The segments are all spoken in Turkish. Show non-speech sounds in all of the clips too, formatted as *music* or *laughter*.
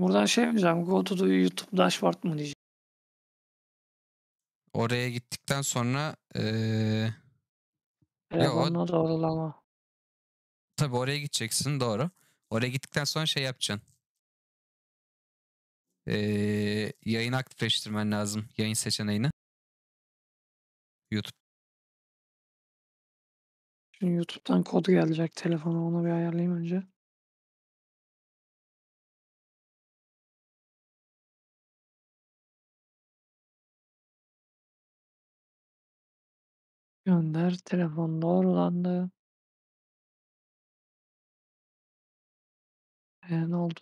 Buradan şey mi diyeceğim? Go to the YouTube dashboard mı diyeceğim? Oraya gittikten sonra eee Telefonla doğrulama. tabii oraya gideceksin doğru. Oraya gittikten sonra şey yapacaksın. Eee yayını aktifleştirmen lazım. Yayın seçeneğini. YouTube. Şimdi YouTube'dan kod gelecek telefona onu bir ayarlayayım önce. Gönder. Telefon doğrulandı. E, ne oldu?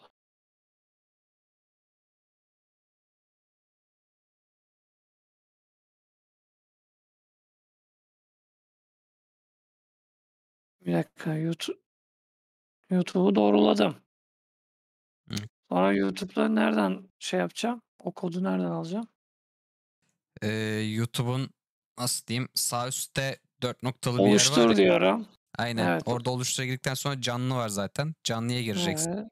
Bir dakika. YouTube YouTube'u doğruladım. Hı. Sonra YouTube'da nereden şey yapacağım? O kodu nereden alacağım? Eee, YouTube'un nasıl diyeyim sağ üstte dört noktalı bir yer var. Oluştur ya. diyorum. Aynen. Evet. Orada oluştura girdikten sonra canlı var zaten. Canlıya gireceksin. Evet.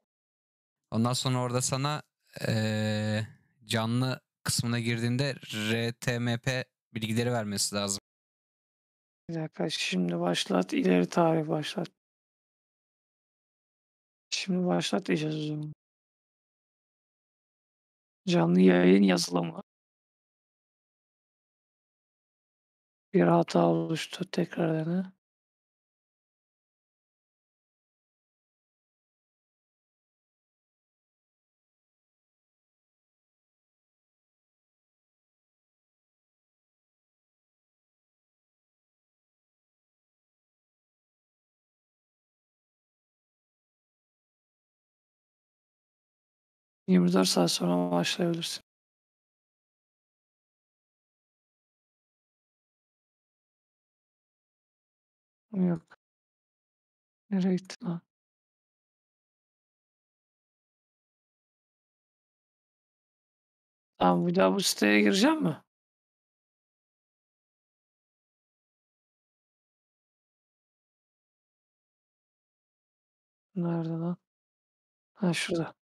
Ondan sonra orada sana eee, canlı kısmına girdiğinde RTMP bilgileri vermesi lazım. Bir dakika. Şimdi başlat. ileri tarih başlat. Şimdi başlat diyeceğiz o zaman. Canlı yayın yazılımı. Bir hata oluştu. Tekrar dene. ...24 saat sonra başlayabilirsin. Yok. Nereye gitti lan? Tamam bir daha bu siteye gireceğim mi? Nerede lan? Ha şurada.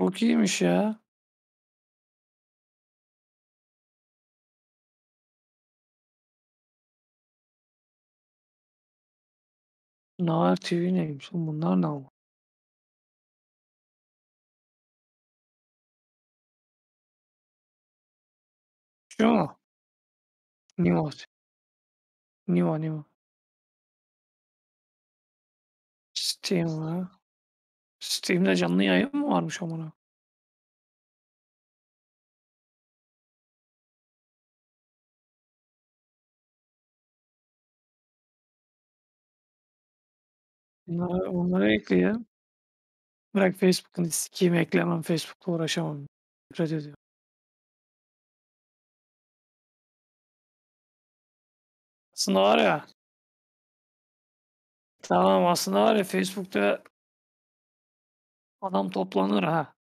Çok iyiymiş ya. Naver TV neymiş bunlar ne ama? Şu mu? Nivo. Nivo, Nivo. Steam var. Steam'de canlı yayın mı varmış amına? Bunları, bunları ekleyeyim. Bırak Facebook'unu sikeyim eklemem. Facebook'la uğraşamam. Nefret ediyorum. Aslında var ya Tamam aslında var ya Facebook'ta adam toplanır ha.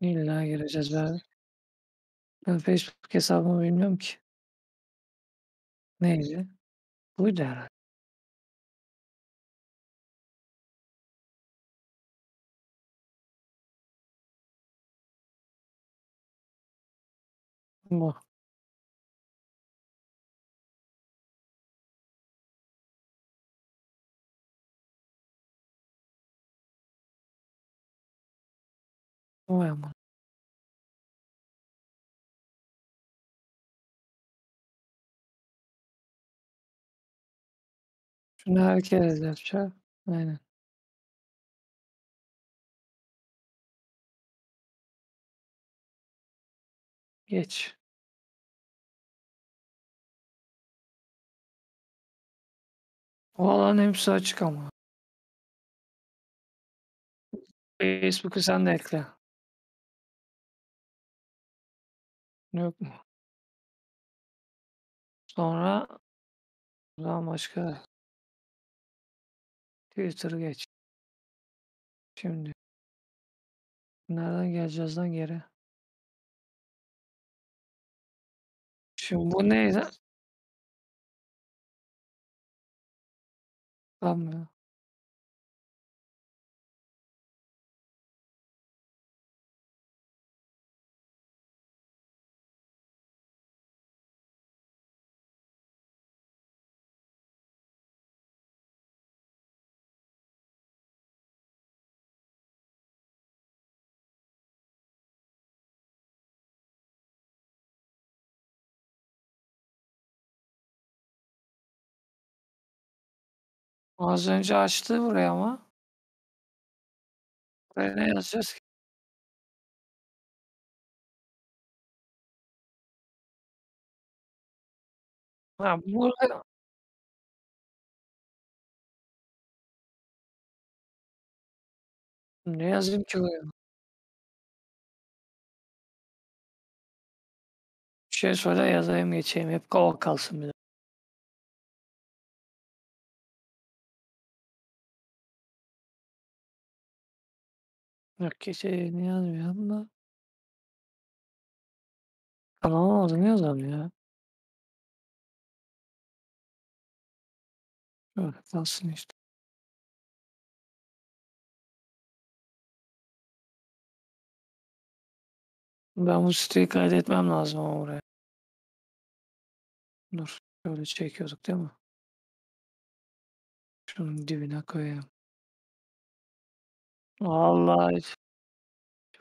İlla gireceğiz be. Ben Facebook hesabımı bilmiyorum ki. Neydi? Buydu herhâlde. Bu. Vay aman. Şunu herkes yapacak. Aynen. Geç. O alanın hepsi açık ama. Facebook'u sen de ekle. Yok mu? Sonra buradan başka Twitter'ı geç. Şimdi nereden geleceğiz lan geri? Şimdi bu neydi? 知没有？Az önce açtı burayı ama. Buraya ne yazacağız ki? Ha, burada Ne yazayım ki buraya? Bir şey söyle yazayım geçeyim. Hep kala kalsın bir de. Yok geçeyim yazmayalım da. Kanalın adını yazalım ya. Öyle kalsın işte. Ben bu siteyi kaydetmem lazım ama buraya. Dur. Şöyle çekiyorduk değil mi? Şunun dibine koyayım. Vallahi hiç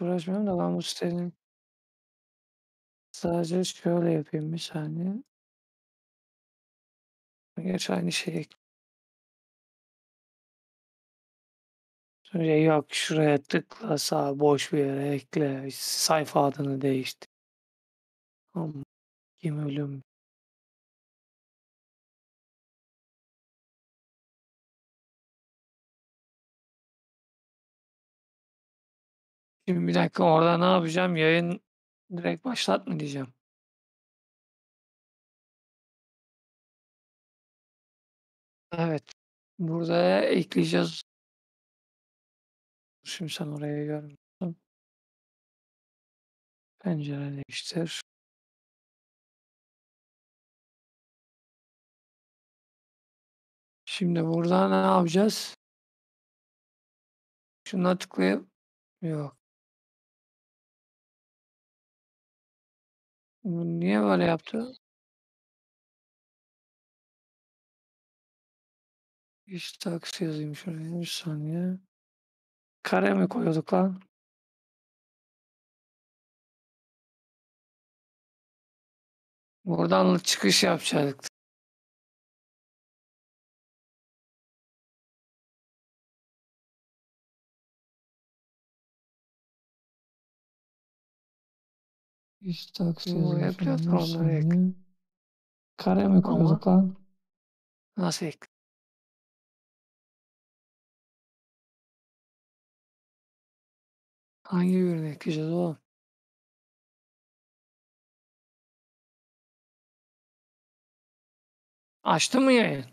uğraşmıyorum da ben bu sitenin sadece şöyle yapayım bir saniye. Gerçi aynı şeyi Sonra yok şuraya tıkla sağ boş bir yere ekle sayfa adını değiştir. Kim ölüm. Şimdi bir dakika orada ne yapacağım? Yayın direkt başlat mı diyeceğim? Evet. Burada ekleyeceğiz. Şimdi sen oraya görmüyorsun. Pencere değiştir. Şimdi burada ne yapacağız? Şuna tıklayıp yok. Niye böyle yaptı? Histaks yazayım şuraya bir saniye. Kare mi koyuyorduk lan? Buradan çıkış yapacaktık. Histaks Bu yazayım hep şöyle bir platformlara ek. Kare mi koyduk lan? Nasıl ek? Hangi birini ekleyeceğiz oğlum? Açtın mı yayın?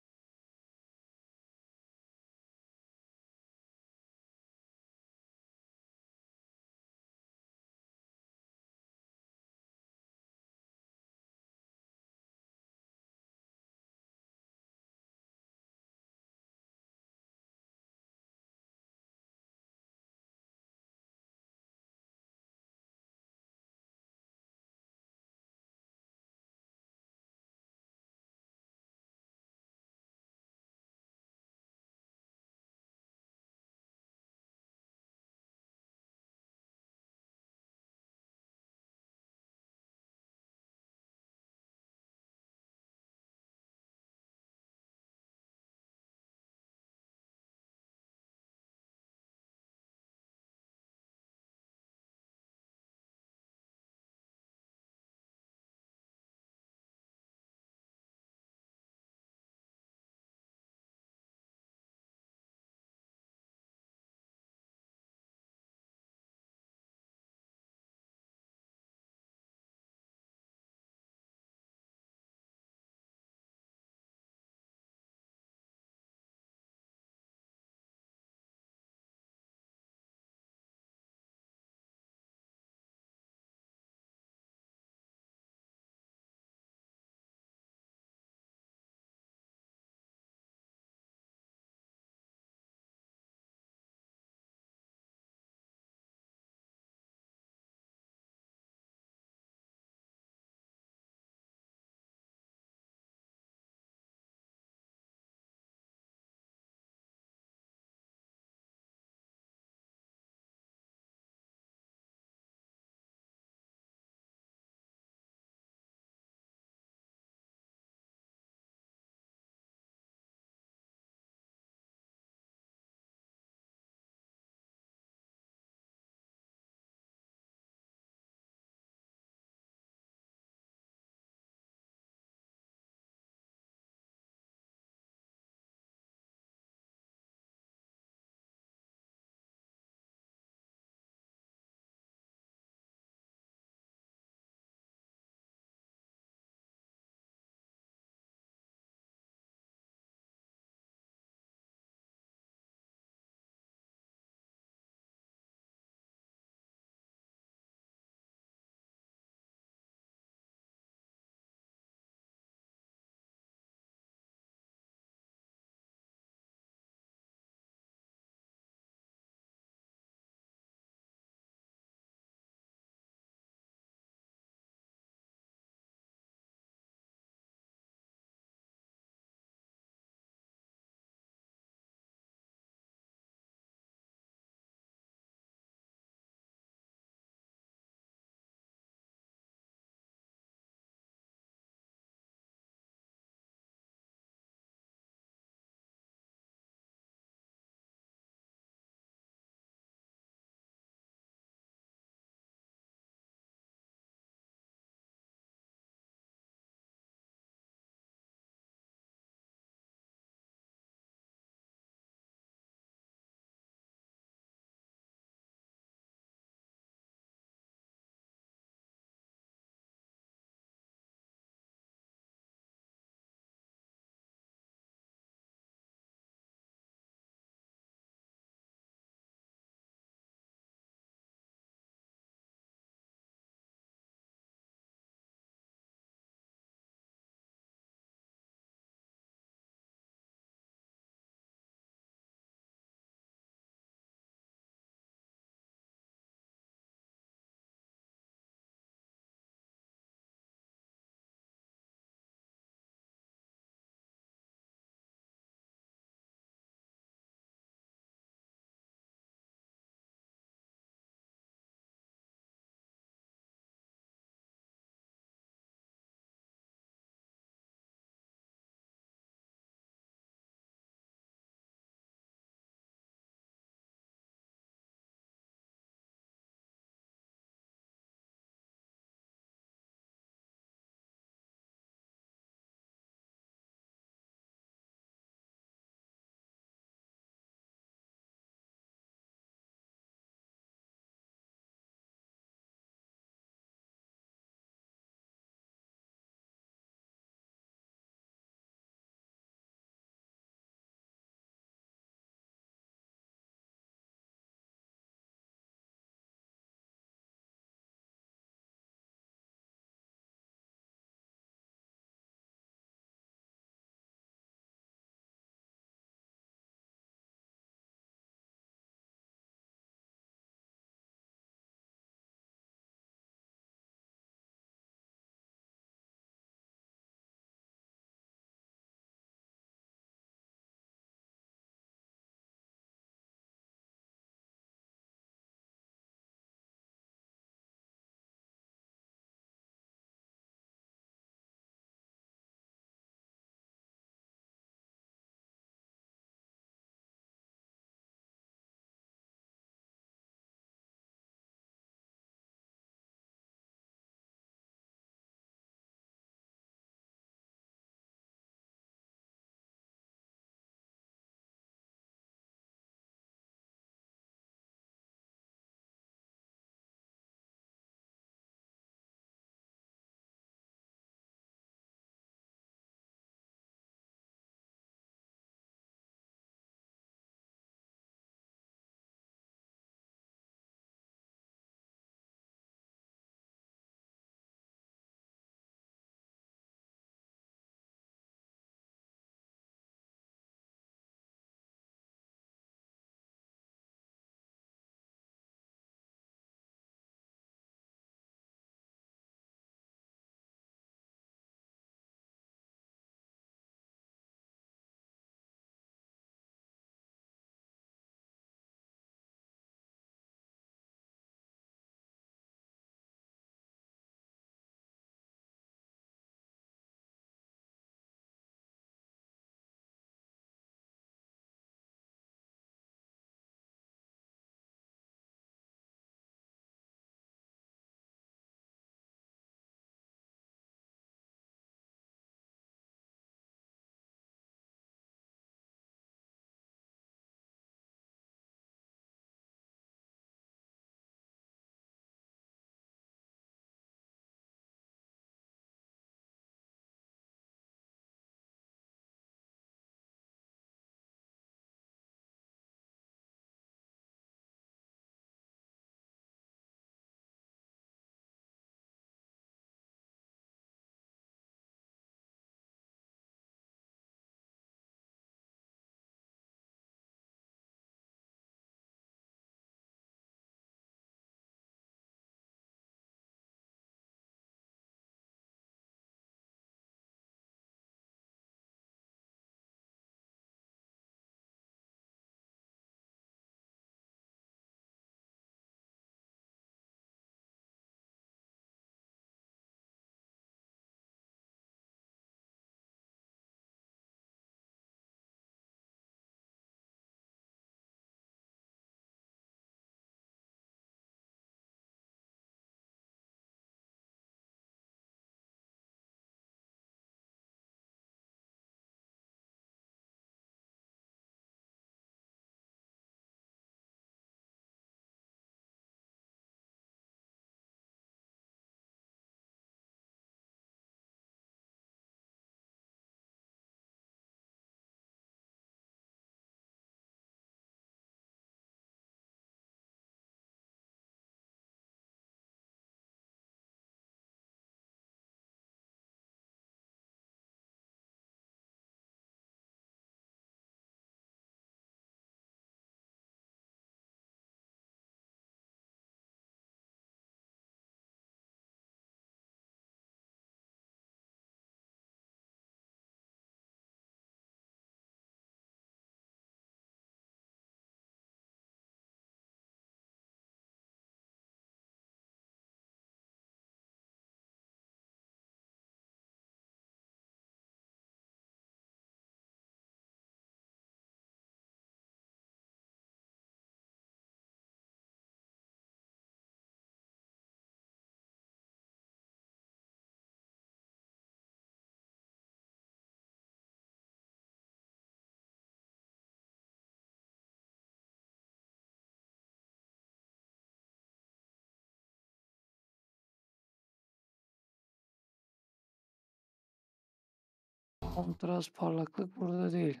Kontrast parlaklık burada değil.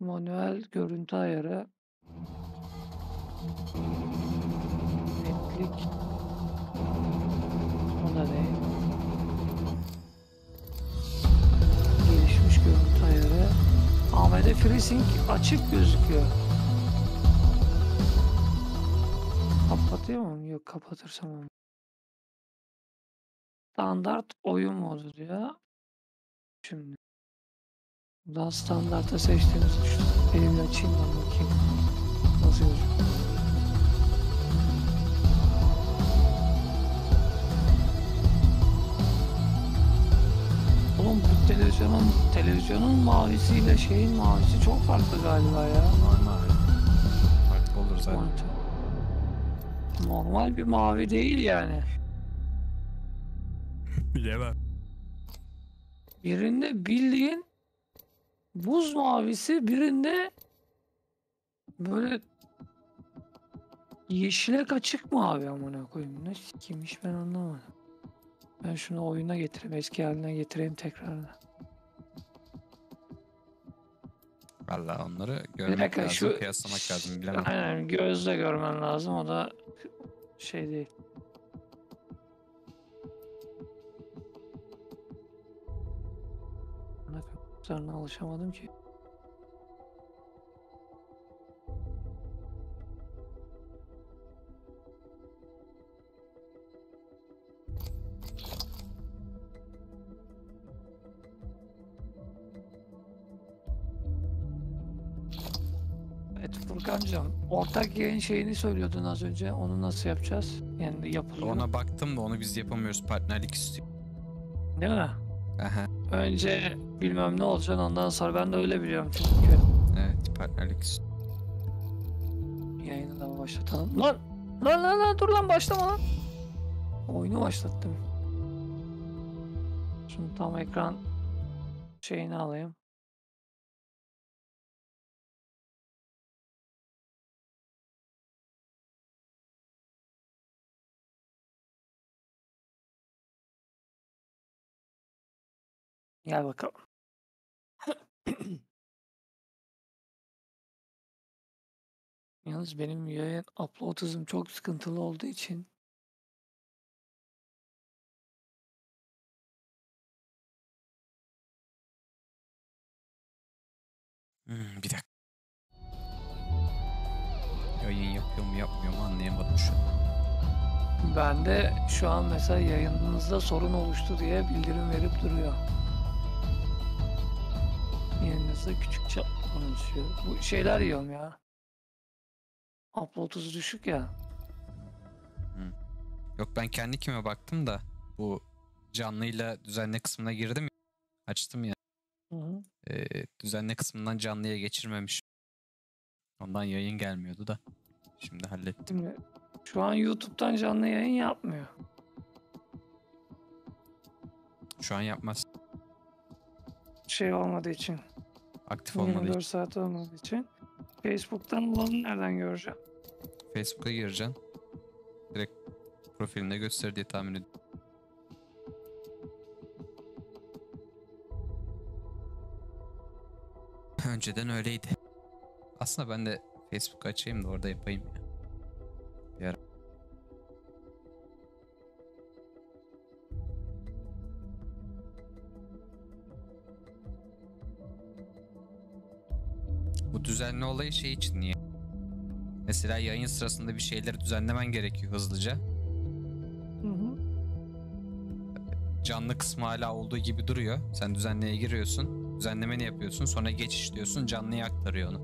Manuel görüntü ayarı. Netlik. O da değil. Gelişmiş görüntü ayarı. AMD FreeSync açık gözüküyor. Kapatıyor mu? Yok kapatırsam onu. Standart oyun modu diyor. Şimdi. Buradan standarta seçtiğimiz tuşu. Elimi açayım ben bakayım. Nasıl gözüküyor? Oğlum bu televizyonun televizyonun mavisiyle şeyin mavisi çok farklı galiba ya. Normal. Farklı olur zaten. Normal bir mavi değil yani. *laughs* Bilemem. Birinde bildiğin buz mavisi, birinde böyle yeşile açık mavi amına koyayım. Ne sikiymiş ben anlamadım. Ben şunu oyuna getireyim, eski haline getireyim tekrardan. Valla onları görmek dakika lazım, şu kıyaslamak lazım bilemem. Aynen gözle görmen lazım o da şey değil. Üzerine alışamadım ki. Evet Furkan'cığım ortak yayın şeyini söylüyordun az önce onu nasıl yapacağız? Yani yapılıyor Ona baktım da onu biz yapamıyoruz. Partnerlik istiyor. değil mi? Aha. Önce bilmem ne olacak ondan sonra ben de öyle biliyorum çünkü. Evet partnerlik. Yayını da başlatalım. Lan! Lan lan lan dur lan başlama lan. Oyunu başlattım. Şunu tam ekran şeyini alayım. Gel bakalım. *clears throat* Yalnız benim yayın upload hızım çok sıkıntılı olduğu için Hmm, bir dakika. Yayın yapıyor mu yapmıyor mu anlayamadım şu an. ben de şu an mesela yayınınızda sorun oluştu diye bildirim verip duruyor. Yayınınızda küçük çap konuşuyor. Bu şeyler yiyorum ya. Upload hızı düşük ya. Yok ben kendi kime baktım da bu canlıyla düzenle kısmına girdim ya. Açtım ya. Hı hı. Ee, düzenle kısmından canlıya geçirmemiş. Ondan yayın gelmiyordu da. Şimdi hallettim. Şimdi şu an YouTube'dan canlı yayın yapmıyor. Şu an yapmaz. Şey olmadığı için. Aktif olmadığı 24 için. saat olmadığı için. Facebook'tan olanı nereden göreceğim? Facebook'a gireceksin. Direkt profilinde göster diye tahmin ediyorum. *laughs* Önceden öyleydi. Aslında ben de Facebook açayım da orada yapayım ya. Bir ara. Düzenli olayı şey için niye? Mesela yayın sırasında bir şeyleri düzenlemen gerekiyor hızlıca. Hı hı. Canlı kısmı hala olduğu gibi duruyor. Sen düzenleye giriyorsun. Düzenlemeni yapıyorsun. Sonra geçiş diyorsun. Canlıya aktarıyor onu.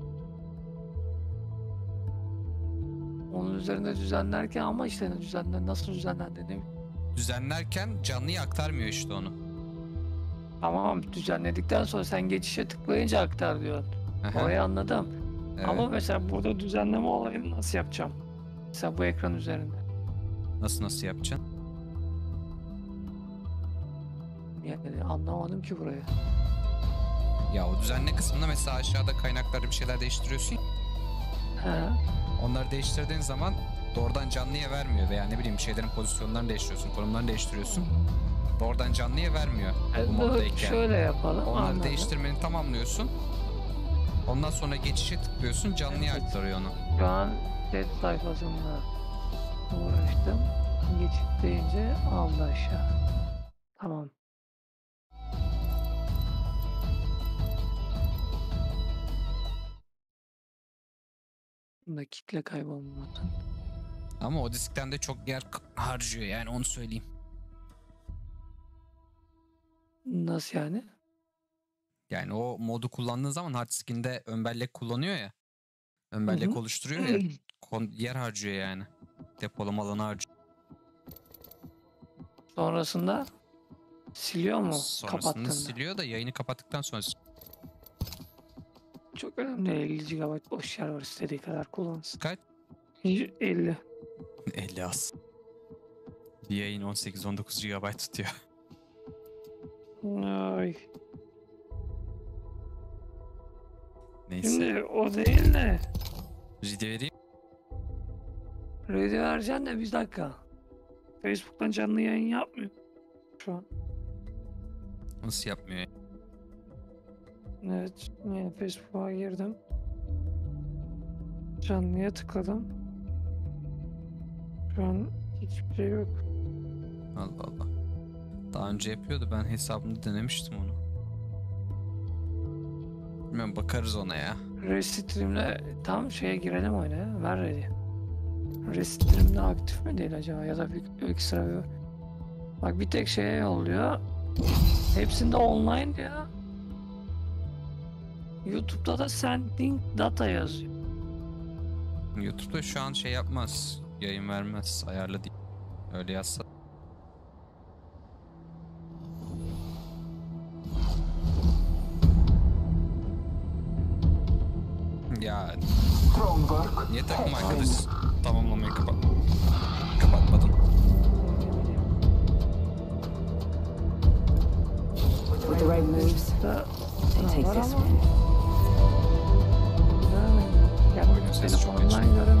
Onun üzerinde düzenlerken ama işte ne düzenlen nasıl düzenlendiğini Düzenlerken canlıya aktarmıyor işte onu. Tamam düzenledikten sonra sen geçişe tıklayınca aktar diyor. Orayı anladım. evet. Ama mesela burada düzenleme olayını nasıl yapacağım? Mesela bu ekran üzerinde. Nasıl nasıl yapacaksın? Yani anlamadım ki burayı. Ya o düzenle kısmında mesela aşağıda kaynaklarda bir şeyler değiştiriyorsun. He. Onları değiştirdiğin zaman doğrudan canlıya vermiyor veya ne bileyim bir şeylerin pozisyonlarını değiştiriyorsun, konumlarını değiştiriyorsun. Oradan canlıya vermiyor. E, Bu moddayken. şöyle yapalım. Onları anladım. değiştirmeni tamamlıyorsun. Ondan sonra geçişe tıklıyorsun canlıya Evet. aktarıyor onu. Şu an chat sayfasında uğraştım. Geçit deyince aldı aşağı. Tamam. Bunda kitle kaybolmasın. Ama o diskten de çok yer harcıyor yani onu söyleyeyim. Nasıl yani? Yani o modu kullandığın zaman hard diskinde ön bellek kullanıyor ya. Ön bellek hı. oluşturuyor ya. yer harcıyor yani. Depolama alanı harcıyor. Sonrasında siliyor mu Sonrasında kapattığında? siliyor da yayını kapattıktan sonra Çok önemli değil. 50 GB boş yer var istediği kadar kullansın. kaç? 50. 50 *laughs* az. Bir yayın 18-19 GB tutuyor. Ay. Neyse. Şimdi o değil de Ridi vereyim. Ready vereceksin de bir dakika. Facebook'tan canlı yayın yapmıyor. Şu an. Nasıl yapmıyor? ya? Evet. Yani Facebook'a girdim. Canlıya tıkladım. Şu an hiçbir şey yok. Allah Allah. Daha önce yapıyordu. Ben hesabımda denemiştim onu. Bilmiyorum bakarız ona ya. Restream'le tam şeye girelim oyuna ya. Ver ready. Restream'de aktif mi değil acaba ya da bir ekstra bir... Bak bir tek şeye yolluyor. Hepsinde online ya. YouTube'da da sending data yazıyor. YouTube'da şu an şey yapmaz. Yayın vermez. Ayarlı değil. Öyle yazsa. Ya Thronework. niye takım arkadaş tamamlamayı kapat kapatmadın? With the right moves, Da they take var this ama one. yani, yani Oyunun sesi çok telefondan açık. görün.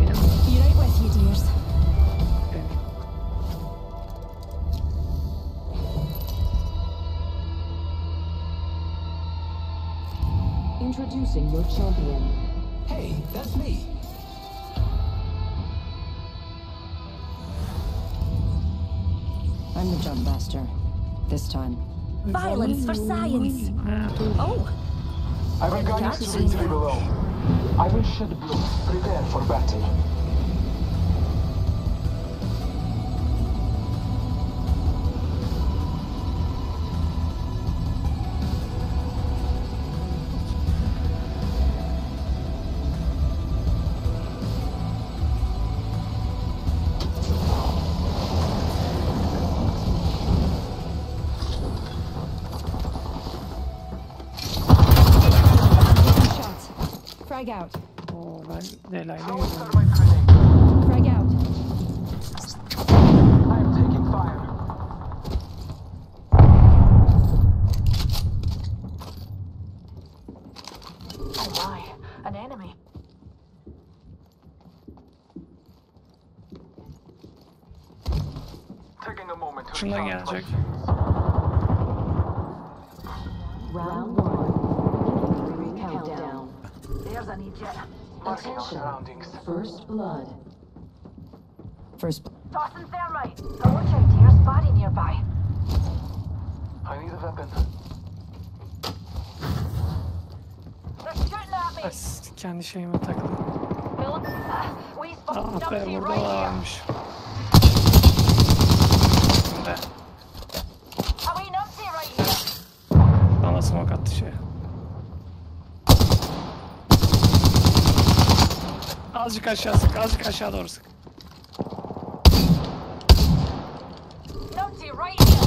Benim Be right with you, dears. Introducing your champion. Hey, that's me. I'm the jump master. This time. Violence for science. Oh, I will guide Gotcha. you to victory below. I will shed blood. Prepare for battle. Out. Oo, ben Delay'la Throw a gidiyorum. thermite grenade. Frag out. I am taking fire. Oh my, an enemy. Taking a moment to Şundan recharge my blood. First. Tossing thermite. Go watch out, dears. Body nearby. I need a weapon. They're shooting at me. As, kendi şeyime takıldım. Philip, uh, we Ah burada right varmış. Right bana smoke attı şey. Azıcık aşağı sık, azıcık aşağı doğru sık. Numpty right here.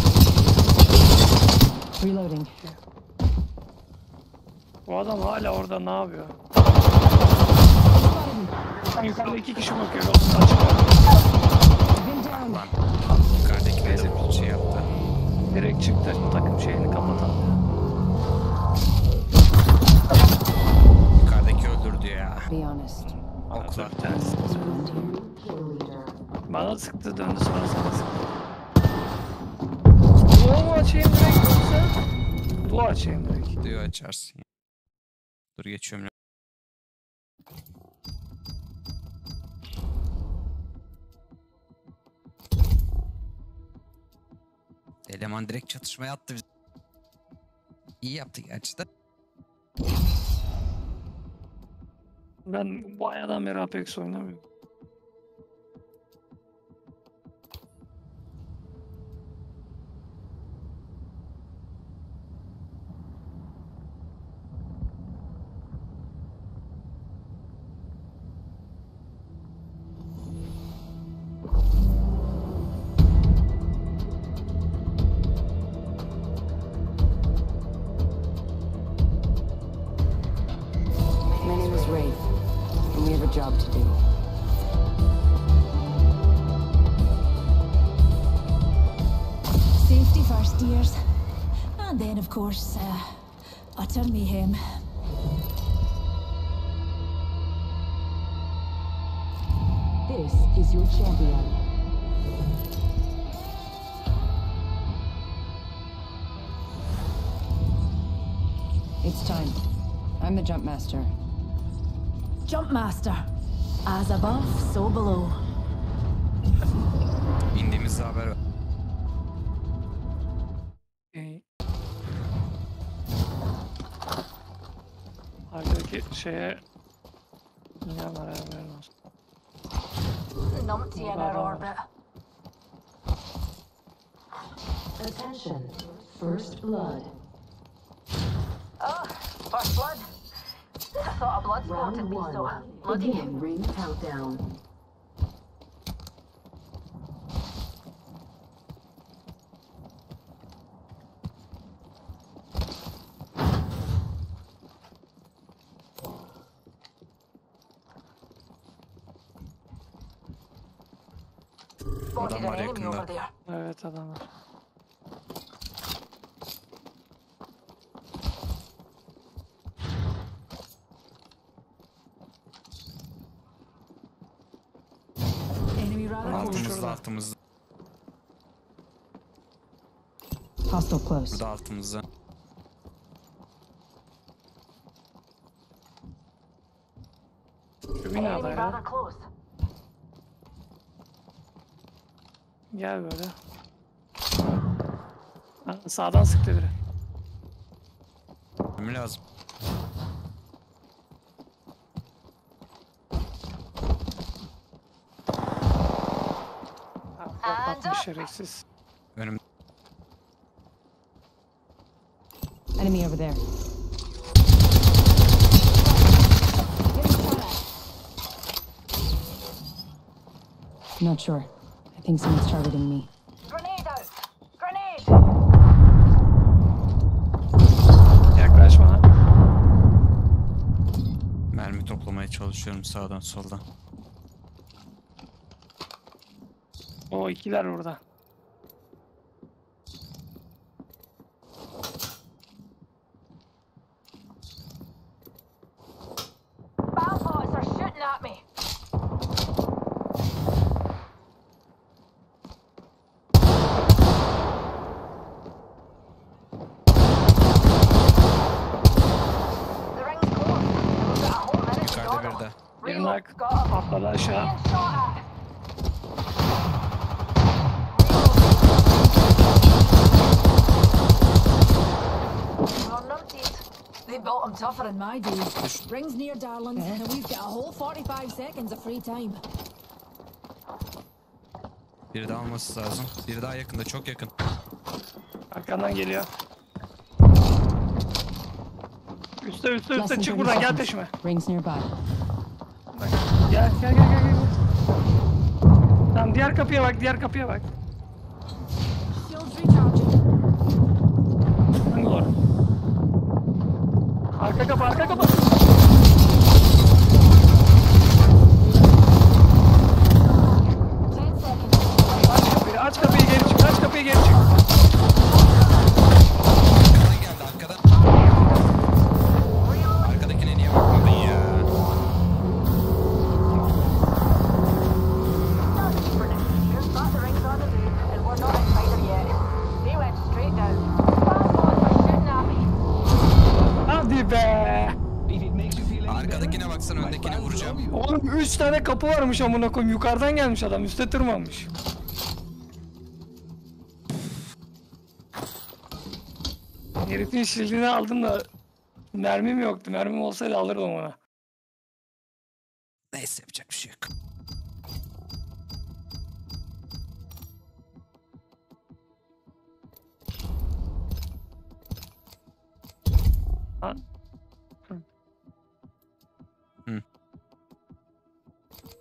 Reloading. Bu adam hala orada ne yapıyor? Yukarıda iki kişi bakıyor açık. Down. Lan yukarıdakileri de bir şey yaptı. Direkt çıktı takım şeyini kapatalım. Yukarıdaki öldürdü ya. Be honest. Okla. Bir tanesi. Bana sıktı döndü sonra sana sıktı. Doğu mu açayım direkt yoksa? Doğu açayım direkt. Diyor açarsın. Dur geçiyorum. Eleman direkt çatışmaya attı. bizi. İyi yaptı gerçi de. Ben bayağıdan beri Apex oynamıyorum. It's time. I'm the jump master. Jump Master. As above, so below. İndiğimizde haber ver. Ee, Arkadaki şeye dünyalar haberin olsun. Numpty in our orbit. Attention. First blood. Oh, first blood. I thought a blood sport would be so bloody. Begin ring countdown. Spotted an var enemy yakında. over there. Evet adamlar. Altımızda. Hostile close. Burada altımızda. Şu binada ya. Gel böyle. Ha, sağdan sıktı biri. Ölüm lazım. Ha, And patlatmış up. Şerefsiz. Önüm. Enemy over there. Not sure. I think someone's targeting me. Grenade out. Grenade. Yaklaşma lan. Mermi toplamaya çalışıyorum sağdan soldan. O ikiler orada. Balboys are shooting at me. The ring's close. We've got a whole minute to Yukarıda go. bir de. Birinin Reload. ak- Got 'em. atladı aşağı. Being shot at. Reload. We're numpties. They built them tougher in my day. Rings near, darlings, and we've got a whole 45 seconds of free time. Biri daha alması lazım. Biri daha yakında çok yakın. Arkandan geliyor. Üste üste üste than çık 30 buradan gel peşime. Rings nearby. Bak, Gel gel gel gel. gel. Tamam diğer kapıya bak diğer kapıya bak. Shields recharging. Arka kapı arka kapı. Aç kapıyı aç kapıyı geri çık aç kapıyı geri çık. Kapı varmış amına koyayım. Yukarıdan gelmiş adam. Üste tırmanmış. Herifin şildini aldım da mermim yoktu. Mermim olsaydı alırdım ona. Neyse yapacak bir şey yok.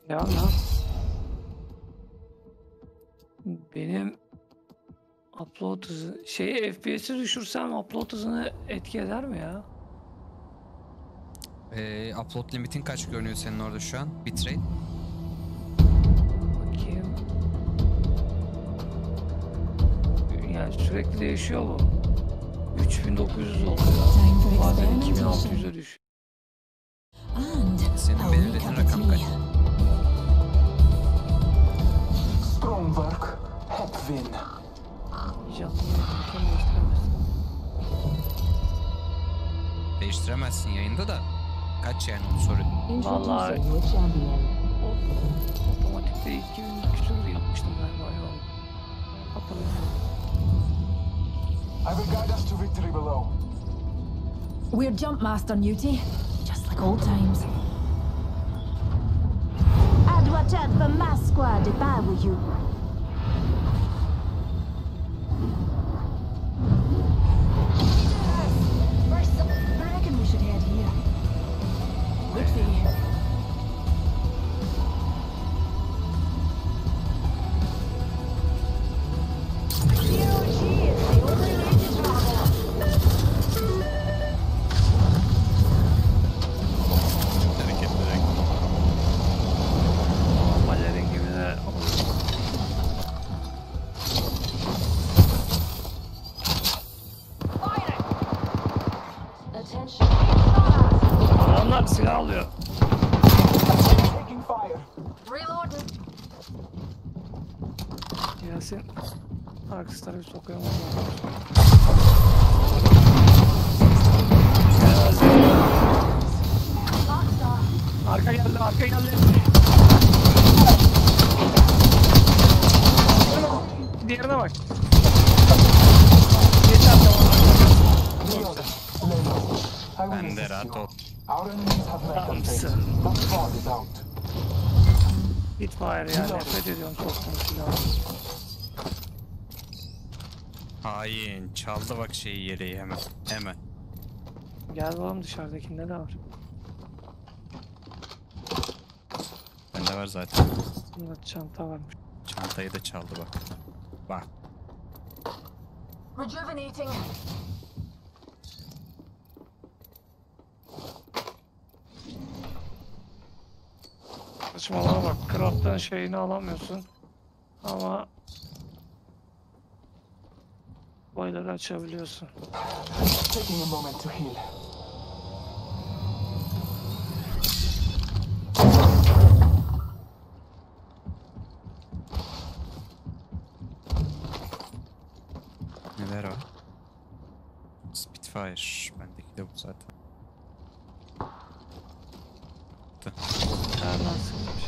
Ya lan. Benim upload hızı şey FPS'i düşürsem upload hızını etki eder mi ya? Ee, upload limitin kaç görünüyor senin orada şu an? Bitrate. Bakayım. Yani sürekli değişiyor bu. 3900 oluyor. Time for Bazen experimentation. 2600'e düşüyor. Senin belirlediğin rakam kaç? Strong work. İnşallah bunu değiştiremezsin. Yayında da. Kaç yani onu soruyorum. Vallahi otomatikte 2000 küsur yapmıştım galiba ya. Hatırlamıyorum. I will guide us to victory below. We're Jump Master Newty, just like old times. I'd watch out for my squad if I were you. Out. Hitfire ya nefret ediyorum çok silah. Hain. Çaldı bak şeyi yeleği hemen. Hemen. Gel bakalım dışarıdakinde de var. Bende var zaten. Bunda çanta varmış. Çantayı da çaldı bak. Bak. Rejuvenating. Saçmalama bak. Craft'ın şeyini alamıyorsun. Ama boyları açabiliyorsun. Taking a moment to heal. Neler o? Spitfire. Bendeki de bu zaten. Nereden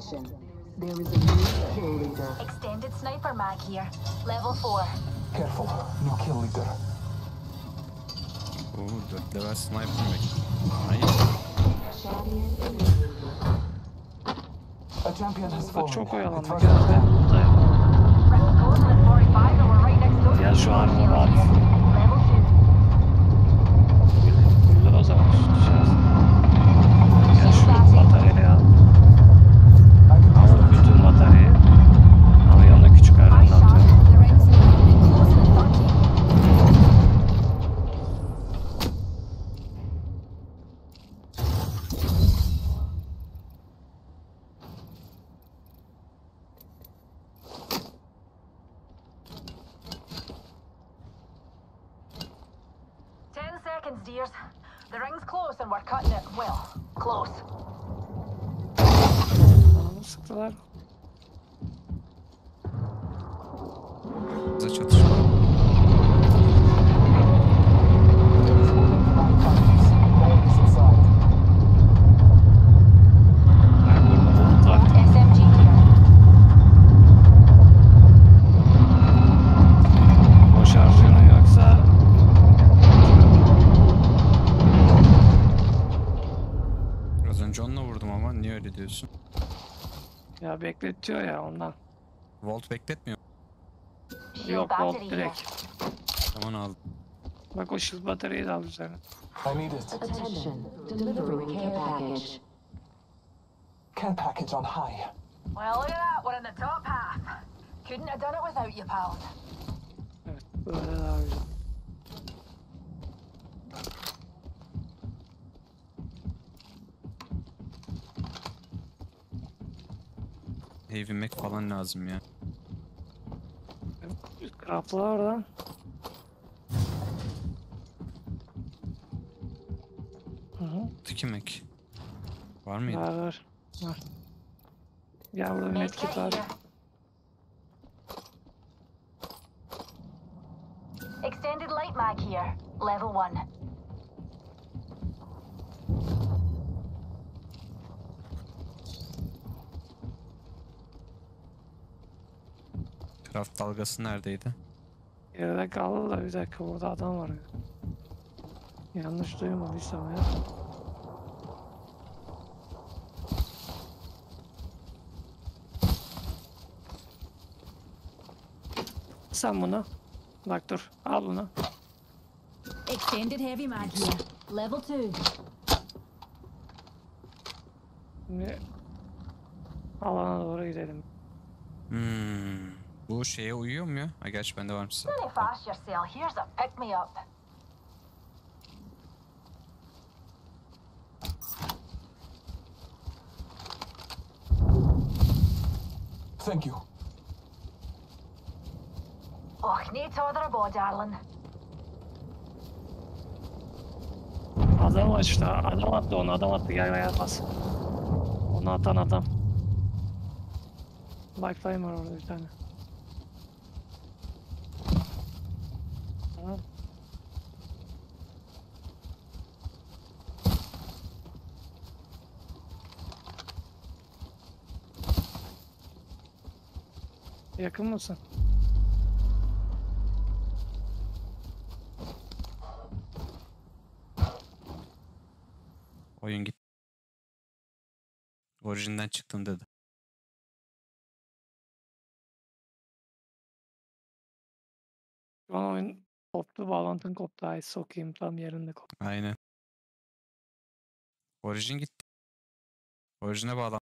Attention. There is a new kill leader. Extended sniper mag here. Level 4. Careful, new kill leader. Oo 4 level sniper mı? Hayır. A champion has Bak fallen. çok It oyalandık. was Gel be. Buradayım. Bekletiyor ya ondan. Volt bekletmiyor. Yok volt direkt. Tamam aldım. Bak o shield bataryayı da al üzerine. I need it. Attention. Delivering care package. Care package on high. Well, look at that, we're in the top half. Couldn't have done it without you, pals. Evet böyle daha güzel. Heavy Mac falan lazım ya. Kraplar da. Tiki Mac. Var mıydı? Var var. Var. Ya burada medkit var. Extended light mag here. Level 1. Minecraft dalgası neredeydi? Geride kaldı da bir dakika burada adam var. Yanlış duymadıysam ya. Sen bunu. Bak dur. Al bunu. Extended heavy mag. Level 2. Şimdi alana doğru gidelim. Hmm. Bu şeye uyuyor mu ya? Ha gerçi bende varmış zaten. Thank you. Oh, no tother about, darling. Adam açtı. Adam attı onu. Adam attı. Gel gel bas. Onu atan adam. Lifeline var orada bir tane. Tamam. Yakın mısın? Oyun git. Orijinden çıktım dedi. Şu an oyun koptu. Bağlantın koptu. Ay sokayım tam yerinde koptu. Aynen. Orijin gitti. Orijine bağlan.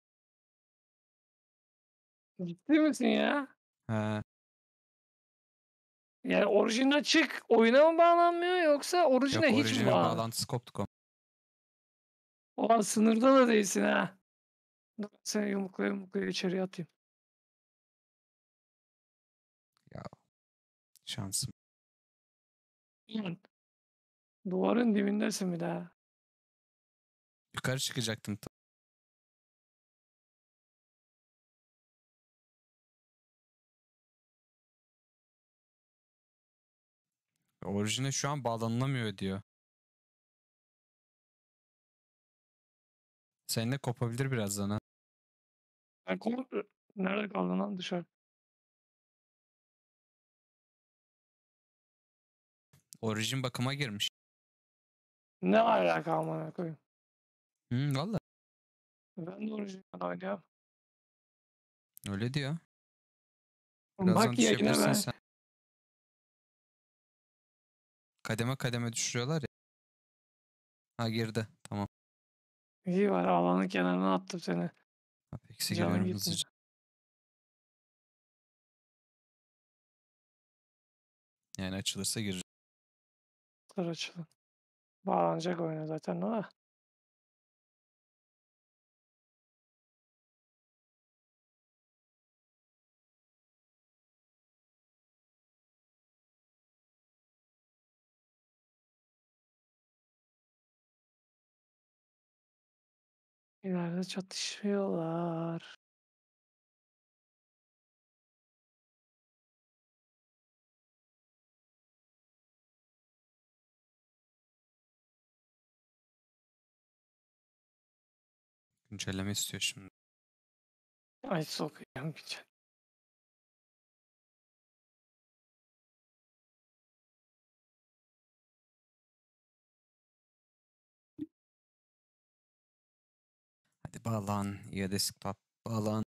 Ciddi misin ya? He. Yani orijine çık. Oyuna mı bağlanmıyor yoksa Yok orijine hiç mi orijinin bağlan? bağlantısı koptu kom. Ulan sınırda da değilsin ha. Dur ben seni yumruklaya yumruklaya içeriye atayım. Şansım. Ulan, Duvarın dibindesin bir daha. Yukarı çıkacaktım. Orijine şu an bağlanılamıyor diyor. Seninle kopabilir birazdan ha. Ben konu... Nerede kaldın lan dışarı? Orijin bakıma girmiş. Ne alaka amına koyayım? Hı, valla Ben de orijinal oynuyorum. öyle diyor. Birazdan Bak yayına düşebilirsin ben. sen. Kademe kademe düşürüyorlar ya. Ha girdi. Tamam. İyi var alanın kenarına attım seni. Apex'e Canın giriyorum gitsin. hızlıca. Yani açılırsa gireceğim. Dur açılın. Bağlanacak oyuna zaten o İleride çatışıyorlar. Güncelleme istiyor şimdi. Ay sokacağım güzel. Bağlan. Ya desktop bağlan.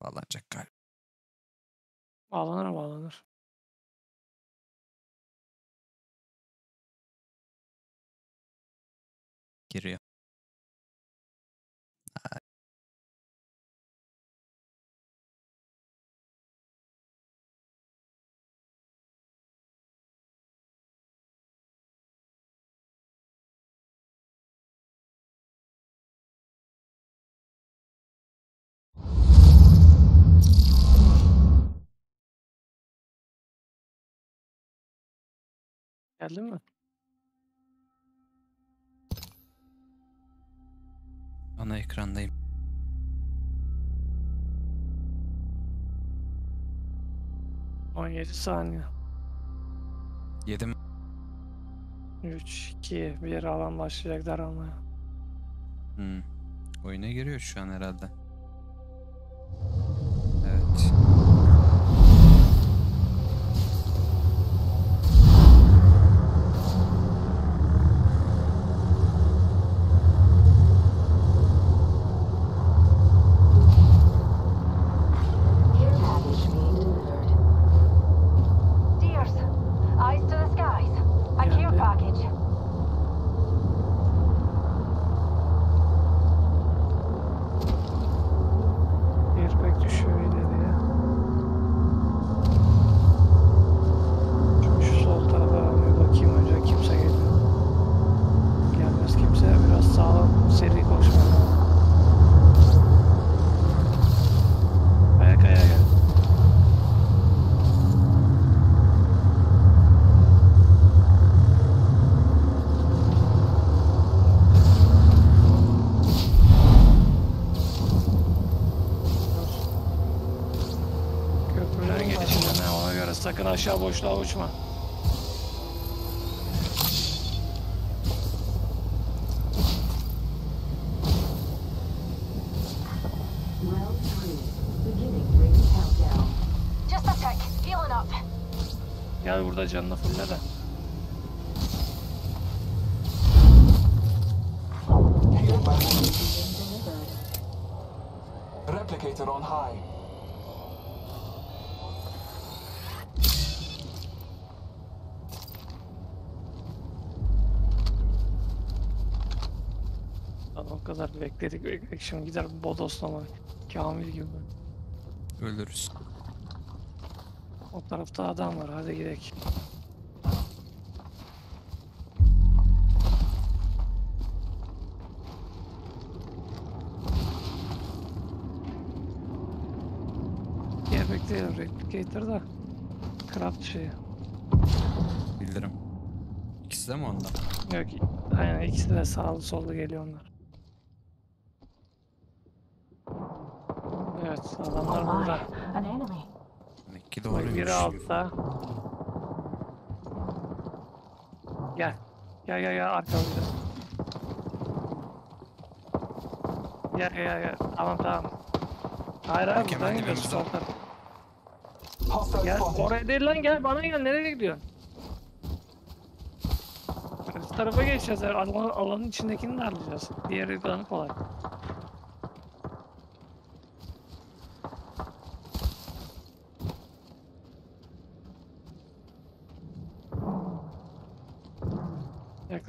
Bağlanacak galiba. Bağlanır bağlanır. Geldin mi? Ana ekrandayım. On yedi saniye. Yedim. 3, 2, 1 alan başlayacak daralmaya. Hmm. Oyuna giriyor şu an herhalde. Evet. Care package being delivered. Dears, eyes to the skies. A care Geldi. package. Airbag düşüyor ileriye. Şimdi şu sol tarafa bir bakayım önce kimse geliyor. Gelmez kimse biraz sağa seri koşma. Kaya kaya gel. Köprüden geçeceğim ha ona göre sakın aşağı boşluğa uçma. Round three. Beginning ring countdown. Just a sec. Healing up. Gel burada canını fulle de. Care package Being delivered. replicator on high. Lan o kadar bekledik şimdi gider bodoslama. Kamil gibi. Ölürüz. O tarafta adam var hadi gidelim. Diğer bekleyelim replicator da. Craft şeyi. Bildirim. İkisi de mi onda? Yok aynen ikisi de sağlı sollu geliyor onlar. Evet adamlar burada. enemy. Demek doğruymuş. biri altta. Gel. Gel gel gel arkamızda. Gel gel gel. Tamam tamam. Hayır hayır buradan gidiyoruz dibimizde. sol tarafa. Hostile Gel oraya değil lan gel bana gel nereye gidiyorsun? Üst tarafa geçeceğiz. Alan, alanın içindekini de alacağız. Diğeri daha kolay.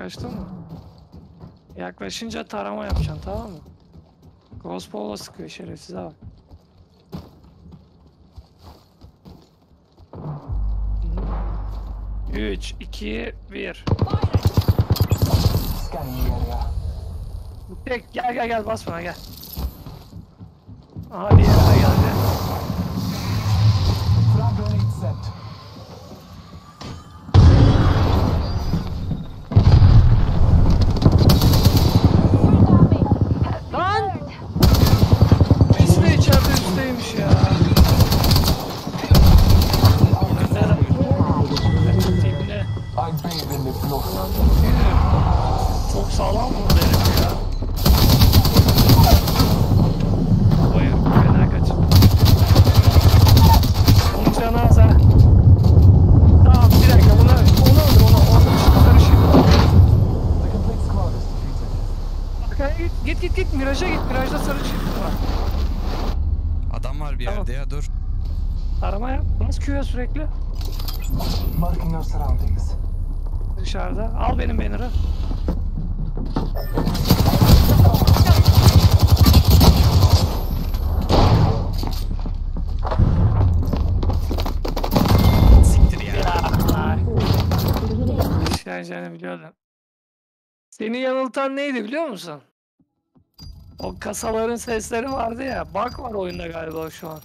Yaklaştın mı? Yaklaşınca tarama yapacaksın tamam mı? Crossbow'la sıkıyor şerefsize bak. 3, 2, 1. Scanning the area. Tek gel gel gel bas bana gel. Aha diğeri de geldi. Frag grenade set. Lan! Biz de içeride üstteymiş ya. Önder. Dibine. I bathe in the blood. Çok sağlam vurdu herif ya. Hayır, fena kaç. Onun canı az ha. Tamam, bir dakika bunu, onu öldür, onu, onu karışık. The complete squad is defeated. Arkaya git, git, git, git, Mirage'a git, Mirage'da sarı çift var. Adam var bir Tamam. yerde ya dur. Arama yap, bas Q'ya sürekli. Marking our surroundings. Dışarıda. Al benim banner'ı. Siktir ya. Ay. İşkenceğini biliyordum. Seni yanıltan neydi biliyor musun? O kasaların sesleri vardı ya. Bak var oyunda galiba şu an.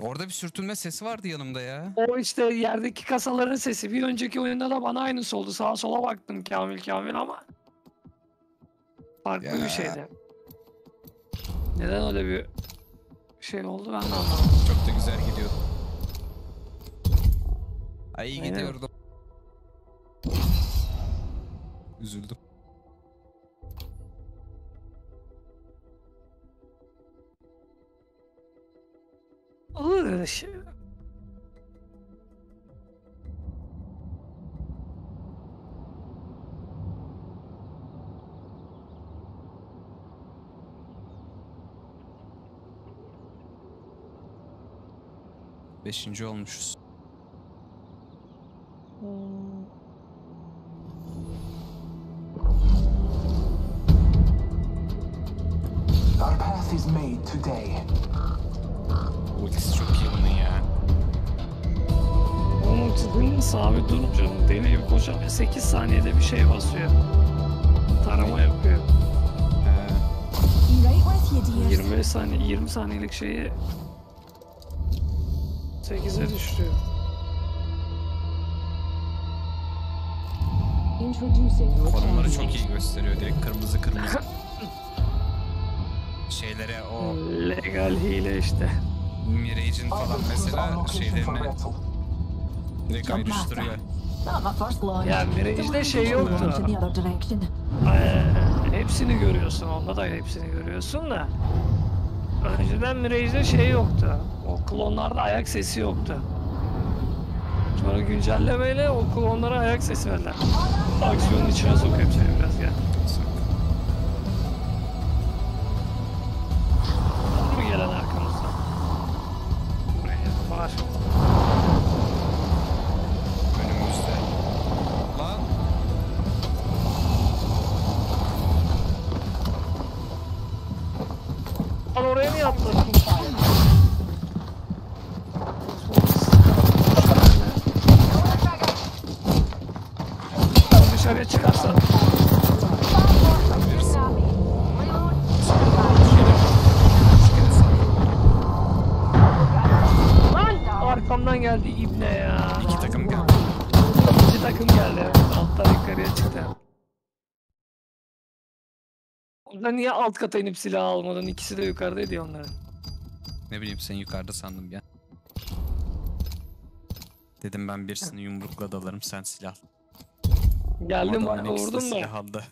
Orada bir sürtünme sesi vardı yanımda ya. O işte yerdeki kasaların sesi. Bir önceki oyunda da bana aynısı oldu. Sağa sola baktım Kamil Kamil ama. Farklı Ya. bir şeydi. Neden öyle bir şey oldu ben de anlamadım. Çok da güzel gidiyordu. Ay iyi Aynen. Üzüldüm. Olur öyle. Beşinci olmuşuz. Our path is made today. Ultisi çok iyi bunun ya. Onun tıkının sabit durunca deli gibi koşan 8 saniyede bir şey basıyor. Tarama yapıyor. Dears. 25 saniye 20 saniyelik şeyi 8'e düşürüyor. Konumları çok iyi gösteriyor. Direkt kırmızı kırmızı. *laughs* Şeylere o Legal hile işte. Mirage'in falan mesela şeylerini direkt ayrıştırıyor. Ya Mirage'de şey yoktu. Ee, hepsini görüyorsun. Onda da hepsini görüyorsun da. Önceden Mirage'de şey yoktu. O klonlarda ayak sesi yoktu. Sonra güncellemeyle o klonlara ayak sesi verdiler. Aksiyonun içine sokuyorum seni biraz gel. Buraya Orada niye alt kata inip silah almadın? İkisi de yukarıdaydı ya onların. Ne bileyim sen yukarıda sandım ya. Dedim ben birisini yumrukla dalarım sen silah. Geldim bana vurdum da. silah aldı.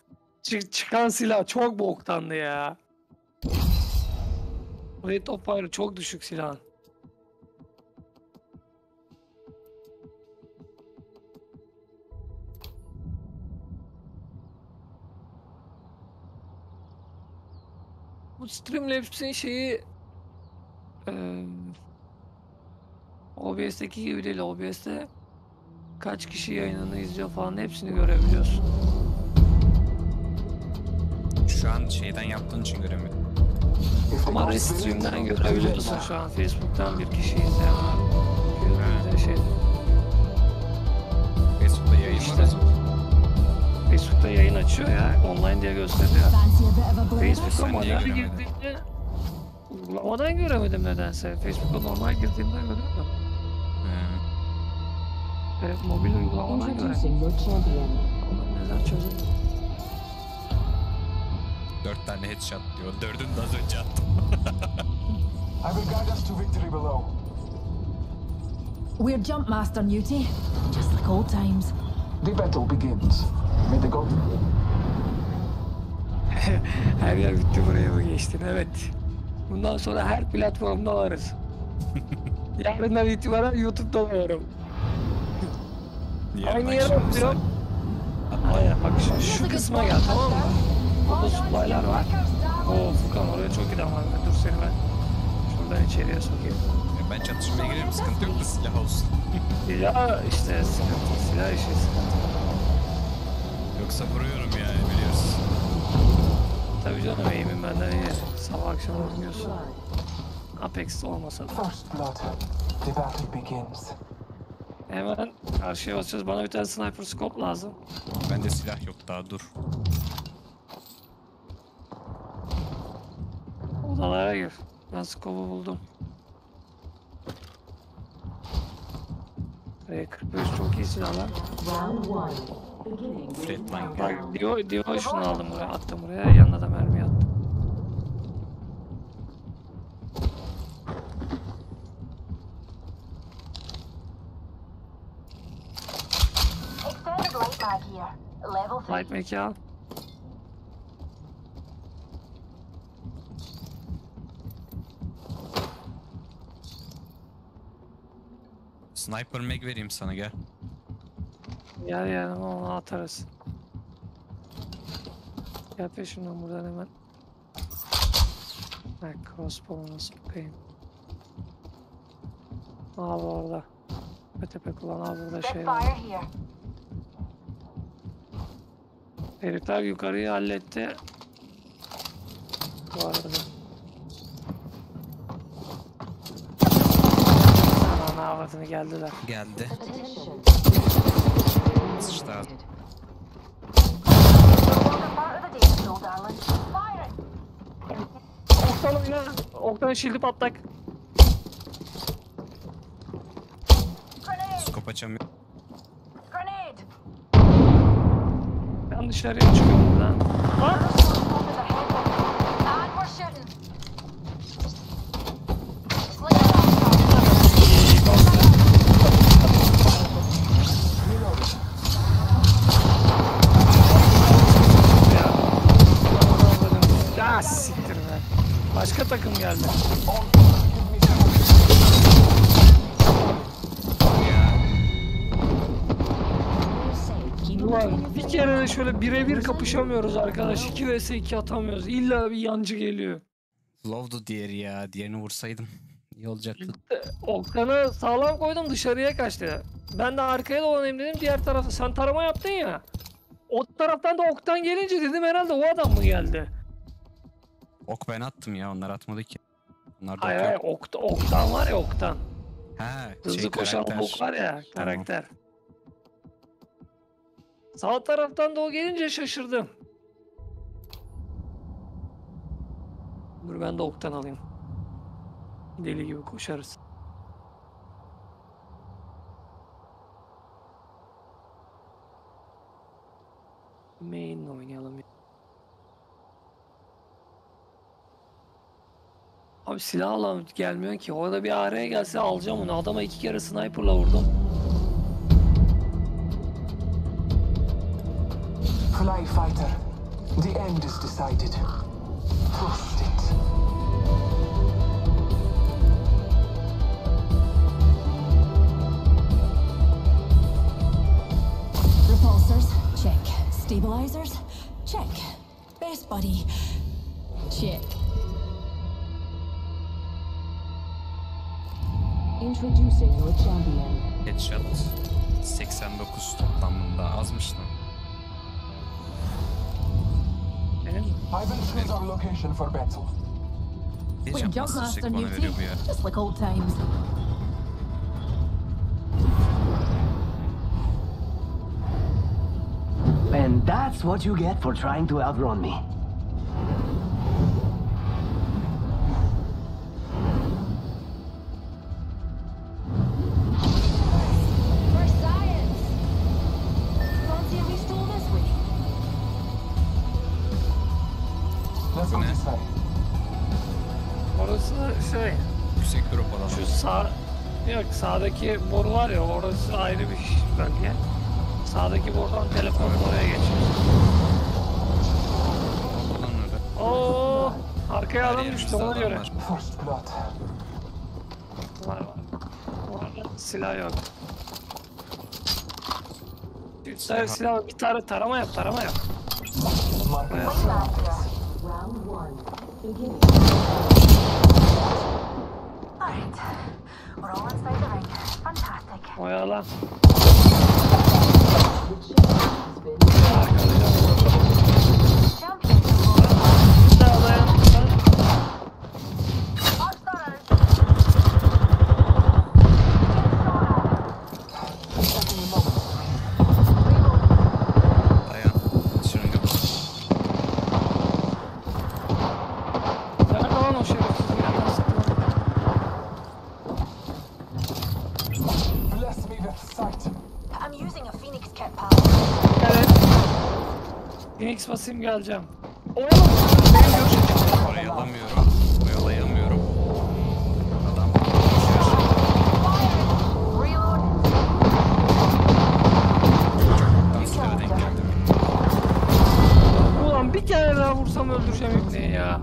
Çık- çıkan silah çok boktandı ya. Rate of fire çok düşük silahın. Bu Streamlabs'in şeyi eee OBS'teki gibi değil. OBS'te kaç kişi yayınını izliyor falan hepsini görebiliyorsun. Şu an şeyden yaptığın için göremiyorum. Ama Restream'den görebiliyorsun şu an. Facebook'tan bir kişi izleyen var. Açıyor ya. Online diye gösteriyor. Facebook'a Ben niye girdiğimde uygulamadan göremedim nedense. Facebook'a normal girdiğimde görüyorum. Ee, Evet, mobil uygulamadan göremedim. Neden çözemedim. dört tane headshot diyor. Dördünü de az önce attım. *laughs* I will guide us to victory below. We're jump master Newty, just like old times. The battle begins. May the god *laughs* Her yer bitti buraya mı geçtin? Evet. Bundan sonra her platformda varız. *laughs* Yarından itibaren YouTube'da varım. Niye Aynı yere atıyorum. Aynen bak şu, şu kısma gel tamam mı? Burada supply'lar var. Oo Furkan oraya çok giden var. Dur seni ben şuradan içeriye sokayım. Ben çatışmaya girerim sıkıntı yok da silah olsun. *laughs* Ya işte sıkıntı, silah işi sıkıntı. Yoksa vuruyorum yani biliyorsun. Tabii canım eğimin benden iyi. Sabah akşam oynuyorsun. Apex olmasa da. first blood. The battle begins. Hemen karşıya basacağız. Bana bir tane sniper scope lazım. Bende silah yok daha dur. Odalara gir. Ben scope'u buldum. R45 çok iyi silahlar. Flatline gel. Bak Dio, Dio şunu aldım buraya attım buraya. Yanına da mermi attım. Light mag here. Level 3. Light Mac'i al. Sniper mag vereyim sana gel. Gel yanıma onu atarız. Gel peşimden buradan hemen. Ha crossbow'u nasıl bakayım. Abi orada. Tepe kullan abi burada şey var. Herifler yukarıyı halletti. Bu arada. Ana avradını geldiler. Geldi. Sıçtı abi. No longer part of the data show, darling. Fire it! Oktan oyna. Oktan shield'i patlak. Skop açamıyorum. Ben dışarıya çıkıyorum buradan. Lan! Scope is ahead of us. And we're shooting. Sling it out, Ya. Ya siktir be. Başka takım geldi. Ulan bir kere de şöyle birebir kapışamıyoruz arkadaş. 2 vs 2 atamıyoruz. İlla bir yancı geliyor. Love'du diğeri ya. Diğerini vursaydım. iyi olacaktı. Oktanı sağlam koydum dışarıya kaçtı. Ben de arkaya dolanayım dedim diğer tarafa. Sen tarama yaptın ya. O taraftan da oktan gelince dedim herhalde o adam mı geldi? Ok ben attım ya. Onlar atmadı ki. Onlar da Hayır ok hayır yok. okta, oktan var ya oktan. Ha, Hızlı şey koşan karakter. ok var ya Tamam. karakter. Sağ taraftan da o gelince şaşırdım. Dur ben de oktan alayım. Deli gibi koşarız. Main oynayalım. Abi silah alam gelmiyor ki. Orada bir araya gelse alacağım onu. Adama iki kere sniperla vurdum. Fly fighter. The end is decided. Trust it. Repulsors, check. Stabilizers, check. Best buddy, check. Introducing your champion. Headshot 89 toplamında azmış lan. Benim mi? I will choose our location for battle. Ne We're jump jump master master bana veriyor bu ya. just like old times. And that's what you get for trying to outrun me. Go Ne? Orası şey, Yüksek drop alanı. şu sağ... Yok sağdaki boru var ya orası ayrı bir bölge. Sağdaki borudan telefon oraya geçiyor. Oo, arkaya adam düştü ona göre. First blood. Var var. Orada silah yok. Silah var. Bir tane tarama yap, tarama yap. Mark Evet. Alright. We're all inside the ring. Fantastic. Champion. Phoenix basayım geleceğim. Oyalamıyorum. Oyalayamıyorum. Adam silahı denk geldi. Ulan bir kere daha vursam öldüreceğim ibneyi ya.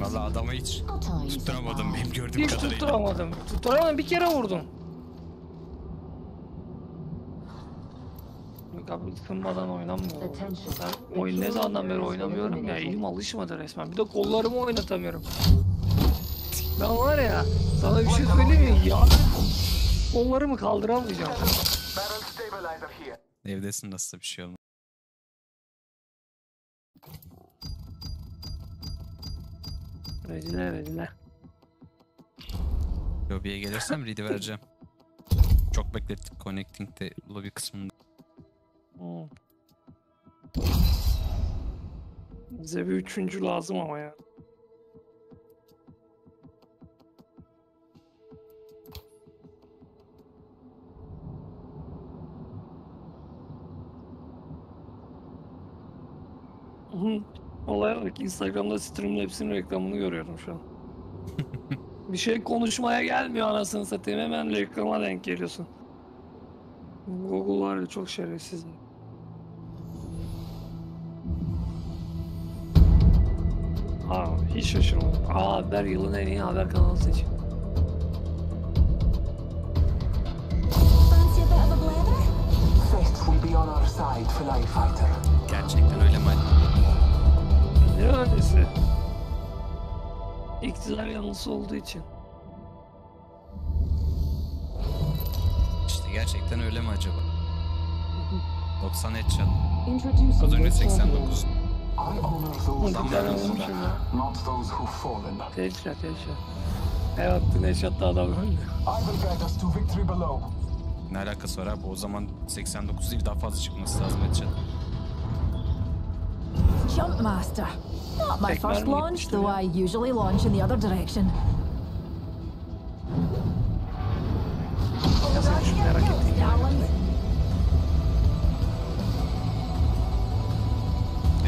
Valla adamı hiç tutturamadım benim gördüğüm Hiç kadarıyla. tutturamadım. Tutturamadım bir kere vurdum. Abi ısınmadan oynanmıyor. Ben oyun ne zamandan beri oynamıyorum ya elim alışmadı resmen. Bir de kollarımı oynatamıyorum. Ben var ya sana bir şey söyleyeyim mi ya? Kollarımı kaldıramayacağım. Evdesin nasıl bir şey olmaz. Rezile rezile. Lobiye gelirsem ready vereceğim. Çok beklettik connecting'de lobby kısmında. Hmm. Bize bir üçüncü lazım ama ya. Hı, Olaya bak Instagram'da Streamlabs'in reklamını görüyorum şu an. *laughs* bir şey konuşmaya gelmiyor anasını satayım hemen reklama denk geliyorsun. Google var ya çok şerefsiz. Aa, hiç şaşırmadım. Aa, haber yılın en iyi haber kanalı seçin. Gerçekten öyle mi? Ne öylesi? İktidar yanlısı olduğu için. İşte gerçekten öyle mi acaba? 90 headshot. Az önce your 89. I honor those Bir who tane risen, vurmuşum ya. not those who've fallen. Headshot, headshot. Her attığın headshot'ta adam öldü. I will guide us to victory below. Ne alakası var abi? O zaman 89 değil daha fazla çıkması lazım headshot. Jump Master. Not my first launch, though? I usually launch in the other direction. Merak ettiğin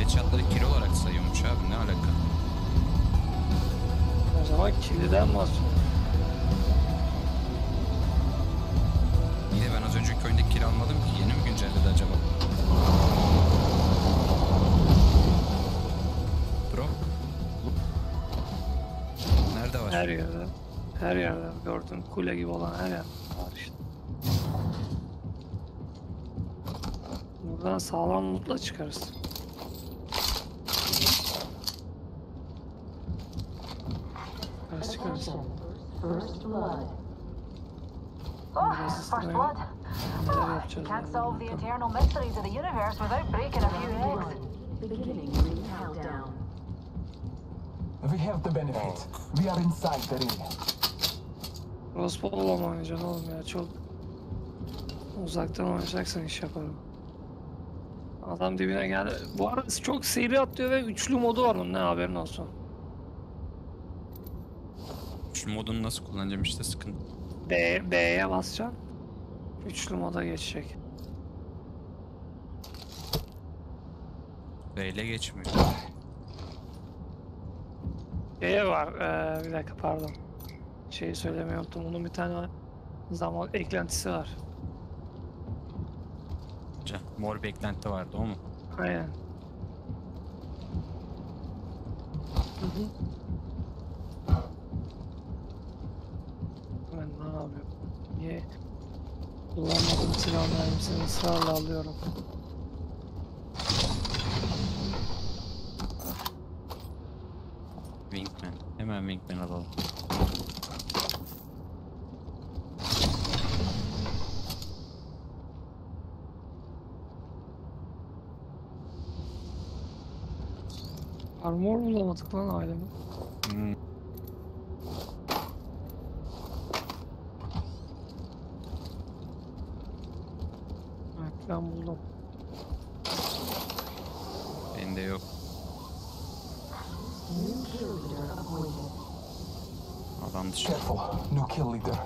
Headshotları kill olarak sayıyormuş abi ne alaka? O zaman kiliden bahsediyorum. İyi de ben az önceki oyundaki kill almadım ki yeni mi güncelledi acaba? Drop. Nerede var? Her yerde. Her yerde gördüm. Kule gibi olan her yerde var işte. Buradan sağlam mutla çıkarız. Çıkarız çıkarız. First blood. Oh, first blood. You yapacağız? can't solve the eternal mysteries of the universe without breaking a few eggs. Beginning ring countdown. We have the benefit. We are inside the ring. Crossbow'la mı oynayacaksın oğlum ya çok uzaktan oynayacaksan iş yaparım. Adam dibine geldi. Bu arada çok seri atlıyor ve üçlü modu var onun ne haberin olsun. Şu modunu nasıl kullanacağım işte sıkıntı. B, B'ye basacaksın. Üçlü moda geçecek. Böyle geçmiyor. Şey var. eee, bir dakika pardon. Şeyi söylemeyi unuttum. Bunun bir tane zaman eklentisi var. Ca- Mor beklenti vardı o mu? Aynen. Ben ne yapıyorum? Niye kullanmadığım silah mermisini ısrarla alıyorum? Wingman. Hemen Wingman alalım. Armor bulamadık lan ailemi. Hmm. Ben buldum. Bende yok. Alan dışı. Careful. New kill leader.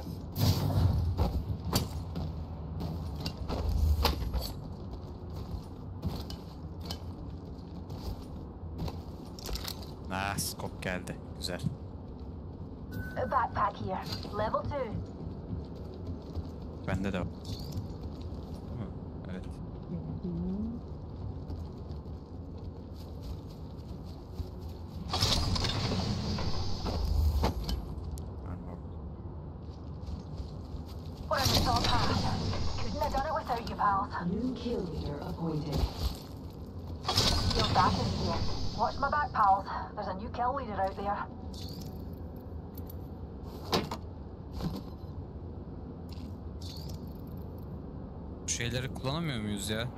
Şeyleri kullanamıyor muyuz ya?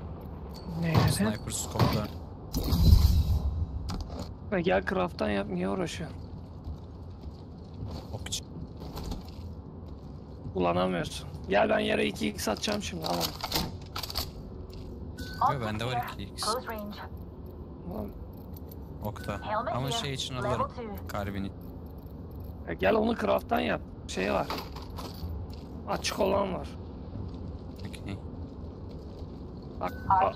Neyse. Sniper scope'lar. Gel craft'tan yap niye uğraşıyorsun? Ok için. Kullanamıyorsun. Gel ben yere 2x atacağım şimdi al onu. Yo, bende var Optics here. 2x. Close range. Ulan, Okta. Ama şey için alırım. 2. Karbini. ya Gel onu craft'tan yap. Şey var. Açık olan var. Okey. Bak, bak. R301 Gel here. bunu al gel al.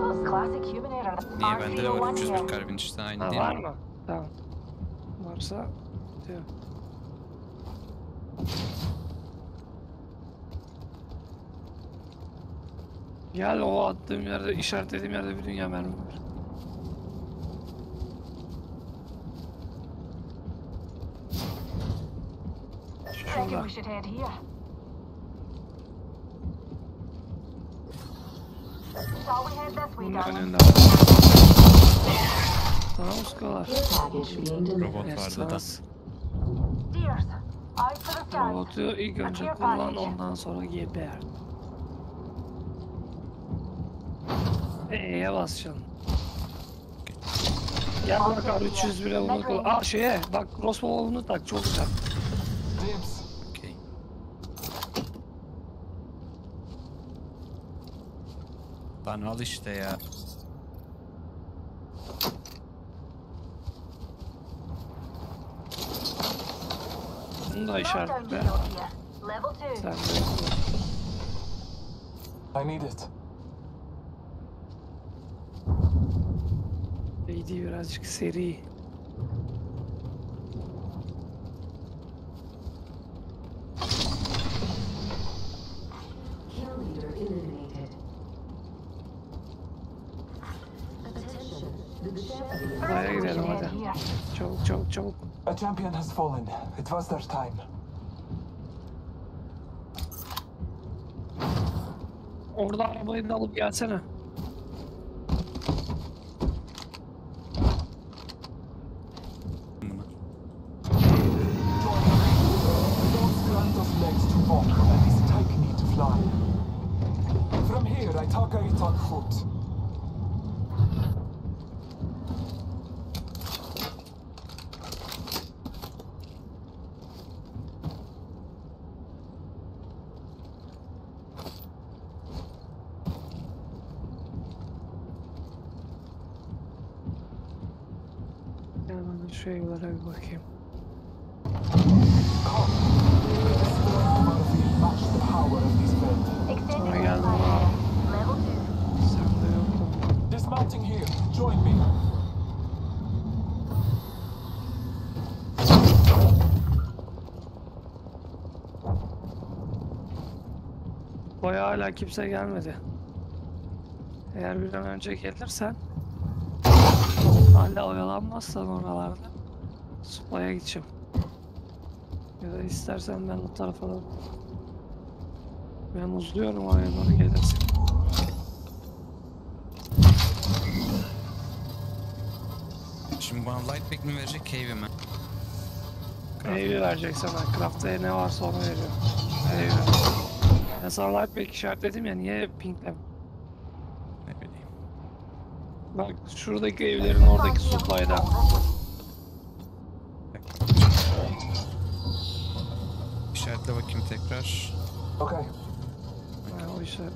Those classic human error. Niye bende de var R301 301 here. karbin işte aynı Ha, değil var mi? mı? Tamam. Varsa diyor. Gel o attığım yerde, işaretlediğim yerde bir dünya mermi var. Şurada. we should head here. Shall we head this way, Bunun darling? önünde. Sana being delivered. Robot vardı sana da. Robotu ilk önce kullan ondan sonra geber. E'ye basacaksın. Gel bak abi 301'e bunu kullan. Aa şeye bak crossbow'unu tak çok güzel. Dibs. Okey. Lan al işte ya. Bunu da işaretle. shield here. Level 2. Sen de I need it. AD birazcık seri. Kill leader eliminated. Attention. The champion. Buraya We should gidelim head hadi. here. Çabuk çabuk çabuk. Champion has fallen. It was their time. Orada arabayı da alıp gelsene. Bunu. Gods grant us legs to walk, and this tyke need to fly. From here, I talk it on foot. Şu şeylere bir bakayım. Murphy, match the power of this belt. Sonra Extending geldim supply. ama Level 2. sende yok o. Dismounting here. Join me. Boya hala kimse gelmedi. Eğer bir an önce gelirsen hala oyalanmazsan oralarda Supa'ya gideceğim. Ya da istersen ben o tarafa da ben uzluyorum oraya doğru gelirsin. Şimdi bana Lightback mi verecek, Cave'i mi? Evi verecek sana. Craft'ta ne varsa onu veriyor. Evi Ben sana Lightback işaretledim ya niye pinklem? Ne bileyim. Bak şuradaki evlerin oradaki supply'da. İşaretle bakayım tekrar. Okay. Ha, o. İnşallah.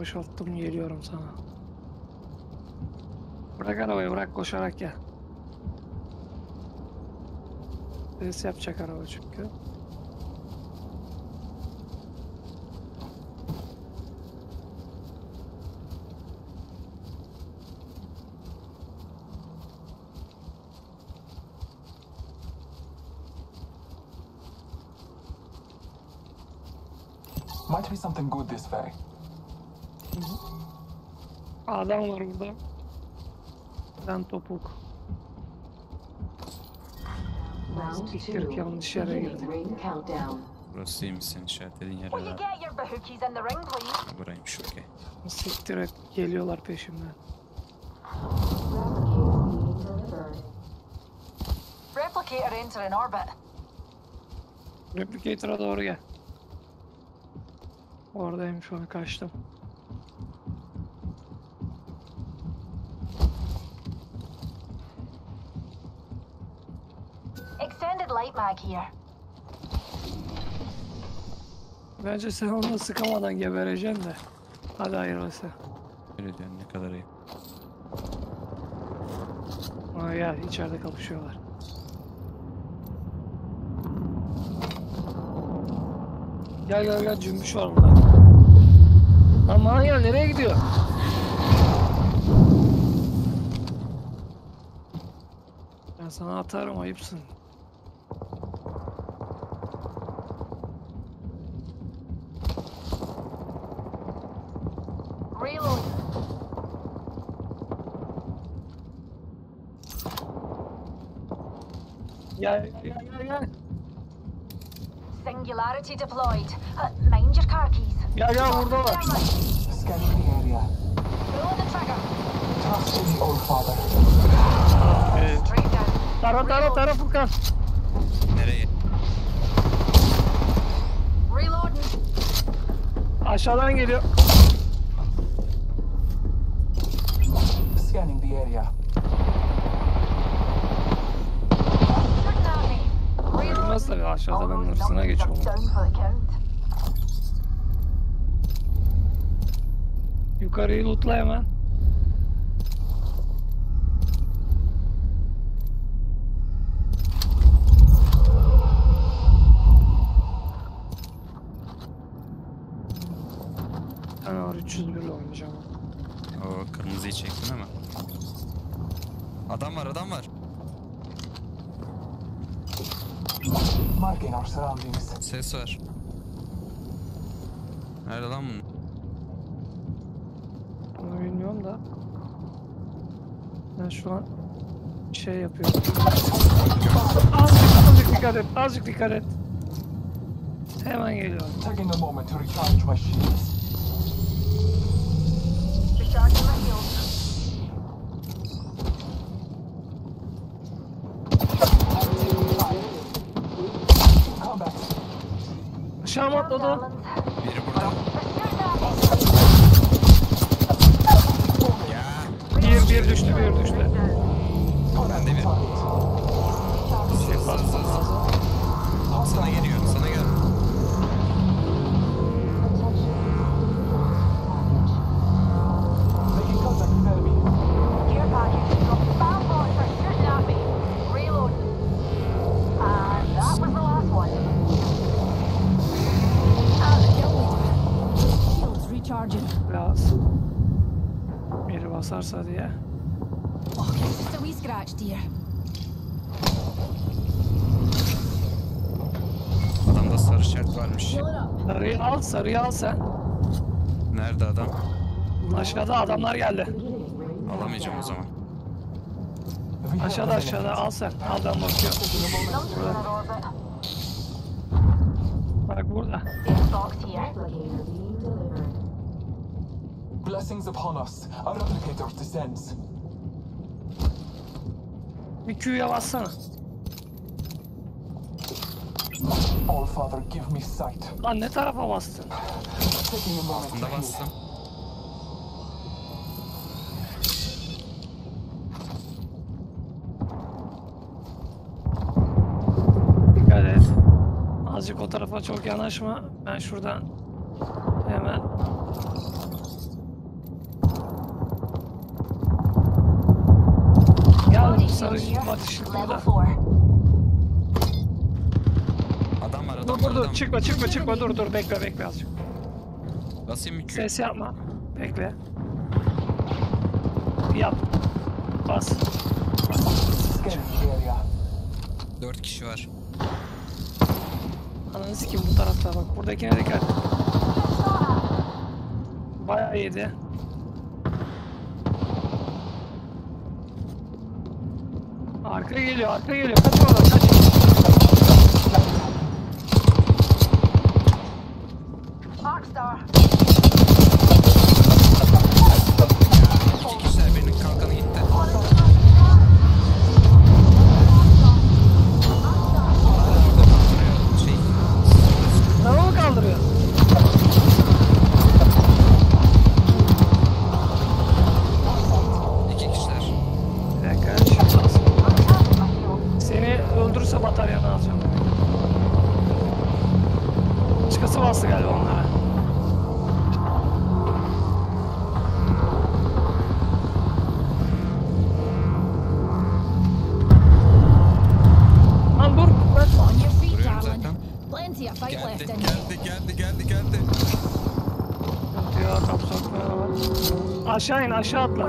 Boşalttım geliyorum sana. Bırak arabayı bırak koşarak gel. Ses yapacak araba çünkü. Might be something good this way. Adam var burada. Ben topuk. Siktir yanlış yere girdi. Burası iyi misin? İşaretlediğin yere in Buraymış, okey. Siktir et geliyorlar peşimden. Replicator entering orbit. Replicator'a doğru gel. Oradayım şu an kaçtım. Mag here. Bence sen onu sıkamadan gebereceksin de. Hadi hayırlısı. Öyle diyorsun, ne kadar iyi. Aa gel içeride kapışıyorlar. Gel gel gel cümbüş var burada. Lan manyak nereye gidiyor? Ben sana atarım ayıpsın. Reload. Gel gel gel gel. Singularity deployed. Uh, mind your car keys. Gel gel buradalar. Scanning the area. Pull the trigger. Trust in the old father. Down. tara tara tara Furkan. Nereye? Reloading. Aşağıdan geliyor. All those hırsına count. Yukarıyı lootla hemen. Ben var 301 ile oynayacağım. O kırmızıyı çektin ama. Adam var, adam var. Our surroundings. Ses var. Nerede lan bunun? Bunu bilmiyorum da. Ben şu an şey yapıyorum. Azıcık, azıcık dikkat et, azıcık dikkat et. Hemen geliyorum. Taking a moment to recharge my shields. Recharging my shields. Combat. Aşağı Aşağıda adamlar geldi. Alamayacağım o zaman. Aşağıda aşağıda al sen. Adam bakıyor. Orbit. Bak burada. Blessings upon us. Our replicator descends. Bir Q'ya bassana. All Father, give me sight. Lan ne tarafa bastın? Taking a moment to Bunda heal. bastım. Dikkat et. Azıcık o tarafa çok yanaşma. Ben şuradan hemen Gel sarı shield here. batışlık Level burada. 4. Adam var adam Dur dur dur adam. çıkma çıkma çıkma dur dur bekle bekle azıcık. Basayım mı Q? Ses yapma. Bekle. Yap. Bas. Area. 4 kişi var. Ananı sikeyim bu tarafta bak. Buradakine dikkat. Bayağı yedi. Arka geliyor, arka geliyor. Kaç oradan, kaç. Arcstar. Aşağı in aşağı atla.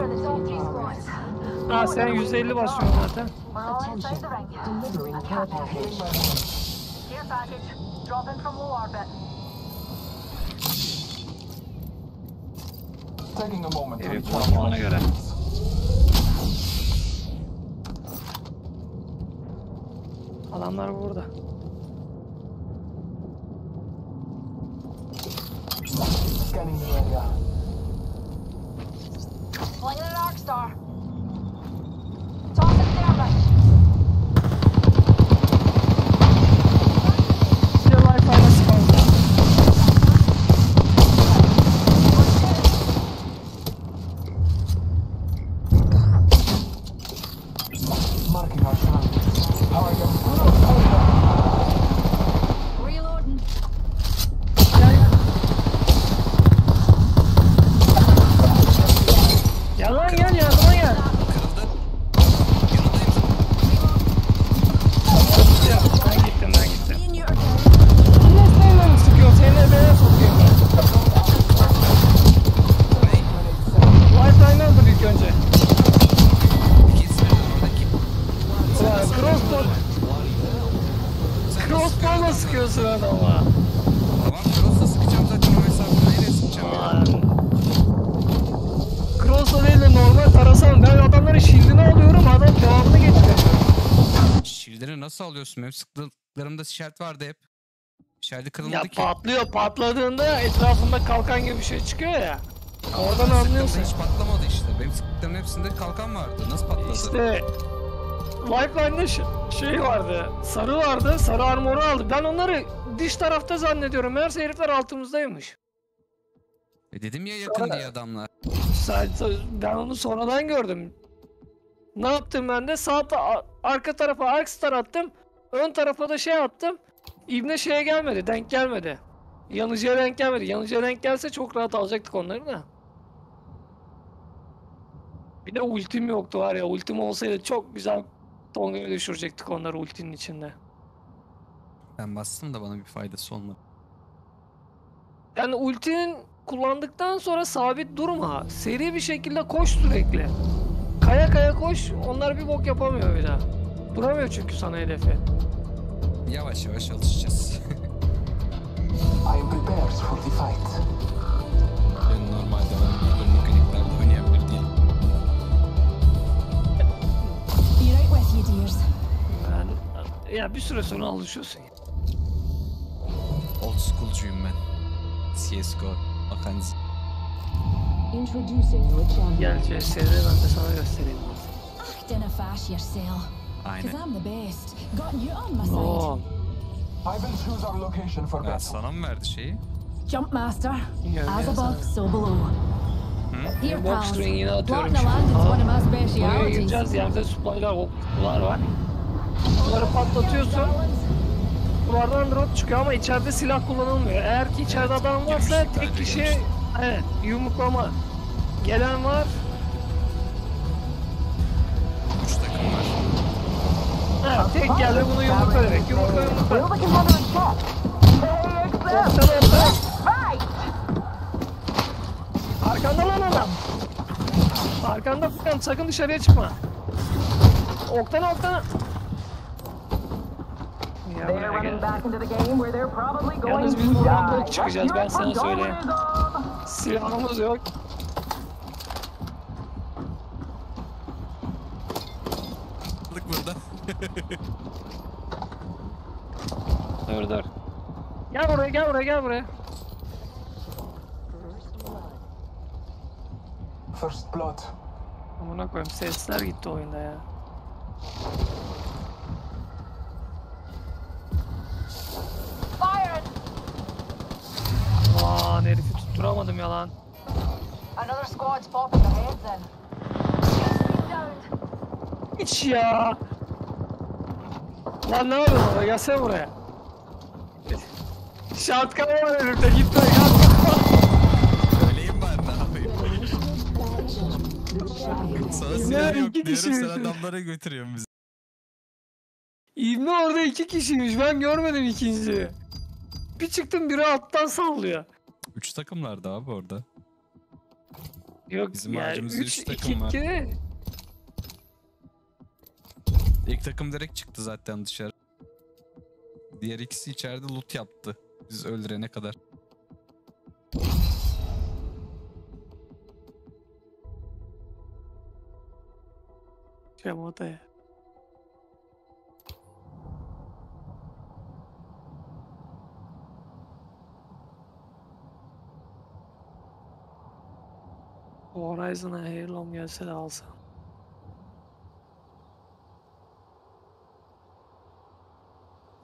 Ha sen 150 basıyorsun zaten. We're all inside Benim sıktıklarımda işaret vardı hep. İşareti kırılmadı Ya ki. patlıyor patladığında etrafında kalkan gibi bir şey çıkıyor ya. Oradan Sıktığımda anlıyorsun. hiç patlamadı işte. Benim sıktıklarımın hepsinde kalkan vardı. Nasıl patladı? İşte Lifeline'da ş- şey vardı. Sarı vardı. Sarı armoru aldı. Ben onları diş tarafta zannediyorum. Meğerse herifler altımızdaymış. E dedim ya yakın Sonra- diye adamlar. Sadece ben onu sonradan gördüm. Ne yaptım ben de? Sağ ta- arka tarafa Arkstar attım. Ön tarafa da şey attım. İbne şeye gelmedi. Denk gelmedi. Yanıcıya denk gelmedi. Yanıcıya denk gelse çok rahat alacaktık onları da. Bir de ultim yoktu var ya. Ultim olsaydı çok güzel Tonga'ya düşürecektik onları ultinin içinde. Ben bastım da bana bir faydası olmadı. Yani ultinin kullandıktan sonra sabit durma. Seri bir şekilde koş sürekli. Kaya kaya koş. Onlar bir bok yapamıyor bir daha. Duramıyor çünkü sana hedefi. Yavaş yavaş alışacağız. *laughs* I am prepared for the fight. ben normalde ben bu mekaniklerde oynayabilir değilim. Be right with you, dears. Yani ya bir süre sonra alışıyorsun. Old school'cuyum ben. CSGO. Bakan Introducing your champion. Gel CS'de ben de sana göstereyim. Fash yourself. Aynen. Because I'm the best. Got you on my side. Oo. I will choose our location for Ha, battle. sana mı verdi şeyi? Jump master. As above, so below. Here, Box pals. ringini atıyorum şimdi. Aa, one of my Buraya gireceğiz. Yerde supply'lar, oklar var. Bunları patlatıyorsun. Duvardan drop çıkıyor ama içeride silah kullanılmıyor. Eğer ki içeride adam varsa tek kişi evet, yumruklama. Gelen var. Üç takım Evet, tek geldi bunu yumrukla direkt. Yumrukla yumrukla. Ortada ortada. Arkanda lan adam. Arkanda Furkan sakın dışarıya çıkma. Oktana oktana. Ya They're buraya running gel. back into the game where they're probably going Yalnız to biz buradan die. bok çıkacağız, ben sana söyleyeyim. Silahımız yok. Aldık burada. *laughs* Dur dur. Gel buraya gel buraya gel buraya. First blood. Amına koyayım sesler gitti oyunda ya. Firing! Aman herifi tutturamadım ya lan. Another squad's popping their heads in. Down. Hiç ya. Lan ne yapıyorsun orada gelsene buraya. Şatkan var herifte gitme gel. Öyleyim ben ne yapayım? Sana silah yok iki diyorum kişi sen adamlara götürüyorsun bizi. İbni orada iki kişiymiş ben görmedim ikinciyi. Bir çıktım biri alttan sallıyor. Üç takımlardı abi orada. Yok Bizim ya ağacımızda 3 üç 2 takım var. 2 İlk takım direkt çıktı zaten dışarı. Diğer ikisi içeride loot yaptı. Biz öldürene kadar. Şamata ya. Horizon'a Heirloom gelse de alsam.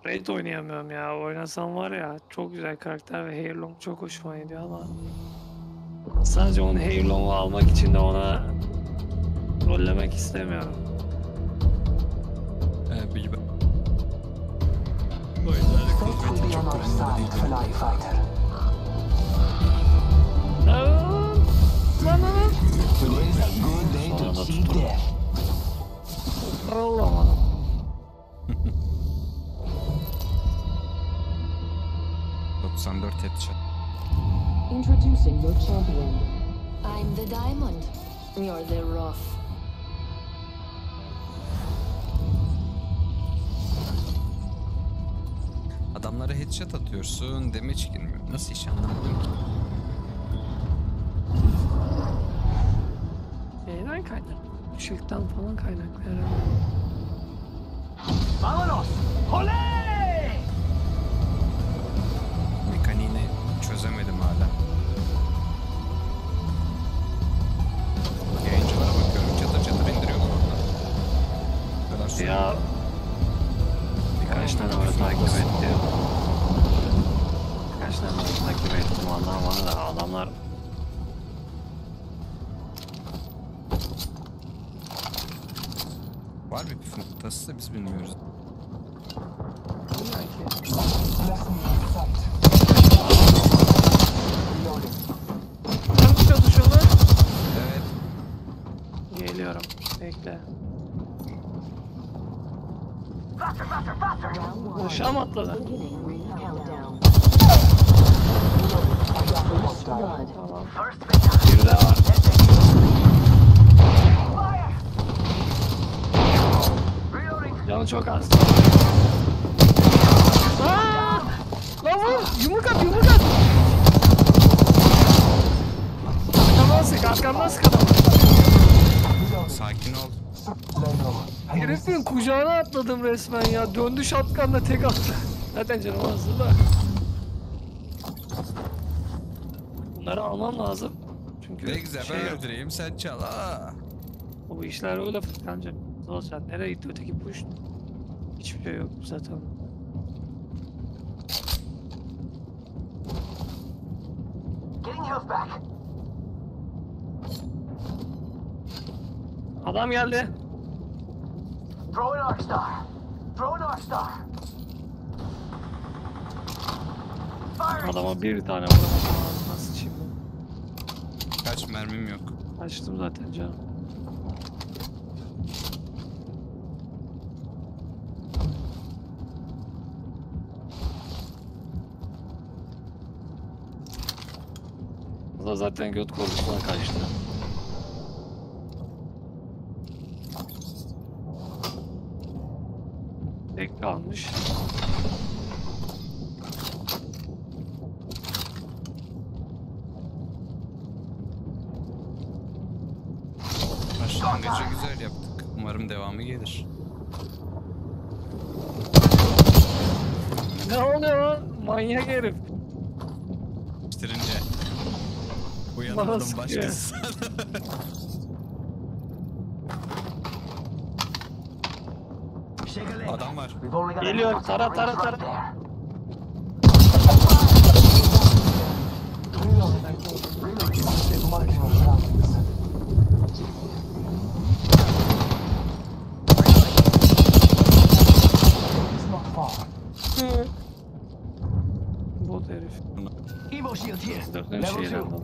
Raid oynayamıyorum ya. Oynasam var ya çok güzel karakter ve Heirloom çok hoşuma gidiyor ama sadece onun Heirloom'u almak için de ona rollemek istemiyorum. He bilmem. Fate will be on our side, Fly Fighter. Lan lan ...94 headshot. Introducing your champion. I'm the diamond. You're the rough. Adamlara headshot atıyorsun, damage girmiyor. Nasıl iş anlamadım ki. Neyden kaynak? Işıktan falan kaynaklı herhalde. ¡Vámonos! ¡Olé! Çözemedim hala. Yayıncılara bakıyorum, çatır çatır indiriyorlar kadar süre. Ya birkaç tane var takip ettim. Birkaç tane var takip ettim ondan bana da adamlar Var bir püf noktası da biz bilmiyoruz. belki Bless me with sight. Reloading. Sen mi çalışıyorsun lan? Evet. Geliyorum. Bekle. Faster, faster, faster! Round one. Aşağı mı atladı? Beginning ring countdown. down the hostile. Blood. Tamam. First victim. Bir de var. Canı çok az. Aa! Lan vur! Yumruk at, yumruk at! Arkamdan sık, arkamdan sık adamı. Sakin ol. Herifin kucağına atladım resmen ya. Döndü şatkanla tek attı. Zaten canım azdı da. Bunları almam lazım. Çünkü Ne güzel şey ben yok. öldüreyim sen çal. Aa. Bu işler öyle Furkan'cım. Olacak. Nereye gitti öteki push? Hiçbir şey yok zaten. Getting health back. Adam geldi. Throwing Arc Star. Throwing Arc Star. Adama bir tane vuramadım. Sıçayım ben. Kaç mermim yok. Açtım zaten canım. O da zaten göt korkusuna kaçtı. Tek kalmış. Başlangıcı güzel yaptık. Umarım devamı gelir. Ne oluyor lan? Manyak herif. Bitirince uyanalım başkası. Shake a leg. Adam var. We've only got Geliyor, enough tara, range tara, right tara. there. Reloading. Reloading. Marginal surroundings. It's not far. Bot herif. Evo shield here. Dörtten Level şeyden two. dolayı.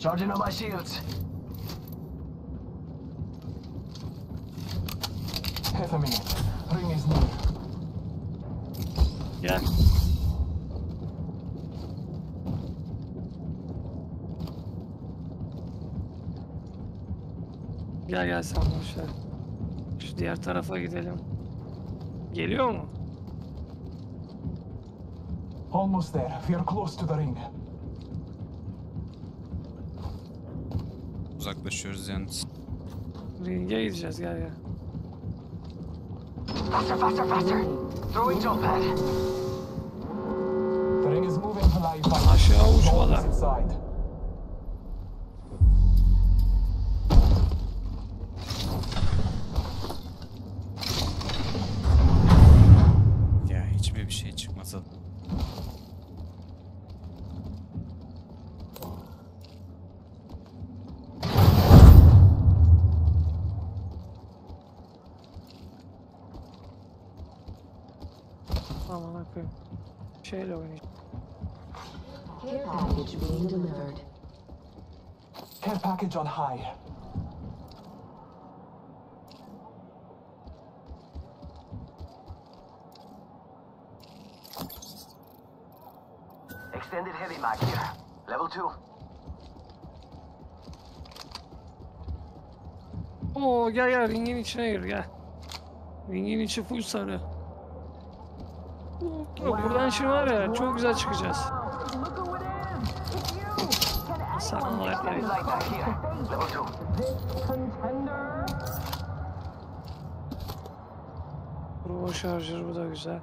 Charging on my shields. Half a minute. Ring is near. Gel. Gel gel sen boş ver. Şu diğer tarafa gidelim. Geliyor mu? Almost there. We are close to the ring. Uzaklaşıyoruz yalnız. Ring'e gideceğiz gel gel. Faster, faster, faster. Throwing jump pad. The ring is moving to life. fight. Aşağı uçmadan. Package on high. Extended heavy mag here. Level two. Oo gel gel ringin içine gir gel. Ringin içi full sarı. Buradan şimdi var ya çok güzel çıkacağız. Level two. Turbo şarjör bu da güzel.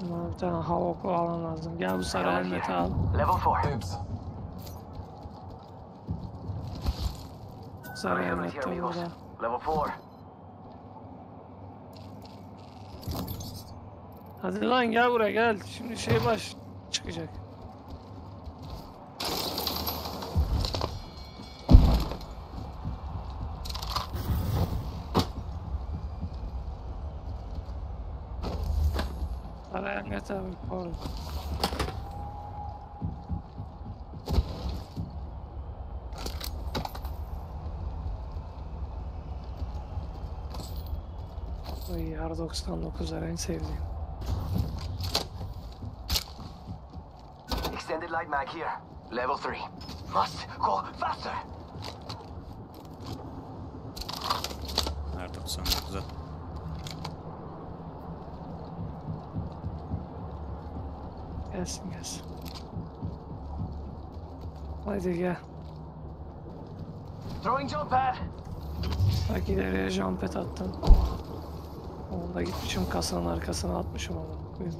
Buna bir tane hava oku alman lazım. Gel bu sarı Helmet helmeti al. Level four. Dibs. Sarı Helmet de burada. Level four. Hadi lan gel buraya gel. Şimdi şey baş çıkacak. Pardon. Ay R99'lar en sevdiğim. Extended light mag here. Level 3. Must go faster. R99'a Gelsin gelsin. Haydi gel. Throwing jump pad. Bak ileriye jumpet attım. Onu da gitmişim kasanın arkasına atmışım. Buyurun.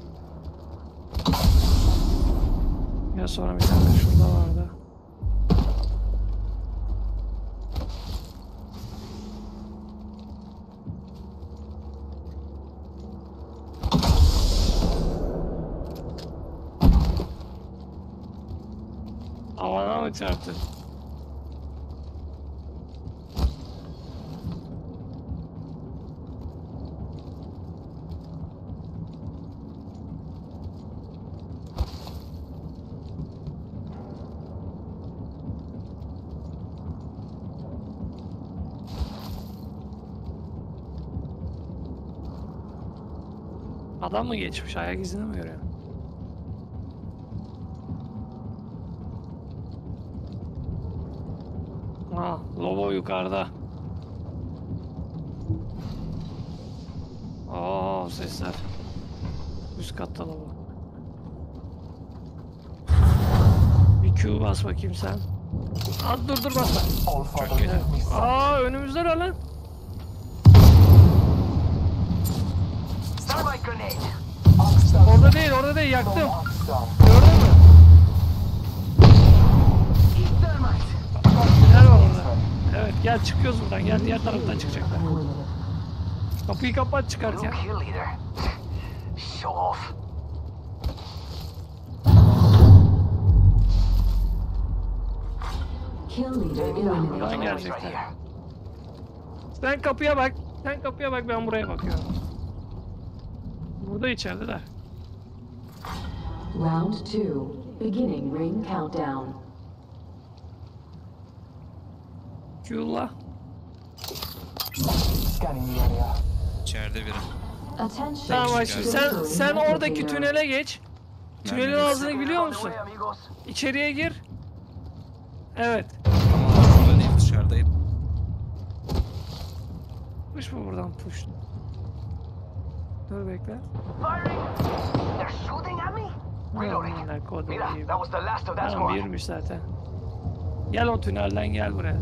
Ya sonra bir tane şurada vardı. Havana mı çarptı? Adam mı geçmiş? Ayak izini mi görüyor? Ha, Yukarıda. Aa, sesler. Üst katta Lobo. Bir Q bas bakayım sen. Aa, dur dur basma. Me some. Aa, önümüzde ne lan? Orada değil, orada değil. Yaktım. Gel çıkıyoruz buradan. Gel diğer taraftan çıkacaklar. Kapıyı kapat çıkart ya. Buradan gelecekler. Sen kapıya bak. Sen kapıya bak ben buraya bakıyorum. Burada içerideler. Round two. Beginning ring countdown. Area. İçeride biri. Tamam bak şimdi sen, sen oradaki tünele geç. Tünelin ağzını biliyor musun? İçeriye gir. Evet. Ama burada değil dışarıdayım. Push mu buradan push? Dur bekle. Amına kodum Mira, gibi. that was the last of that Tamam birmiş zaten. Gel o tünelden gel buraya.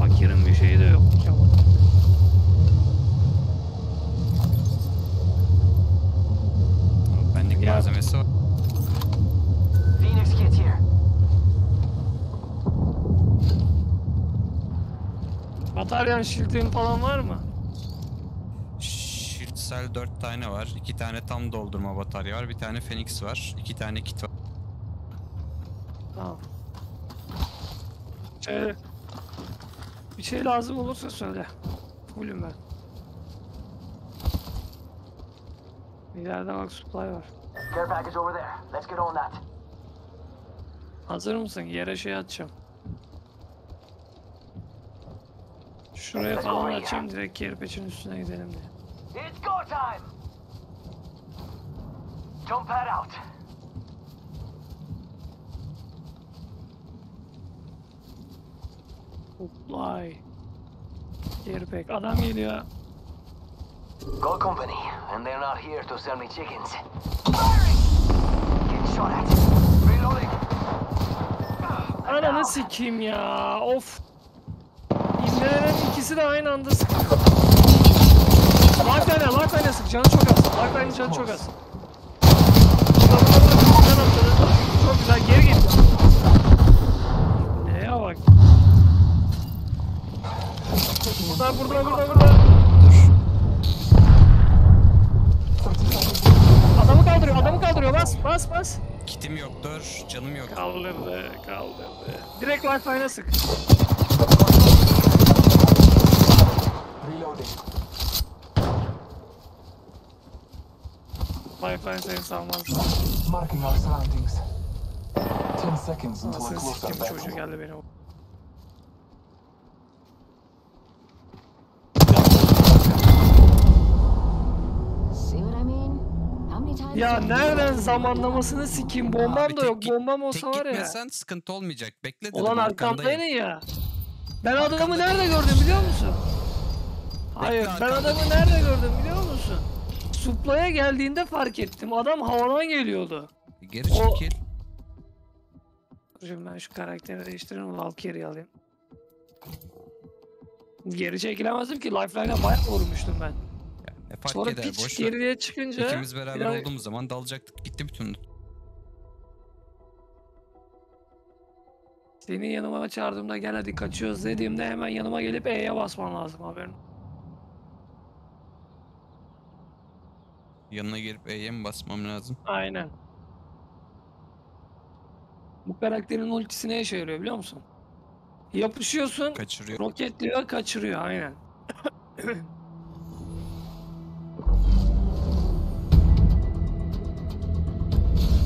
Fakirin bir şeyi de yok. Benlik malzemesi var. Phoenix kit here. Bataryan shield'in falan var mı? Shield cell 4 tane var. 2 tane tam doldurma batarya var. Bir tane Phoenix var. 2 tane kit var. Tamam. Şey, bir şey lazım olursa söyle. Fullüm ben. İleride bak supply var. Care package over there. Let's get on that. Hazır mısın? Yere şey atacağım. Şuraya falan atacağım direkt kerpeçin üstüne gidelim diye. It's go time. Jump pad out. Supply. Kerpek. Adam geliyor. Gold company, and they're not here to sell me chickens. Get shot at. Reloading. Ananı sikeyim ya. Of. İzlenen ikisi de aynı anda sıkıyor. Larkline, Larkline sık. Canı çok az. Larkline'in canı çok az. Çok güzel. Geri git. Neye bak. Burada, burada, burada, burada. Adamı kaldırıyor, adamı kaldırıyor. Bas, bas, bas. Kitim yoktur. Canım yok. Kaldırdı, kaldırdı. Direkt Lifeline'a sık. Reloading. Lifeline seni salmaz. Marking our surroundings. Ten seconds until I close that sikeyim çocuğu geldi beni. Ya nereden zamanlamasını sikeyim bombam Abi da tek yok git- bombam olsa Tek var ya. gitmesen sıkıntı olmayacak. Bekle dedim Ulan arkandayım. arkamdaydın ya. Ben adamı nerede gördüm biliyor musun? Hayır ben adamı nerede gördüm biliyor musun? Suplaya geldiğinde fark ettim. Adam havadan geliyordu. Geri O- çekil. Şimdi ben şu karakteri değiştireyim. Valkyrie'yi alayım. Geri çekilemezdim ki. Lifeline'a bayağı vurmuştum ben. Ne fark Sonra eder piç boş ver. geriye çıkınca... İkimiz beraber biraz- olduğumuz zaman dalacaktık. Gitti bütün. Seni yanıma çağırdığımda gel hadi kaçıyoruz dediğimde hemen yanıma gelip E'ye basman lazım haberin. Yanına gelip E'ye mi basmam lazım? Aynen. Bu karakterin ultisi ne işe yarıyor biliyor musun? Yapışıyorsun, Kaçırıyor. roketliyor, kaçırıyor aynen. *coughs*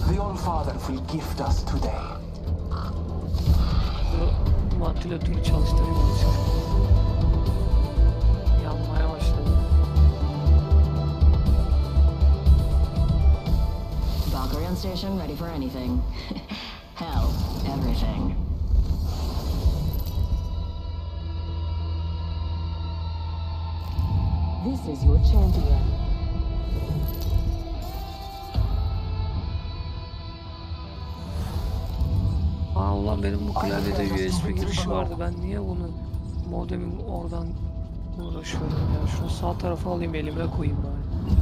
The All-Father will gift us today. Valkyrian station ready for anything. *laughs* Hell, everything. This is your champion. Aa ulan benim bu klavyede USB girişi vardı. Ben niye bunu modemin oradan uğraşıyorum ya. Şunu sağ tarafa alayım elime koyayım bari.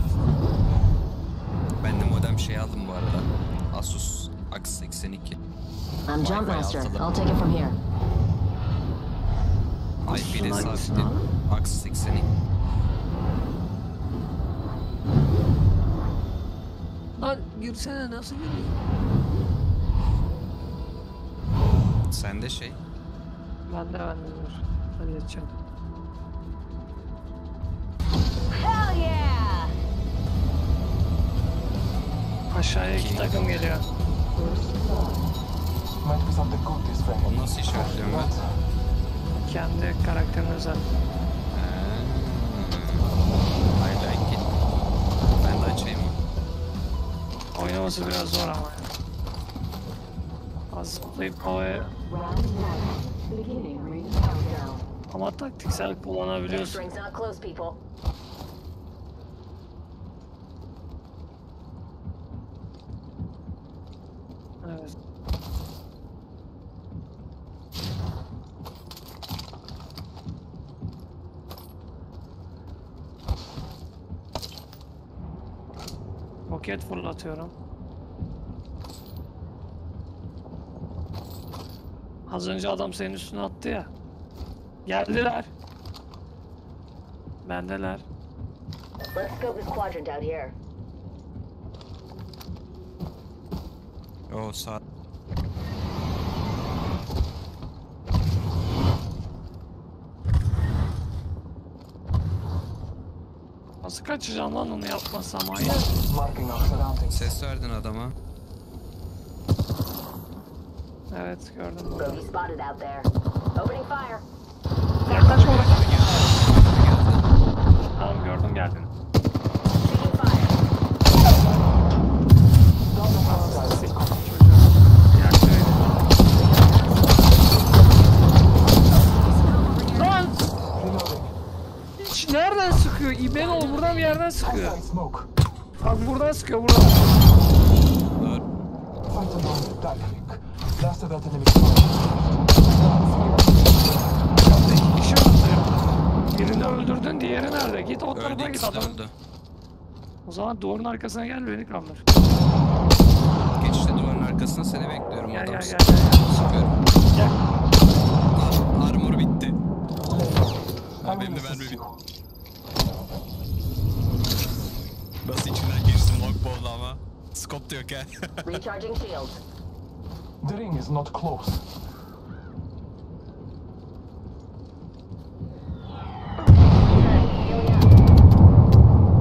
Ben de modem şey aldım bu arada. Asus Aks 82. I'm Jump Master. I'll take it from here. IP de hangisini sabit. abi? Aks 82. Lan girsene nasıl giriyor? Sende şey. Ben de ben de dur. Halledeceğim. Hell yeah! Aşağıya iki takım geliyor. Onu nasıl işaretliyorum ben? Kendi karakterin özel. I like it. Ben de açayım? Oynaması biraz zor ama ya. Az zıplayıp havaya Beginning ring countdown. ama taktiksel kullanabiliyorsun. Rings not close, people. Evet. Roket fırlatıyorum. Az önce adam senin üstüne attı ya. Geldiler. Bendeler. Let's scope this quadrant out here. O sağ. Nasıl kaçacağım lan onu yapmasam hayır. Ses verdin adama. Evet gördüm bunu. Bogey spotted out there. Opening fire. Bir yerden sıkıyor. Bak buradan sıkıyor buradan. İki kişi var. Birini öldürdün diğeri nerede? Git o Öldü tarafa git adam. öldü. O zaman duvarın arkasına gel beni kaldır. Geç işte duvarın arkasına seni bekliyorum Gel adam. gel gel gel. Sıkıyorum. Gel. Ar- armor bitti. I Ha, benim de mermi bitti. you. Nasıl içinden geçtim logball'la ama. Scope yok ha. *laughs* Recharging shields. The ring is not close.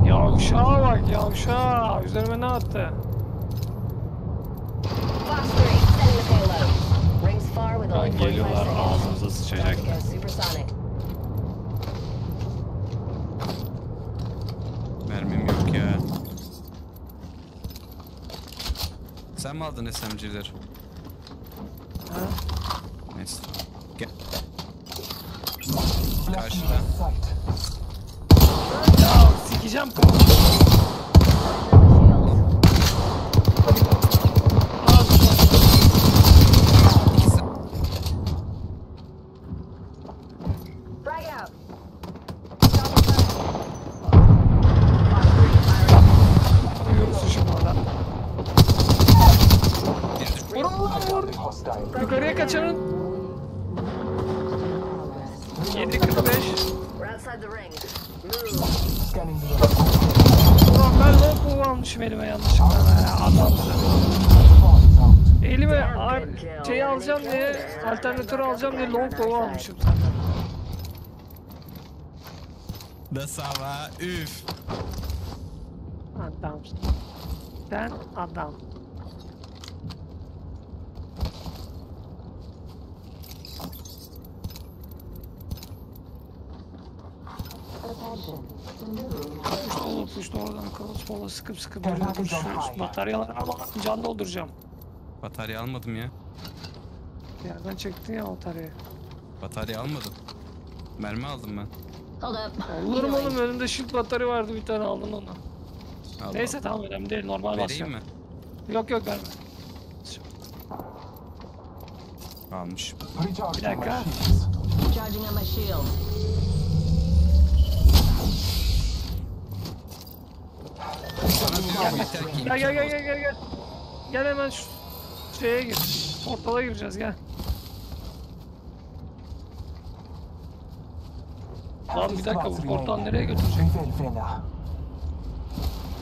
Yavşağa bak yavşağa. Üzerime ne attı? Fox 3, setting the payload. Rings far with only Lan 45 geliyorlar seconds. ağzımıza About to sıçacaklar. go supersonic. Mermim yok ya. Sen mi aldın SMG'leri? Ha? Neyse. Gel. Karşıda. Ya sikeceğim kapı. Nasıl ama? Üf. Adamsın. Sen adam. Puşta olur puşta oradan kılıç mola sıkıp sıkıp böyle konuşuyoruz. Bataryaları ama can dolduracağım. Batarya almadım ya. Bir yerden çektin ya bataryayı. Batarya almadım. Mermi aldım ben. Olur mu oğlum önümde shield batarya vardı bir tane aldın onu. Allah Neyse tamam önemli değil normal Allah. Vereyim mi? Yok yok verme. Almış. Bir dakika. Charging on my. Gel gel gel gel gel gel. Gel hemen şu şeye gir. Portala gireceğiz gel. Lan bir dakika bu portal nereye götürecek?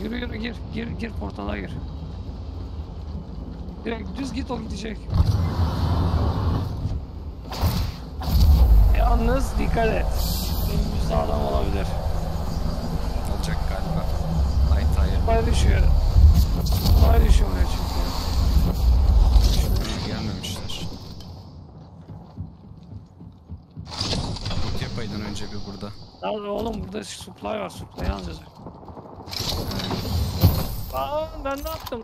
Yürü yürü gir. Gir gir portala gir. Direkt düz git o gidecek. Yalnız dikkat et. Önümüzde adam olabilir. Olacak galiba. Ay tayır. Kolay düşüyor. Kolay düşüyor çünkü. Buraya gelmemişler. Loot yapaydın önce bir burada. Lan oğlum burada supply var. Supply alacağız. Aa ben ne yaptım?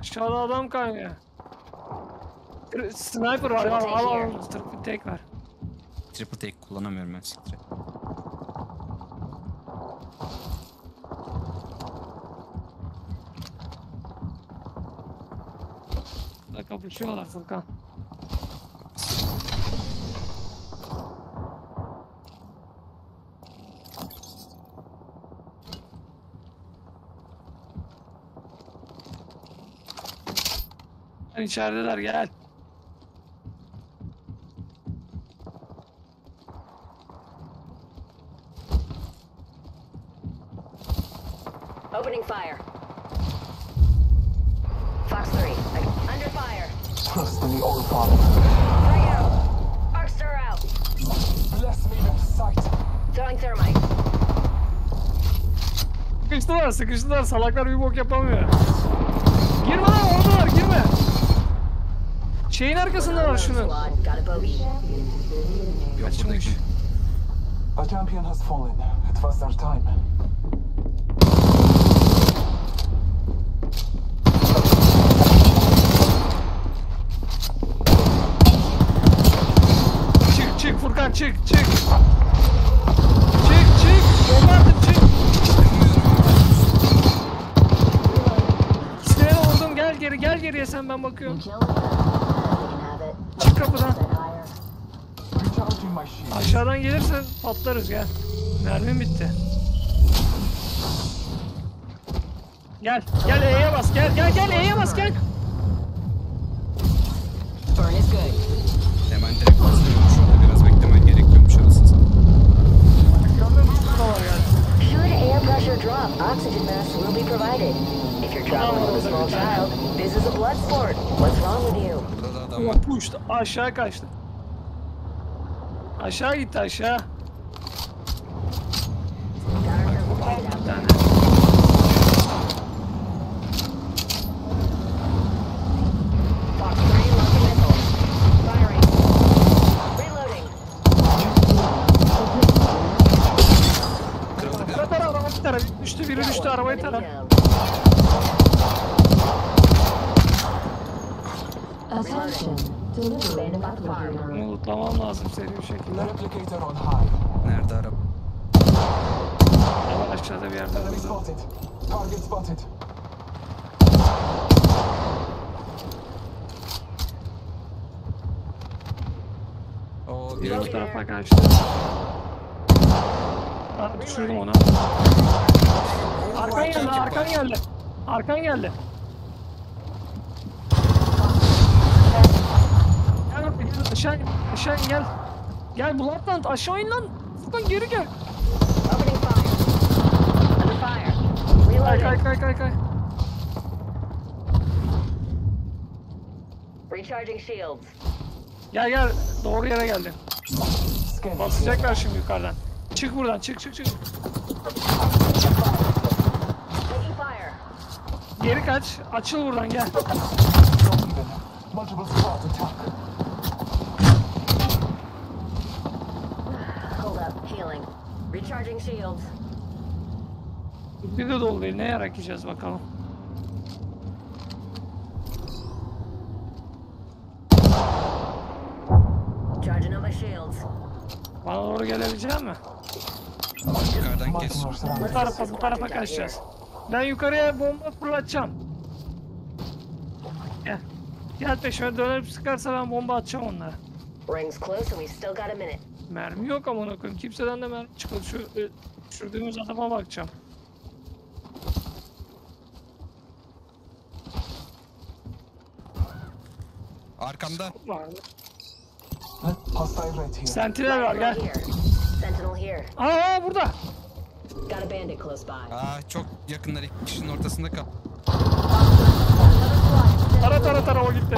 Aşağıda adam kaynıyor. Sniper var. Al al al. Triple tek var. Triple take kullanamıyorum ben siktir. kapışıyorlar Furkan. İçerideler gel. Opening fire. Fox 3. Under fire. Trust in the old father. Frag out. Arc stir out. Bless me with sight. Throwing thermite. Sıkıştılar sıkıştılar salaklar bir bok yapamıyor. Girme lan oradalar girme. Şeyin arkasında var şunun. Squad. Got a bogey. Yok Kaçmış. A champion has fallen. It was their time. Çık çık Furkan çık çık. Çık çık. Bomba attım çık. De vurdum gel geri gel geriye sen ben bakıyorum. Kill it. You can have it. Çık kapıdan. Aşağıdan gelirsen patlarız gel. Mermim bitti. Gel gel E'ye bas gel gel gel E'ye bas gel. Hemen direkt basmıyormuş orada biraz beklemen gerekiyormuş var gel. Should air pressure drop, oxygen masks will be provided. If you're traveling with a small child, this is a blood sport. What's wrong with you? Ama kuş aşağı kaçtı. Aşağı gitti aşağı. Düştü biri düştü. Bunu lootlamam lazım seri bir şekilde. Nerede araba? Ama aşağıda bir yerde. Spotted. O Bir bir o tarafa kaçtı. Düşürdüm onu. Arkan geldi, arkan geldi. Arkan geldi. Gel, aşağı in gel. Gel Bloodland aşağı in lan. Furkan geri gel. Kay kay kay kay kay. Recharging shields. Gel gel doğru yere. Scanning. Basacaklar şimdi yukarıdan. Çık buradan çık çık çık. Geri kaç. Açıl buradan gel. Recharging shields. Bir de değil. Ne yarak yiyeceğiz bakalım. Charging up my shields. Bana doğru gelebilecek mi? yukarıdan kes. Bu tarafa bu tarafa kaçacağız. Ben yukarıya bomba fırlatacağım. Gel. Gel peşime dönüp sıkarsa ben bomba atacağım onlara. Rings close and we still got a minute. Mermi yok amına koyayım. Kimseden de mermi çıkmadı. Şu e, düşürdüğümüz adama bakacağım. Arkamda. Sentinel var gel. Here. Sentinel here. Aa burada. Got a bandit close by. Aa çok yakınlar iki kişinin ortasında kal. Tara tara tara o gitti.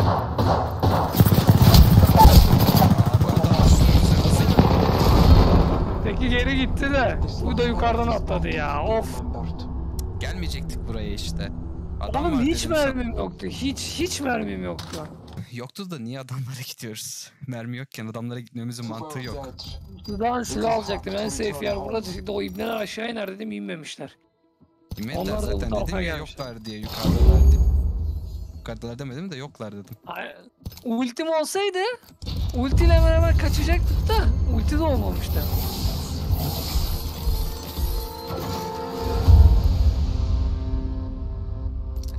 Teki geri gitti de bu da yukarıdan atladı ya. Of. Gelmeyecektik buraya işte. Adam Oğlum var hiç dedim mermim yoktu. Hiç hiç mermim yoktu. Yoktu da niye adamlara gidiyoruz? Mermi yokken adamlara gitmemizin mantığı yok. Sudan silah alacaktım. En safe yer burada çıktı. O ibneler aşağı iner dedim inmemişler. İmediler Onlar da zaten tarafa dedim ya yoklar diye yukarıdalar dedim. Yukarıdalar demedim de yoklar dedim. Ay, Ultim olsaydı ultiyle beraber kaçacaktık da ulti de olmamıştı.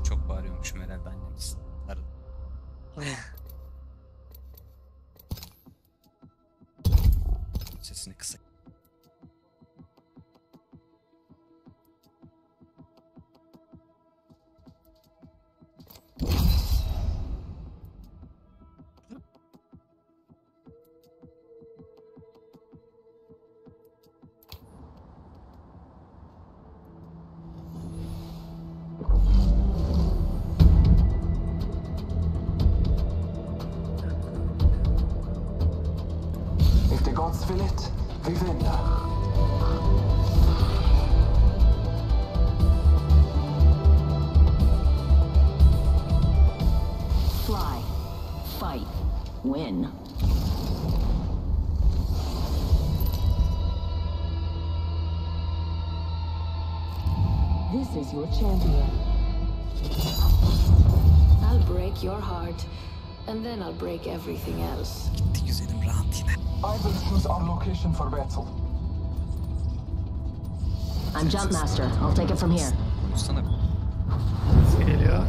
Çok bağırıyormuşum herhalde annemiz. Aradı. Then I'll break everything else. Gitti güzelim rahat yine. I will choose our location for battle. I'm Jumpmaster. I'll take it from here. Geliyor.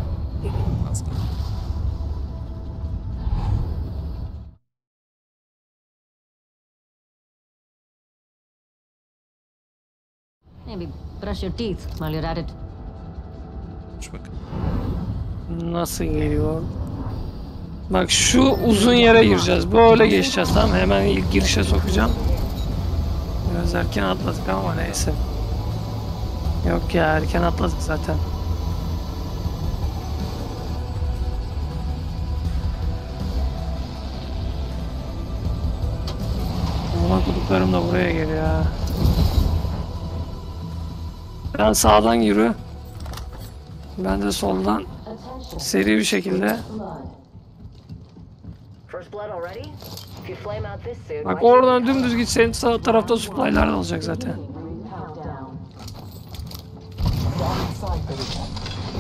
Maybe brush your teeth while you're at it. Şu bak. Nasıl geliyor? Bak şu uzun yere gireceğiz. Böyle geçeceğiz tamam? Hemen ilk girişe sokacağım. Biraz erken atladık ama neyse. Yok ya erken atladık zaten. Ulan kuduklarım da buraya geliyor ha. Ben sağdan yürü. Ben de soldan seri bir şekilde. First blood Bak oradan dümdüz gitsen sağ tarafta supply'lar da olacak zaten.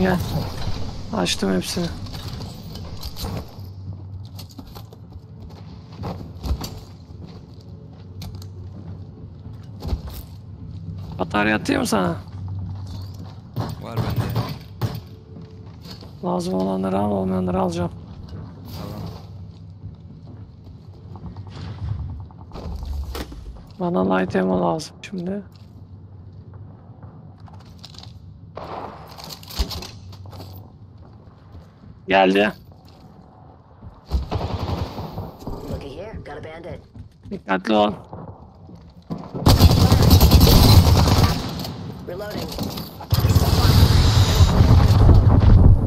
Gel. Açtım hepsini. Batarya atayım sana. Var bende. Lazım olanları al, olmayanları alacağım. Bana light ammo lazım şimdi. Geldi. Dikkatli ol. Reloading.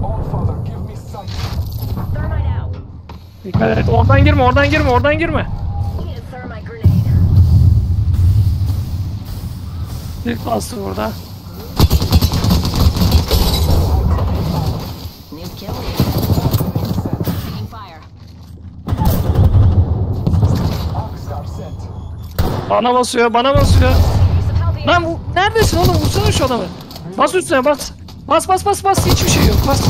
All Father, give me sight. Thermite out. Dikkat et. Oradan girme, oradan girme, oradan girme. İlk bastı burada. Bana basıyor, bana basıyor. Lan bu, neredesin oğlum? Vursana şu adamı. Bas üstüne bas. Bas bas bas bas. Hiçbir şey yok. Bas.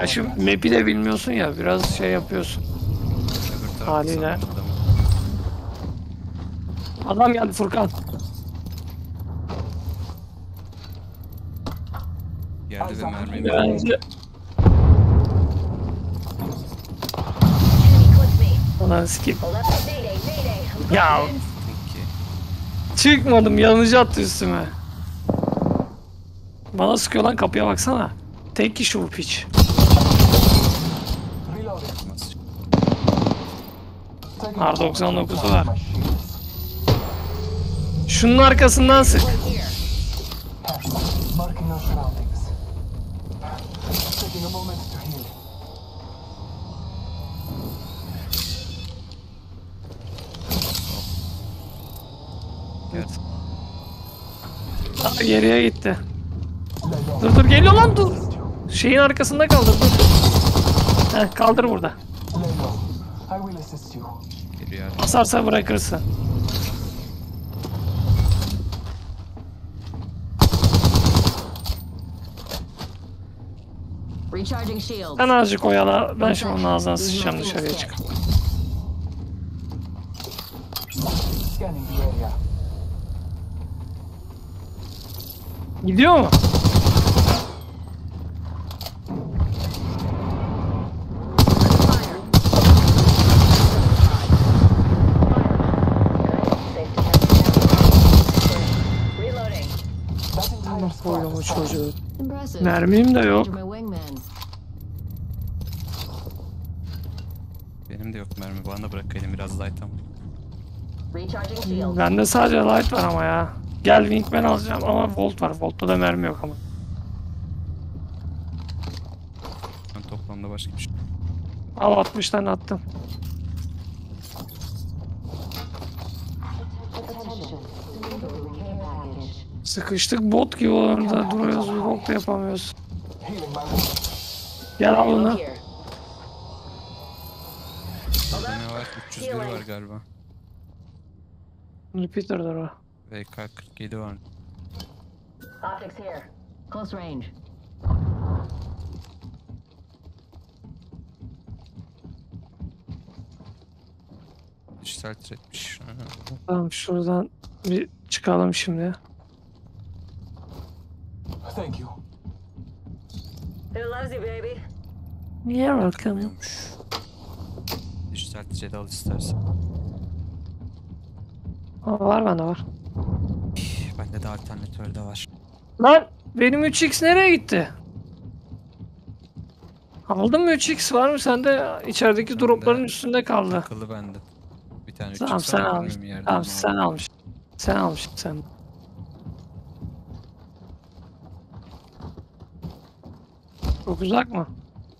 Ya şu map'i de bilmiyorsun ya. Biraz şey yapıyorsun. Haliyle. Adam geldi Furkan. Geldi ve mermimi Bence. Ulan. I'm Ya çıkmadım. Yanıcı attı üstüme. Bana sıkıyor lan kapıya baksana. Tek kişi bu piç. Reloading. Nasıl? Taking a moment to R99'u recharge var. Şunun arkasından sık. Aa, geriye gitti. Dur dur geliyor lan dur. Şeyin arkasında kaldır dur. Heh, kaldır burada. I will assist you. Basarsa bırakırsın. Sen azıcık oyala. Ben şimdi onun ağzına sıçacağım dışarıya çık. Gidiyor mu? Fire. Safe to catch Reloading. That fallen. çocuğu. Mermim de yok. Benim de yok mermi. Bana da bırak elim biraz light ama. Shield. Bende sadece light var ama ya. Gel Wingman alacağım ama Volt var. Volt'ta da mermi yok ama. Ben toplamda başka bir şey. Al 60 tane attım. Sıkıştık bot gibi orada duruyoruz. Bir bok da yapamıyoruz. Gel al bunu. Burada ne var? 301 var galiba. Repeater'dır o. VK 47 var. Optics here. Close range. Dijital tretmiş. Tamam şuradan bir çıkalım şimdi. Thank you. Who loves you, baby? Niye welcome? Yapamıyormuş. Dijital tret al istersen. Aa, var bende var. Bende de alternatör de var. Lan benim 3x nereye gitti? Aldın mı 3x var mı sende? içerideki Bende dropların üstünde kaldı. Takılı bende. Bir tane Tamam sen almışsın. bilmiyorum yerden Tamam sen almışsın. Sen almışsın sen. Çok uzak mı?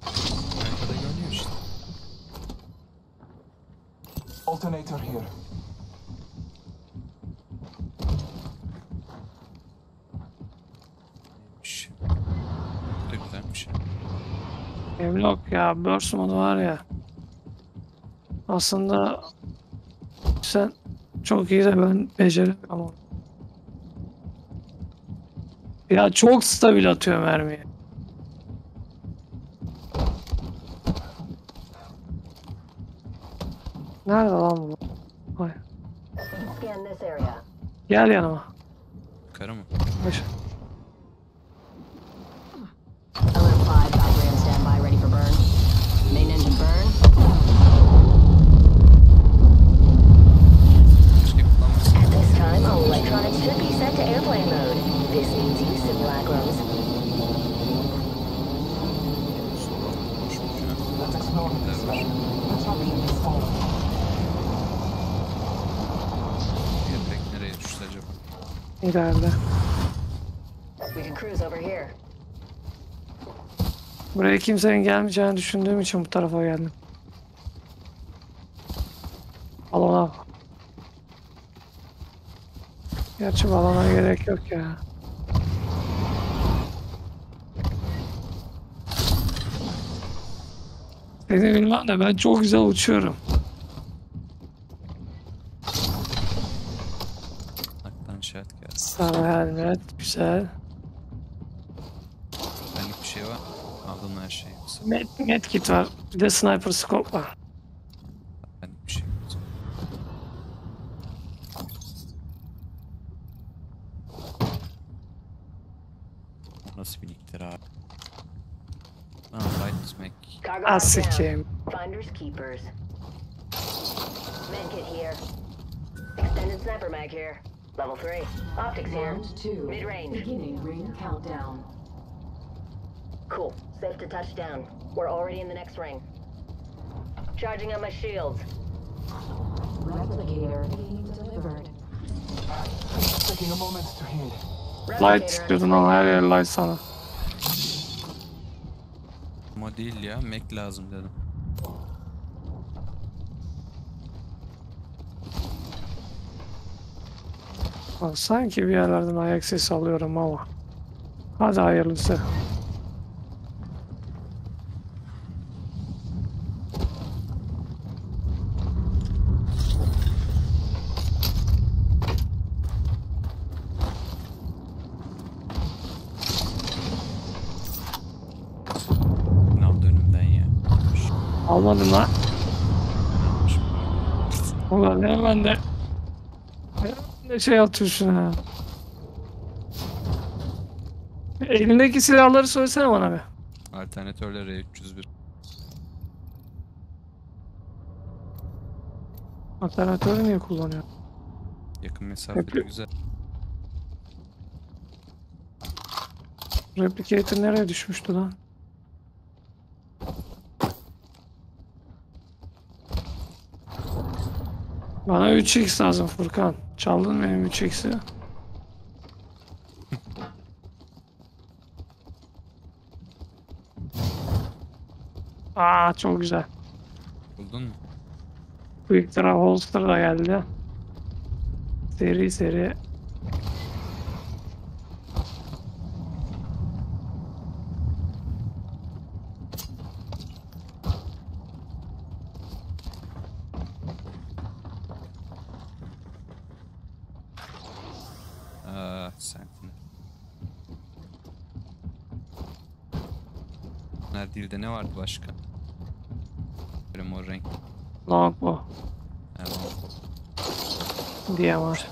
Arkada görünüyor işte. Alternator here. Neymiş? Da güzelmiş. Evlok ya. Burst modu var ya. Aslında sen çok iyi de ben beceremiyorum ama. Ya çok stabil atıyor mermiyi. Nerede lan bu? Area. Gel yanıma. Yukarı mı? Baş. Alert 5, operator standby, ready for burn. Main engine burn. Keşke kullanmasın. At this time, all electronics should be set to airplane mode. This means use simulacrums. Let's explore this. The champion is falling. Yepek nereye düştü acaba? Here. Buraya kimsenin gelmeyeceğini düşündüğüm için bu tarafa geldim. Balona. Gerçi balona gerek yok ya. Seni bilmem de ben çok güzel uçuyorum. Sarı helmet güzel. Benlik bir şey var. Aldım her şeyi. Med, medkit var. Bir de sniper scope var. Benlik bir şey yok. O Nasıl bir nicktir abi? Aa, Light Smack. Cargo Ah locked down. sikeyim. Finders keepers. Medkit here. Extended sniper mag here. Level 3. Optics here. Round 2. Mid-range. Beginning ring countdown. Cool. Safe to touch down. We're already in the next ring. Charging up my shields. Replicator being delivered. Taking a moment to heal. Light Replicator istiyordun ama her yer light sana. Ama değil ya. Mac lazım dedim. Sanki bir yerlerden ayak sesi alıyorum ama. Hadi hayırlısı. Ne oldu önümden ya? Almadın lan. Ulan ne hemen de... Şey atıyorsun ha. Elindeki silahları söylesene bana bir. Alternatörler R301. Alternatörü niye kullanıyor? Yakın mesafede Repli- güzel. Replicator nereye düşmüştü lan? Bana 3x lazım Furkan. Çaldın benim 3x'i. Aa çok güzel. Buldun mu? Quick Draw Holster da geldi. Seri seri. Aa, Sentinel. Bunlar değil de ne vardı başka? Böyle mor renk. Long bu. Evet. diye var.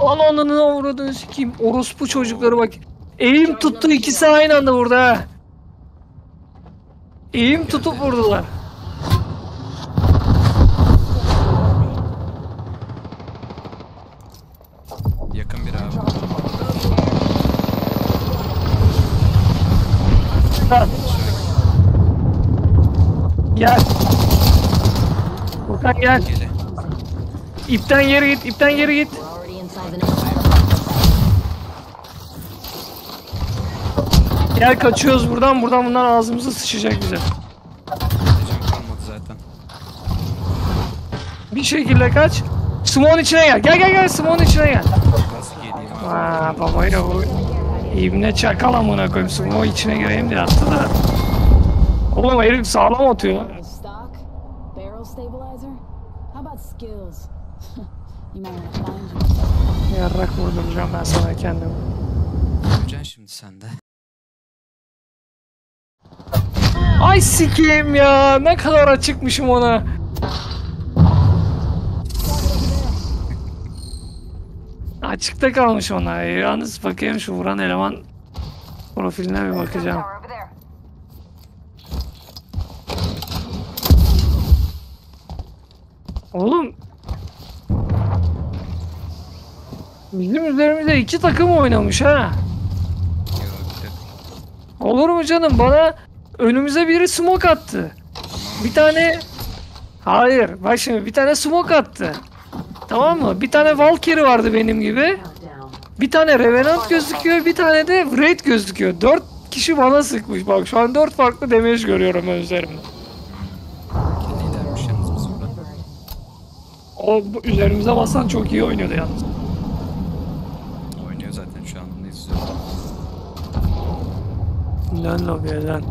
Ananını avradını sikeyim. Orospu çocukları bak. Eğim tuttu ikisi aynı anda burada ha. Eğim tutup vurdular. Yakın bir abi. Lan. Gel. Furkan gel. Gele. İpten geri git, ipten geri git. Gel kaçıyoruz buradan, buradan bunlar ağzımıza sıçacak bize. Kalmadı zaten. Bir şekilde kaç. Smoke'un içine gel. Gel gel gel Smoke'un içine gel. Nasıl yediğim abi. Aa babayla bu İbne çakal amına koyayım. Smoke içine gireyim diye attı da. Oğlum herif sağlam atıyor. *laughs* Yarrak vurduracağım ben sana kendimi. Öleceksin şimdi sen de. Ay sikeyim ya. Ne kadar açıkmışım ona. Açıkta kalmış ona. Yalnız bakayım şu vuran eleman profiline bir bakacağım. Oğlum Bizim üzerimizde iki takım oynamış ha. Olur mu canım? Bana önümüze biri smoke attı. Bir tane Hayır. Bak şimdi bir tane smoke attı. Tamam mı? Bir tane Valkyrie vardı benim gibi. Bir tane Revenant gözüküyor, bir tane de Wraith gözüküyor. Dört kişi bana sıkmış. Bak şu an dört farklı damage görüyorum ben üzerimde. O bu üzerimize basan çok iyi oynuyordu yalnız. Oynuyor zaten şu an onu izliyorum. Lan lobiye lan.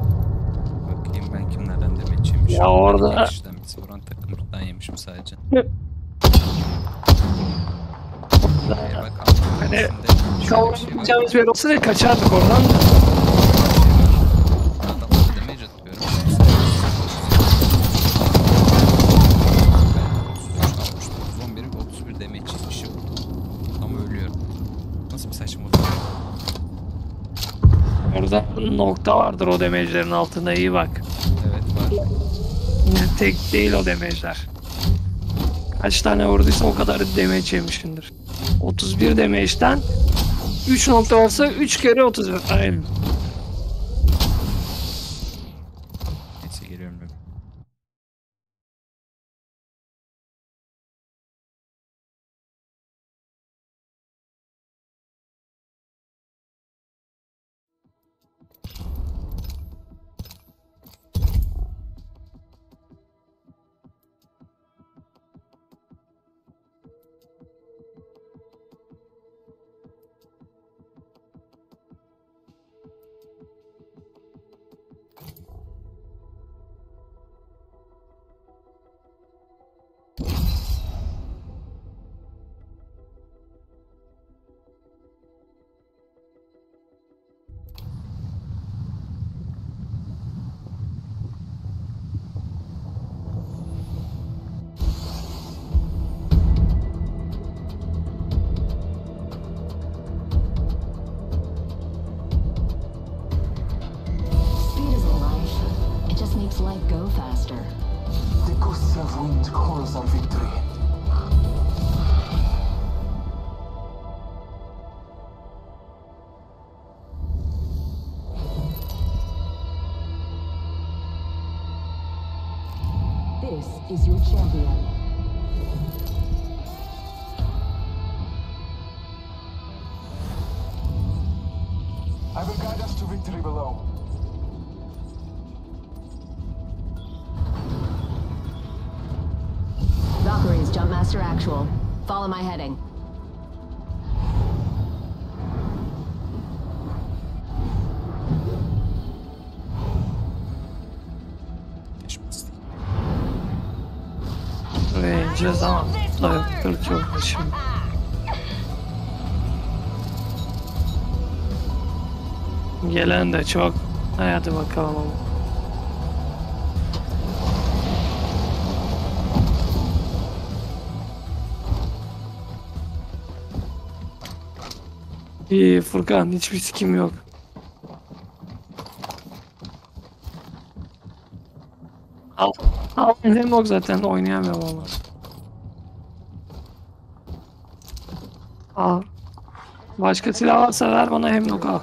Bakayım ben kimlerden demet yemişim. Ya orada- iki kişiden birisi vuran takımdan yemişim sadece. Ee, bak Hani altın üstünde şöyle bir şey olsa da kaçardık oradan da. Orada nokta vardır o damage'lerin altında iyi bak. Evet var. Tek değil o damage'ler. Kaç tane vurduysa o kadar damage yemişindir. 31 damage'den 3 nokta varsa 3 kere 31. Aynen. İneceğiz ama Kırk yok şimdi. Gelen de çok. Hadi bakalım. İyi Furkan hiçbir sikim yok. Al. Al benim yok zaten oynayamıyorum ama. Al. Başka silah varsa ver bana hem yok al.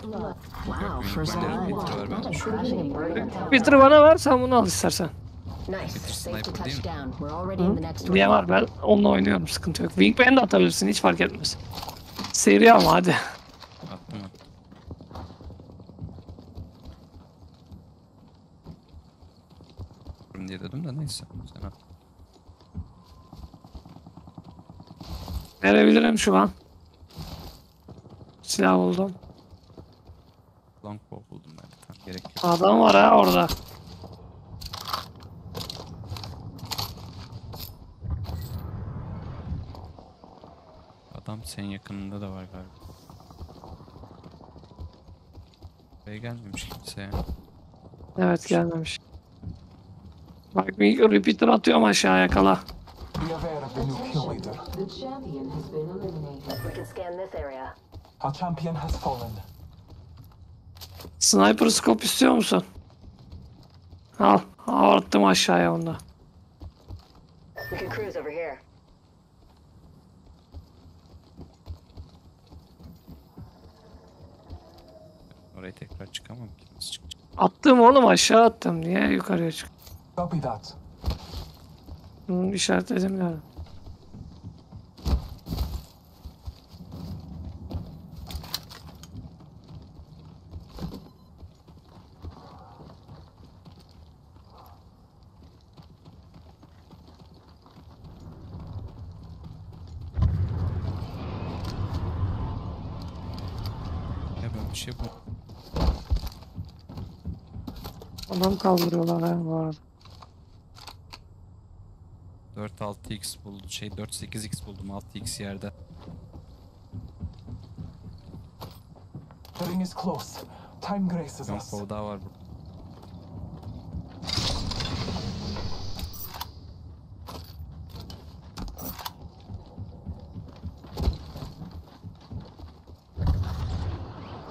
Bitir bana ver sen bunu al istersen. Diye var ben onunla oynuyorum sıkıntı yok. Wingman de atabilirsin hiç fark etmez. Seri ama hadi. Diye dedim de neyse. Sen at. Verebilirim şu an. Silah buldum. Longbow buldum ben. Tamam gerek yok. Adam var ha orada. Adam senin yakınında da var galiba. Buraya gelmemiş kimse ya. Evet gelmemiş. Bak bir repeater atıyorum aşağı yakala. Be aware of the new kill leader. We can scan this area. Our champion has fallen. Sniper scope istiyor musun? Al. Attım aşağıya onu da. We can cruise over here. Oraya tekrar çıkamam ki. Nasıl çıkacağım? Attım oğlum aşağı attım. Niye yukarıya çık? Copy that. Hı, işaretledim yani. Ya ben bir şey bu. Adam kaldırıyorlar ha bu arada. 4 6x buldu. Şey 4 8x buldum 6x yerde. The ring is close. Time graces Yok us. kol daha var burada.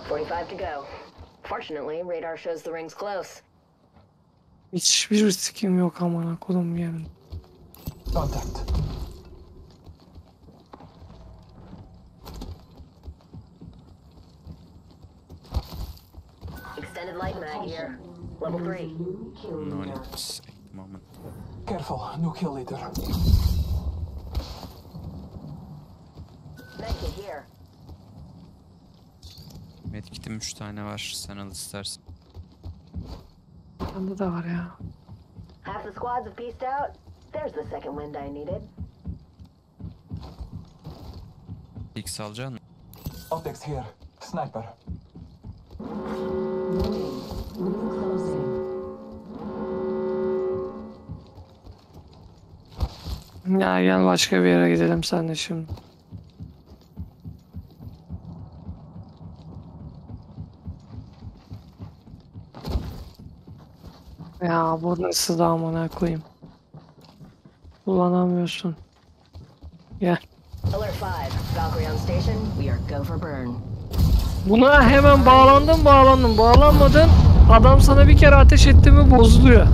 Forty-five to go. Fortunately, radar shows the ring's close. Hiçbir sikim yok amına kodum yemin. Contact. Extended light mag here. Level three. No need to the moment. Careful, new kill leader. Medkit here. Medkit'im 3 tane var. Sen al istersen. Bende de var ya. Half the squads have pieced out. There's the second wind I needed. X alacaksın mı? Optics here. Sniper. Ya gel başka bir yere gidelim sen de şimdi. Ya bu nasıl da amına koyayım. Kullanamıyorsun. Gel. Alert 5. Valkyrie on station. We are go for burn. Buna hemen bağlandın bağlandın bağlanmadın. Adam sana bir kere ateş etti mi bozuluyor.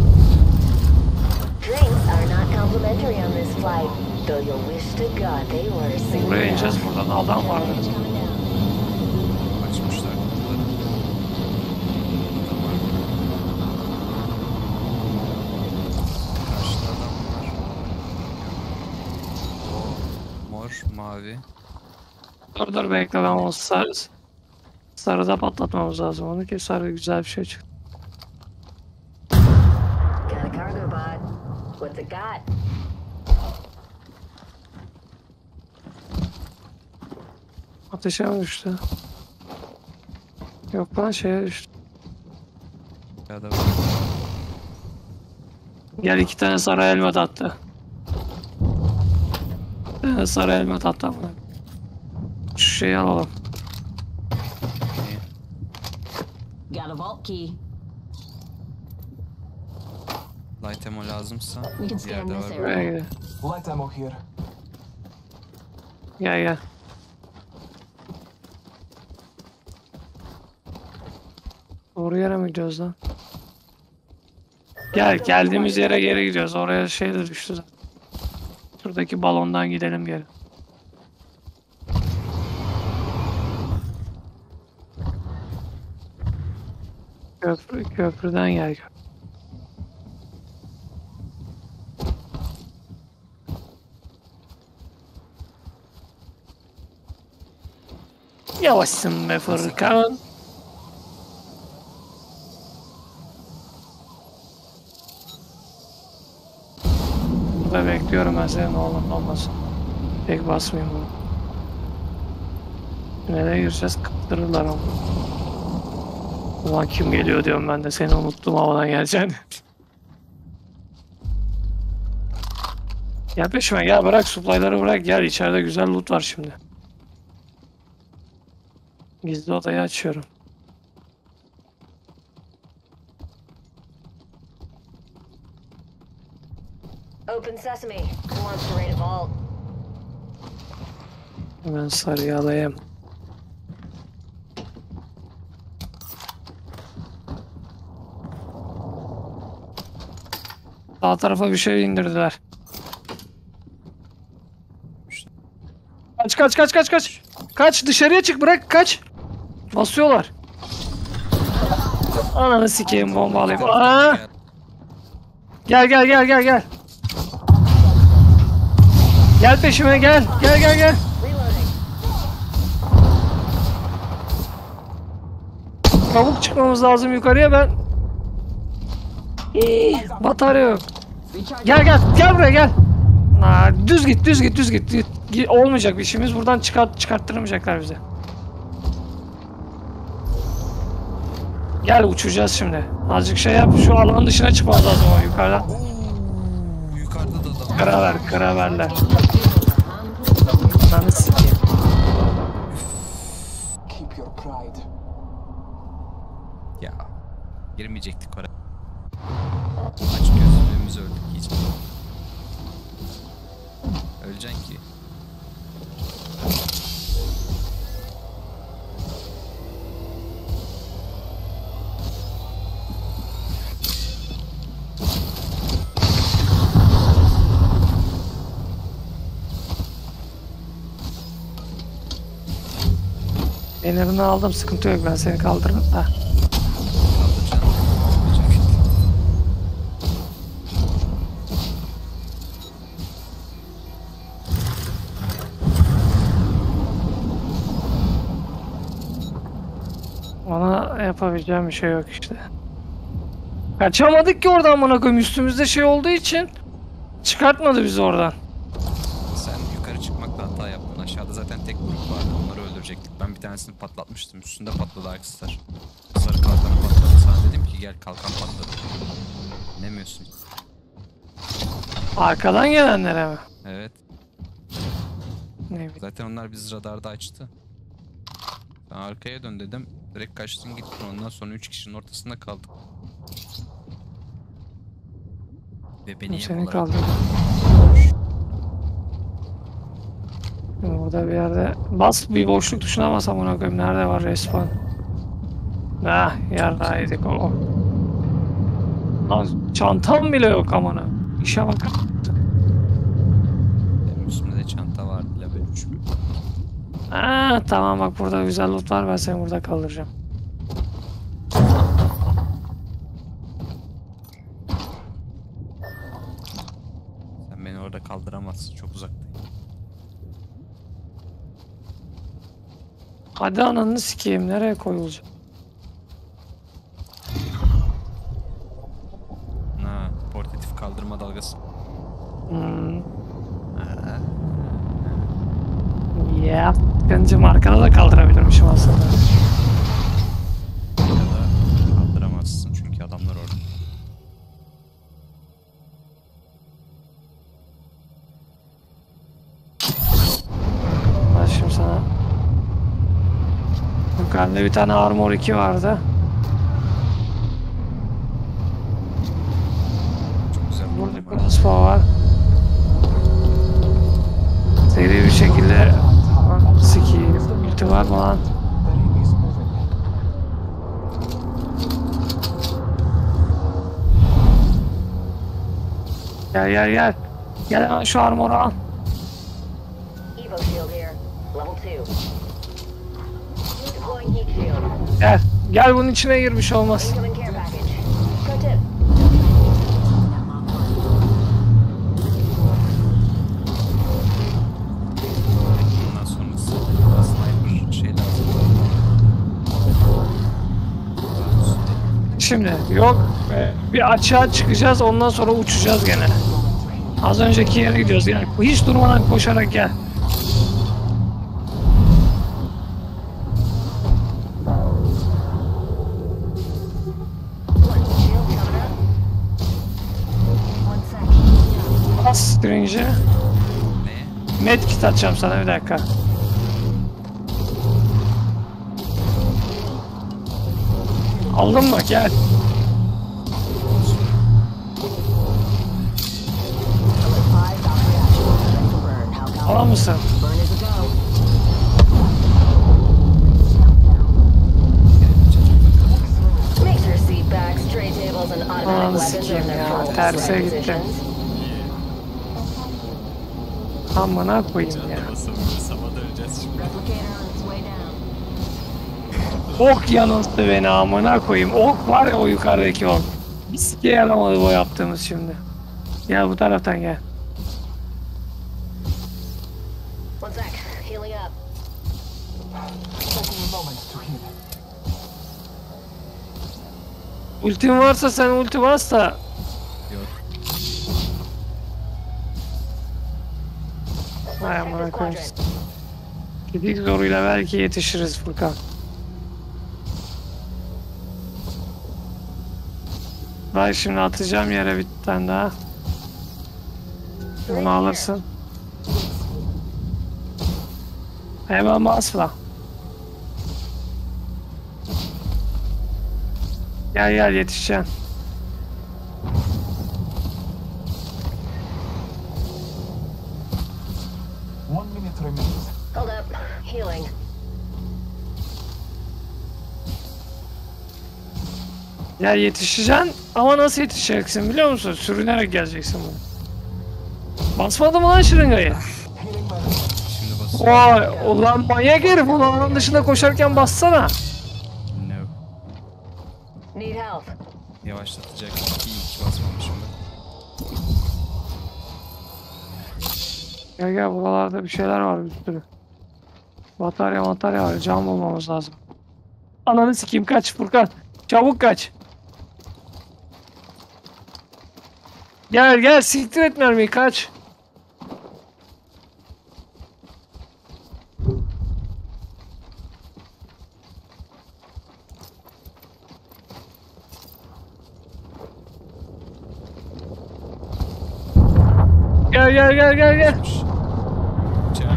Buraya ineceğiz buradan adam vardı. Açmışlar kapıları. Adam var. Karşıda adam var. O mavi. Dur dur bekle ben o sarı, sarıda patlatmamız lazım onu ki sarı güzel bir şey çıktı. Ateşe mi düştü? Yok lan şeye düştü. Ya da var. Gel iki tane sarı elma attı. Tane sarı elma da attı amına. Şu şeyi alalım. Got a vault key. Light ammo lazımsa bir yerde var. area. Buraya gidelim. Light ammo here. Gel gel. Doğru yere mi gidiyoruz lan? Gel geldiğimiz yere geri gidiyoruz. Oraya şey de düştü zaten. Şuradaki balondan gidelim geri. Köprü, köprüden gel. Yavaşsın be Furkan. Olur ne olmasın. Tek basmayayım bunu. Nereye gireceğiz? Kıptırırlar ama. Ulan kim geliyor diyorum ben de seni unuttum havadan geleceğini. *laughs* Gel peşime gel bırak supply'ları bırak gel içeride güzel loot var şimdi. Gizli odayı açıyorum. Open sesame. Who wants to raid a vault? Hemen sarıyı alayım. Sağ tarafa bir şey indirdiler. Kaç kaç kaç kaç kaç. Kaç dışarıya çık bırak kaç. Basıyorlar. Ananı sikeyim bomba alayım. Aa! Gel gel gel gel gel. Gel peşime gel. Gel gel gel. Çabuk çıkmamız lazım yukarıya ben. İyi, batarya yok. Gel gel gel buraya gel. Aa, düz git düz git düz git. Git-. Olmayacak bir işimiz buradan çıkart çıkarttırmayacaklar bize. Gel uçacağız şimdi. Azıcık şey yap şu alanın dışına çıkmamız lazım o yukarıdan. Oo, yukarıda da adam. Kara ver kara verler. Ananı sikeyim. Keep your pride. Ya girmeyecektik oraya. Aç gözlüğümüzü öldük hiç. Öleceksin ki. Fenerini aldım sıkıntı yok ben seni kaldırırım da. Ona yapabileceğim bir şey yok işte. Kaçamadık ki oradan bana koyayım üstümüzde şey olduğu için çıkartmadı bizi oradan. Sen yukarı çıkmakta hata yaptın. Aşağıda zaten tek grup vardı. Onları öldürecektik. Ben bir tanesini patlatmıştım. Üstünde patladı Aksisar. Sarı kalkanı patladı. Sana dedim ki gel kalkan patladı. Dinlemiyorsun. Arkadan gelenlere mi? Evet. Ne bileyim. Zaten onlar bizi radarda açtı. Ben arkaya dön dedim. Direkt kaçtın gittin. Ondan sonra 3 kişinin ortasında kaldık. Ve beni Seni. Şimdi Burada bir yerde bas bir boşluk tuşuna bas amına koyayım. Nerede var respawn? Ah yarrağı yedik o. Lan çantam bile yok amına. İşe bak. Benim üstümde de çanta vardı. Level 3 mü? Aa, tamam bak burada güzel loot var ben seni burada kaldıracağım. Sen beni orada kaldıramazsın. Çok uzaktayım. Hadi ananı sikeyim nereye koyulacak? Ha, portatif kaldırma dalgası. Hmm. Ya sıkıncım arkada da kaldırabilirmişim aslında. ya da kaldıramazsın çünkü adamlar orada. Şimdi sana Yukarıda bir tane Armor 2 vardı. Burada crossbow var. Şekilde sikiyim. Ulti var mı lan? Gel gel gel. Gel hemen şu armoru al. Evo shield here. Level 2. Deploying heat shield. Gel. Gel bunun içine gir bir şey olmaz. Şimdi yok. e, Bir açığa çıkacağız ondan sonra uçacağız gene. Az önceki yere gidiyoruz yani. Hiç durmadan koşarak gel. Ne? Medkit atacağım sana bir dakika. Tray tables, and automatic Ananı sikeyim ya, terse right gitti. positions. Amına koyayım ya. Sabah döneceğiz şimdi. Replicator on its way down. Ok yanılttı beni amına koyayım. Ok var ya o yukarıdaki ok. Bir sike yaramadı bu yaptığımız şimdi. Gel bu taraftan gel. One sec, healing up. Taking a moment to heal. Ultin varsa sen ulti Yok. Hay amına koyayım. Gidik zoruyla belki yetişiriz Furkan. Bak şimdi atacağım yere bir tane daha. Bunu alırsın. Hemen basma. Gel gel yetişeceksin. Gel yetişeceksin ama nasıl yetişeceksin biliyor musun? Sürünerek geleceksin bunu. Basmadı mı lan şırıngayı? Vay ulan manyak herif onu alanın dışında koşarken bassana. No. Need help. Yavaşlatacak. İyi hiç basmamışım ben. Gel gel buralarda bir şeyler var bir sürü. Batarya batarya var cam bulmamız lazım. Ananı sikeyim kaç Furkan. Çabuk kaç. Gel gel siktir et mermiyi kaç. Gel gel gel gel gel. İçeride.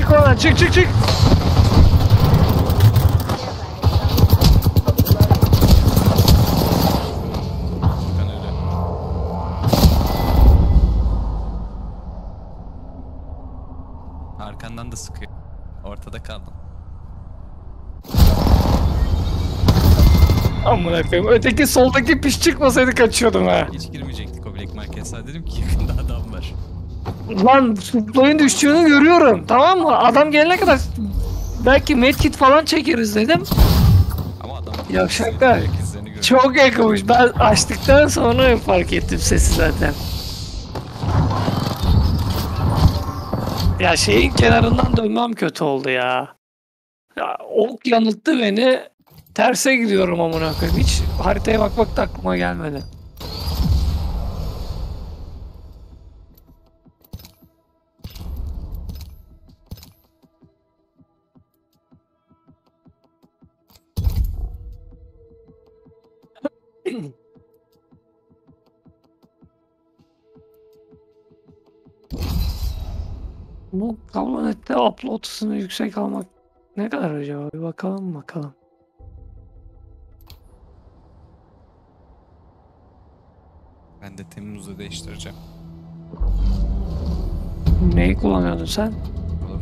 Çık oradan çık çık çık. Amına koyayım. Öteki soldaki piş çıkmasaydı kaçıyordum ha. Hiç girmeyecektik o Black Market. Sadece dedim ki yakında adam var. Lan suplayın düştüğünü görüyorum. Tamam mı? Adam gelene kadar belki medkit falan çekeriz dedim. Ama adam izlerini gördüm. Çok yakınmış. Ben açtıktan sonra fark ettim sesi zaten. Ya şeyin kenarından dönmem kötü oldu ya. ya ok yanılttı beni. Terse gidiyorum amına koyayım. Hiç haritaya bakmak da aklıma gelmedi. Bu kablonette upload hızını yüksek almak ne kadar acaba? Bir bakalım bakalım. Ben de Temmuz'da değiştireceğim. Neyi kullanıyordun sen? Olur.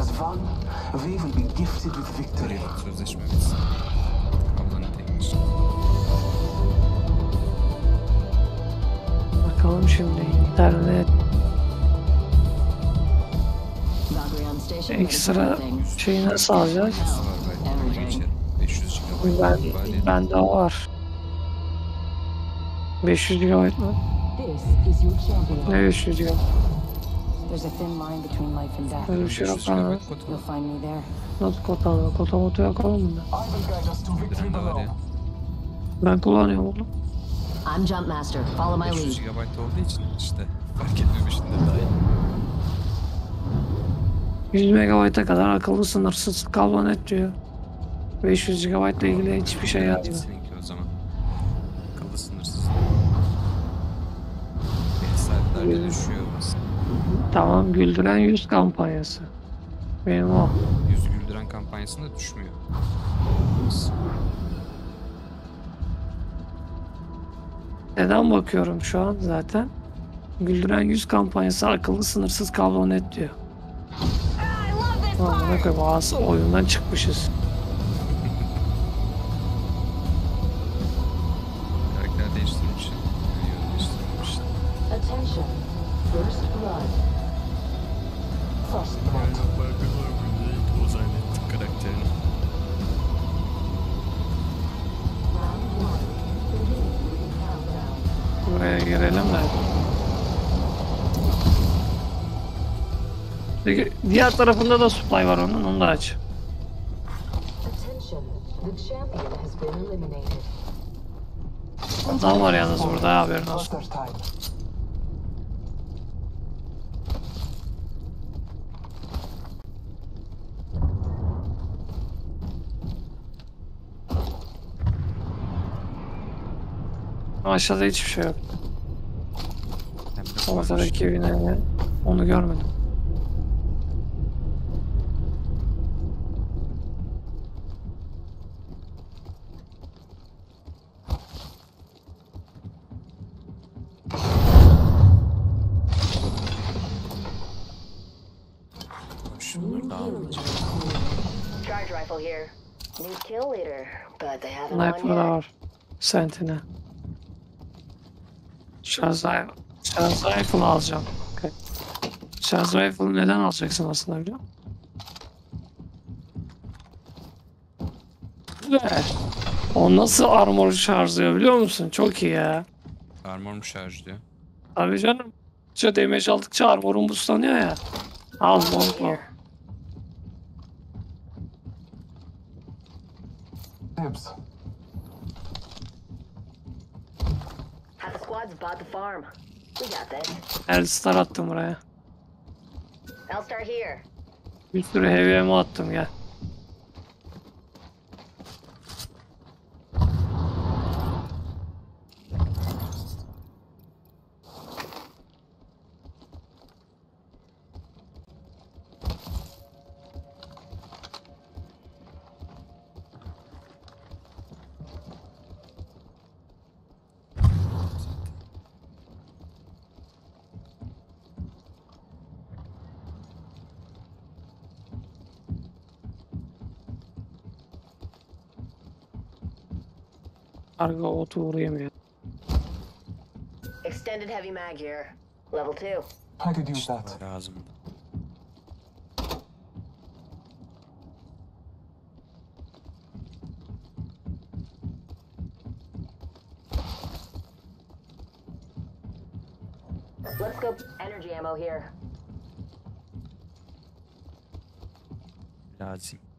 As one, we will be gifted with victory. Oraya sözleşme bitsin. Ablanın tekmiş. Bakalım şimdi internet ekstra şeyi nasıl alacağız? Var belki. Everything. Geçerim. 500 GB. Ben, ya. bende var. 500 GB mı? Ne 500 GB? There's a thin line between life and death. Öyle bir şey yok 500 lan. GB ha. kod You'll var. find me there. Nasıl kod alma? Kod motu var below. ya. Ben kullanıyorum oğlum. I'm Jump Master. Follow my 500 lead. GB olduğu için işte fark etmemiştim de dahil. 100 MB'a kadar akıllı sınırsız kablonet diyor. 500 GB ile ilgili hiçbir şey yazmıyor. Seninki o zaman. Akıllı sınırsız. Saatlerde düşüyor. Tamam güldüren 100 kampanyası. Benim o. Yüz güldüren kampanyasında düşmüyor. Neden bakıyorum şu an zaten? Güldüren yüz kampanyası akıllı sınırsız kablo net diyor. Aman ne koyayım oyundan çıkmışız. Buraya girelim de. Peki, diğer tarafında da supply var onun, onu da aç. Attention. The champion has been eliminated. Adam var yalnız burada haberin olsun. Aşağıda hiçbir şey yok. Ortadaki evine onu görmedim. Şunları da almayacağım. Charge rifle here. Need kill leader, but they haven't Sniper won da yet. var. Sentinel. Charge Rifle. Rifle alacağım. Okay. Charge Rifle'ı neden alacaksın aslında biliyor musun? Ve o nasıl armor şarjlıyor biliyor musun? Çok iyi ya. Armor mu şarj diyor. Abi canım.Ça damage aldıkça armorun boostlanıyor ya. Al long al. Squad's bought the farm. We got this. Elstar attım buraya. I'll start here. Bir sürü ammo attım gel. Karga otu uğrayamıyor. Extended heavy mag here. Level two. I could use that. Lazım. Let's go. Energy ammo here. Lazım.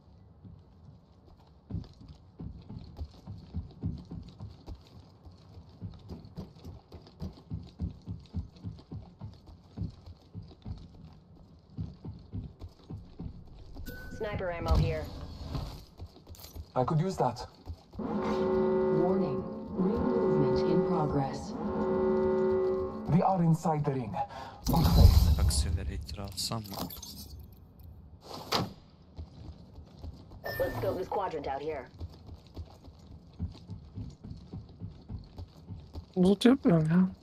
Sniper ammo here. I could use that. Warning. Ring movement in progress. We are inside the ring. Good place. Accelerator alsam mı? Let's scope this quadrant out here. Loot yapmıyorum ya.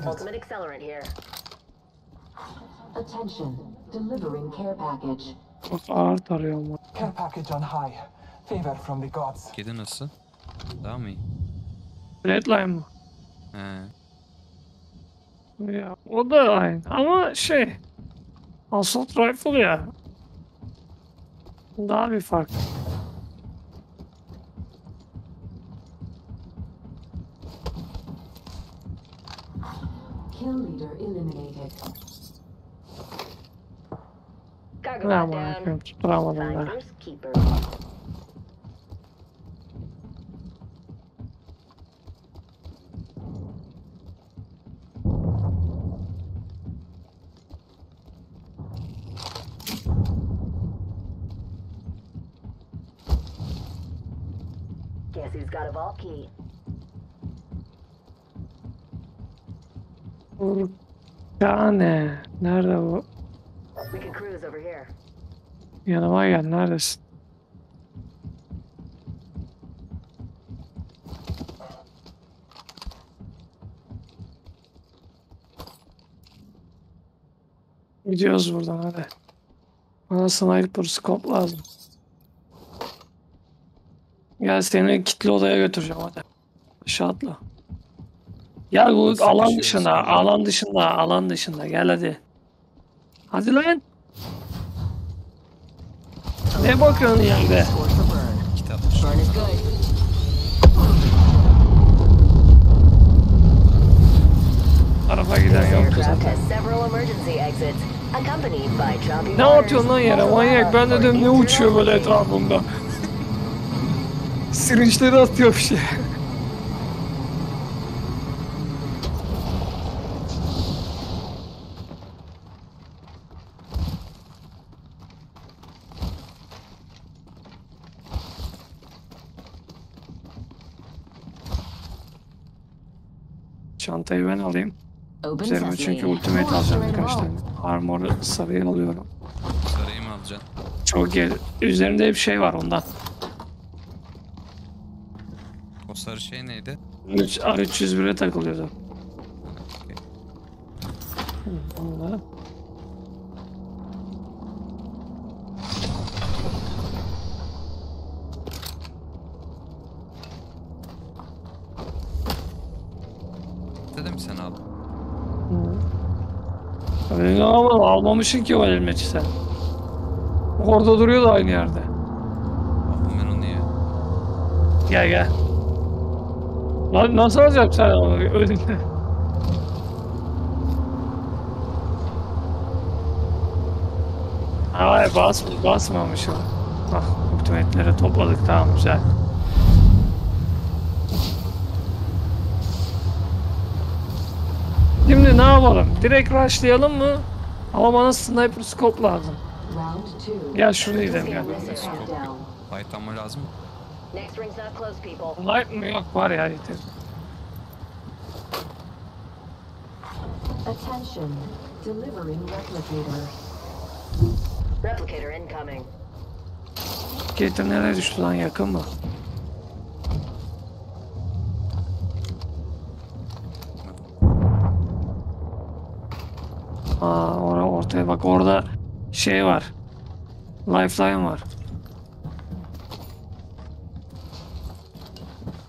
Ultimate accelerant here. Attention. Delivering care package. Çok ağır tarıyor ama. Care package on high. Favor from the gods. Kedi nasıl? Daha mı iyi? Redline mı? He. Ya, o da aynı ama şey Assault Rifle ya daha bir fark. Kill leader eliminated. Cargo Ne bot amına down. koyayım tutturamadım ben. Finders keepers. Guess who's got a vault key? Furkane. Nerede bu? Yanıma gel. Neredesin? Gidiyoruz buradan hadi. Bana sniper scope lazım. Gel seni kitli odaya götüreceğim hadi. Aşağı atla. Gel bu Nasıl alan kaçıyoruz dışında, buradan? alan dışında, alan dışında. Gel hadi. Hadi lan. Ne bakıyorsun yerde? Score for burn. Kit atmış. Burn is good. Tarafa This giden yoktu zaten. Ne atıyorsun lan yere manyak? Ben dedim ne uçuyor böyle etrafımda. *laughs* Sirinçleri atıyor bir şey. Çantayı ben alayım. Üzerime çünkü ultimate alacağım birkaç tane. Armor sarıyı alıyorum. Sarayı mı alacaksın? Çok gel. Üzerinde hep şey var ondan. O sarı şey neydi? Üç- R301'e takılıyordu. Okey. Hı, onu da- Dedim sen al. Öyle ama almamışsın ki o helmeti sen. Orada duruyordu aynı yerde. Aldım ben onu ya. Gel gel. Lan nasıl alacağım sen onu önünde? Ay bas, basmamışım. Ah, ultimate'leri topladık tamam güzel. Şimdi ne yapalım? Direkt rushlayalım mı? Ama bana sniper scope lazım. Gel şuraya gidelim gel. Light ammo lazım mı? Light mı yok var ya yeter. Attention. Delivering replicator. Replicator incoming. Gator nereye düştü lan yakın mı? Aa ora ortaya bak orada şey var. Lifeline var.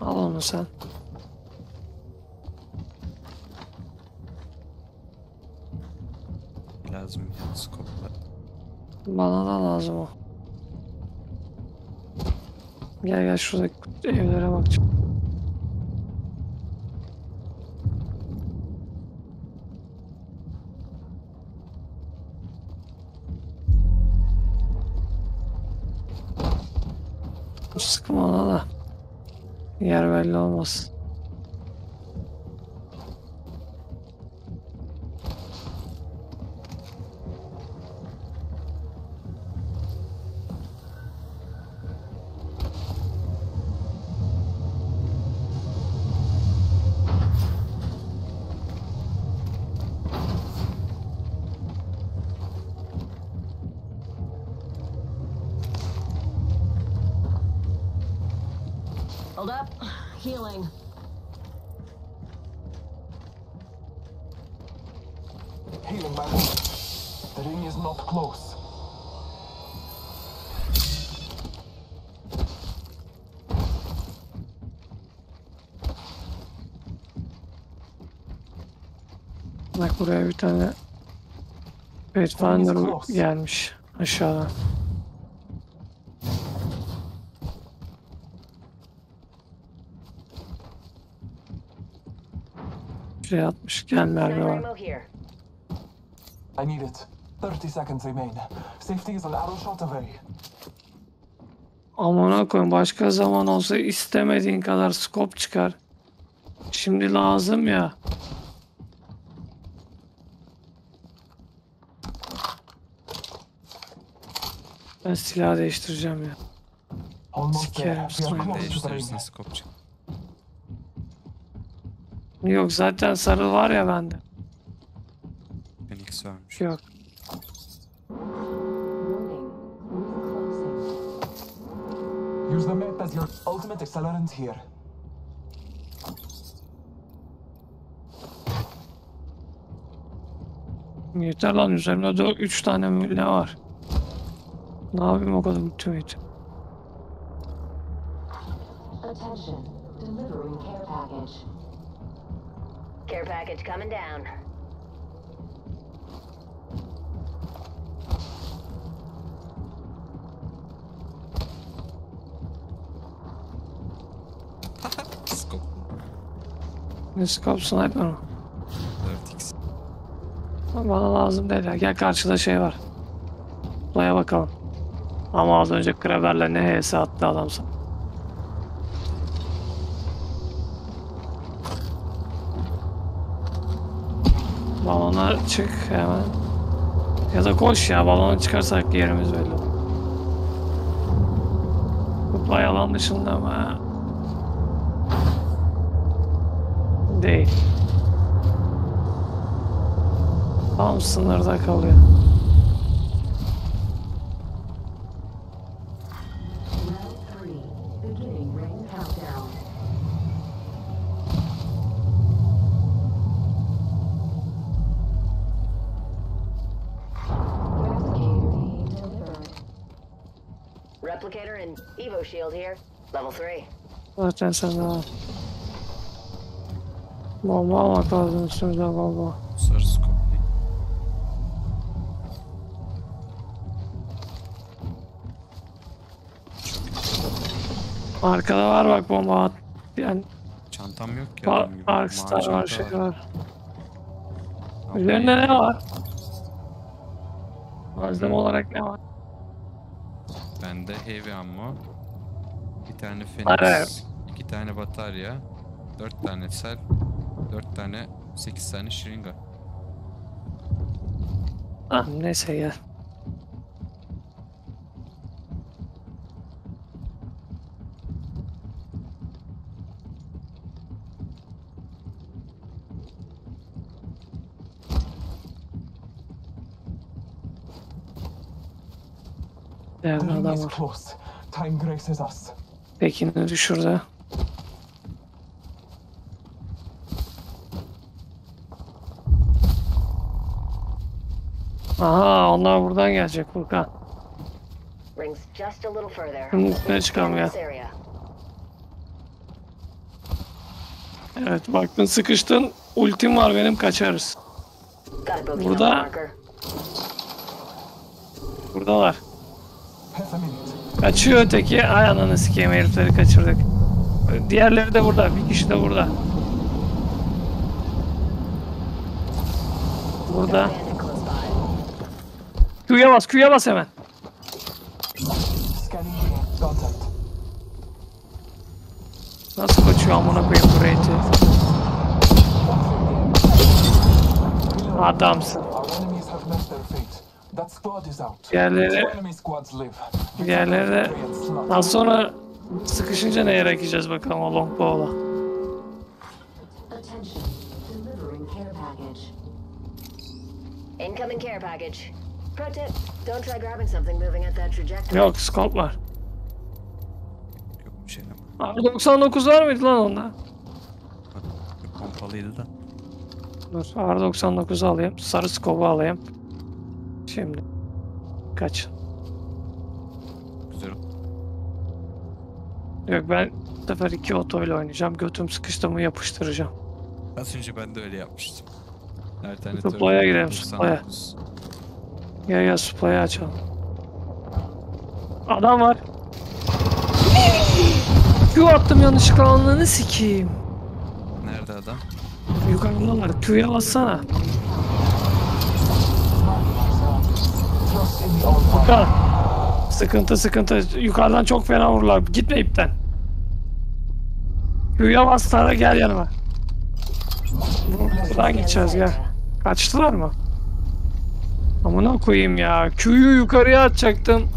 Al onu sen. Lazım skopla. Bana da lazım o. Gel gel şuradaki evlere bakacağım. Ona da. Yer belli olmaz. Hold up. Healing. Healing my wound. The ring is not close. Bak buraya bir tane Pathfinder gelmiş aşağıdan. Şey atmış gel mermi var. I need it. 30 seconds remain. Safety is an arrow shot away. Amına koyayım başka zaman olsa istemediğin kadar scope çıkar. Şimdi lazım ya. Ben silah değiştireceğim ya. Sikerim Değiştirirsin skopçu. Yok zaten sarı var ya bende. etkisi varmış. Yok. Use the map as your ultimate accelerant here. Yeter lan üzerimde 4 3 tane mi ne var? Ne yapayım o kadar ultimate? Attention. Delivering care package. Care package coming down. *laughs* Ne scope sniper mı? 4x. Bana lazım değil ya. Gel karşıda şey var. Playa bakalım. Ama az önce Kraber'le ne HS attı adam sana. Balona çık hemen. Ya da koş ya balona çıkarsak yerimiz belli olur. Bu play alan dışında mı? Değil. Tam sınırda kalıyor. Zaten sende var. Bomba almak lazım üstümüze bomba. Sarı scope değil. Arkada var bak bomba at. Yani Çantam yok adam gibi. Arkstar var şey var. Üzerinde ne var? Malzeme olarak ne var? Bende heavy ammo. Bir tane Phoenix. iki tane batarya. Dört tane sel. Dört tane, sekiz tane şırınga. Ah, neyse ya. İs var? close. Time graces us. Pekin'i düşürdü. Aha onlar buradan gelecek Furkan. Bunun üstüne çıkalım ya. Evet baktın sıkıştın. Ultim var benim kaçarız. Burada-. Buradalar. Kaçıyor öteki. Ay ananı sikeyim herifleri kaçırdık. Diğerleri de burada. Bir kişi de burada. Burada. Q'ya bas. Q'ya bas hemen. Nasıl kaçıyor amına koyayım bu rate'i? Adamsın. Diğerleri, diğerleri de az sonra sıkışınca neye rakacağız bakalım o longbow'la. Incoming care package. Pro tip, don't try grabbing something moving at that trajectory. Yok scope var. Yok bir şey ama. Abi 99 var mıydı lan onda? Pompalıydı da. Dur R99'u alayım. Sarı scope'u alayım. Şimdi. Kaç. Güzel. Yok ben bu sefer iki otoyla oynayacağım. Götüm sıkıştı mı yapıştıracağım. Az önce ben de öyle yapmıştım. Alternatör Supply'a gidelim, 99. Gel gel supply'ı açalım. Adam var. Q attım yanlışlıkla ananı sikeyim. Nerede adam? Yukarıdalar. Q'ya bassana. Furkan. Sıkıntı sıkıntı. Yukarıdan çok fena vururlar. Gitme ipten. Q'ya bas Tara gel yanıma. Buradan gideceğiz gel. Kaçtılar mı? Amına koyayım ya. Q'yu yukarıya atacaktım.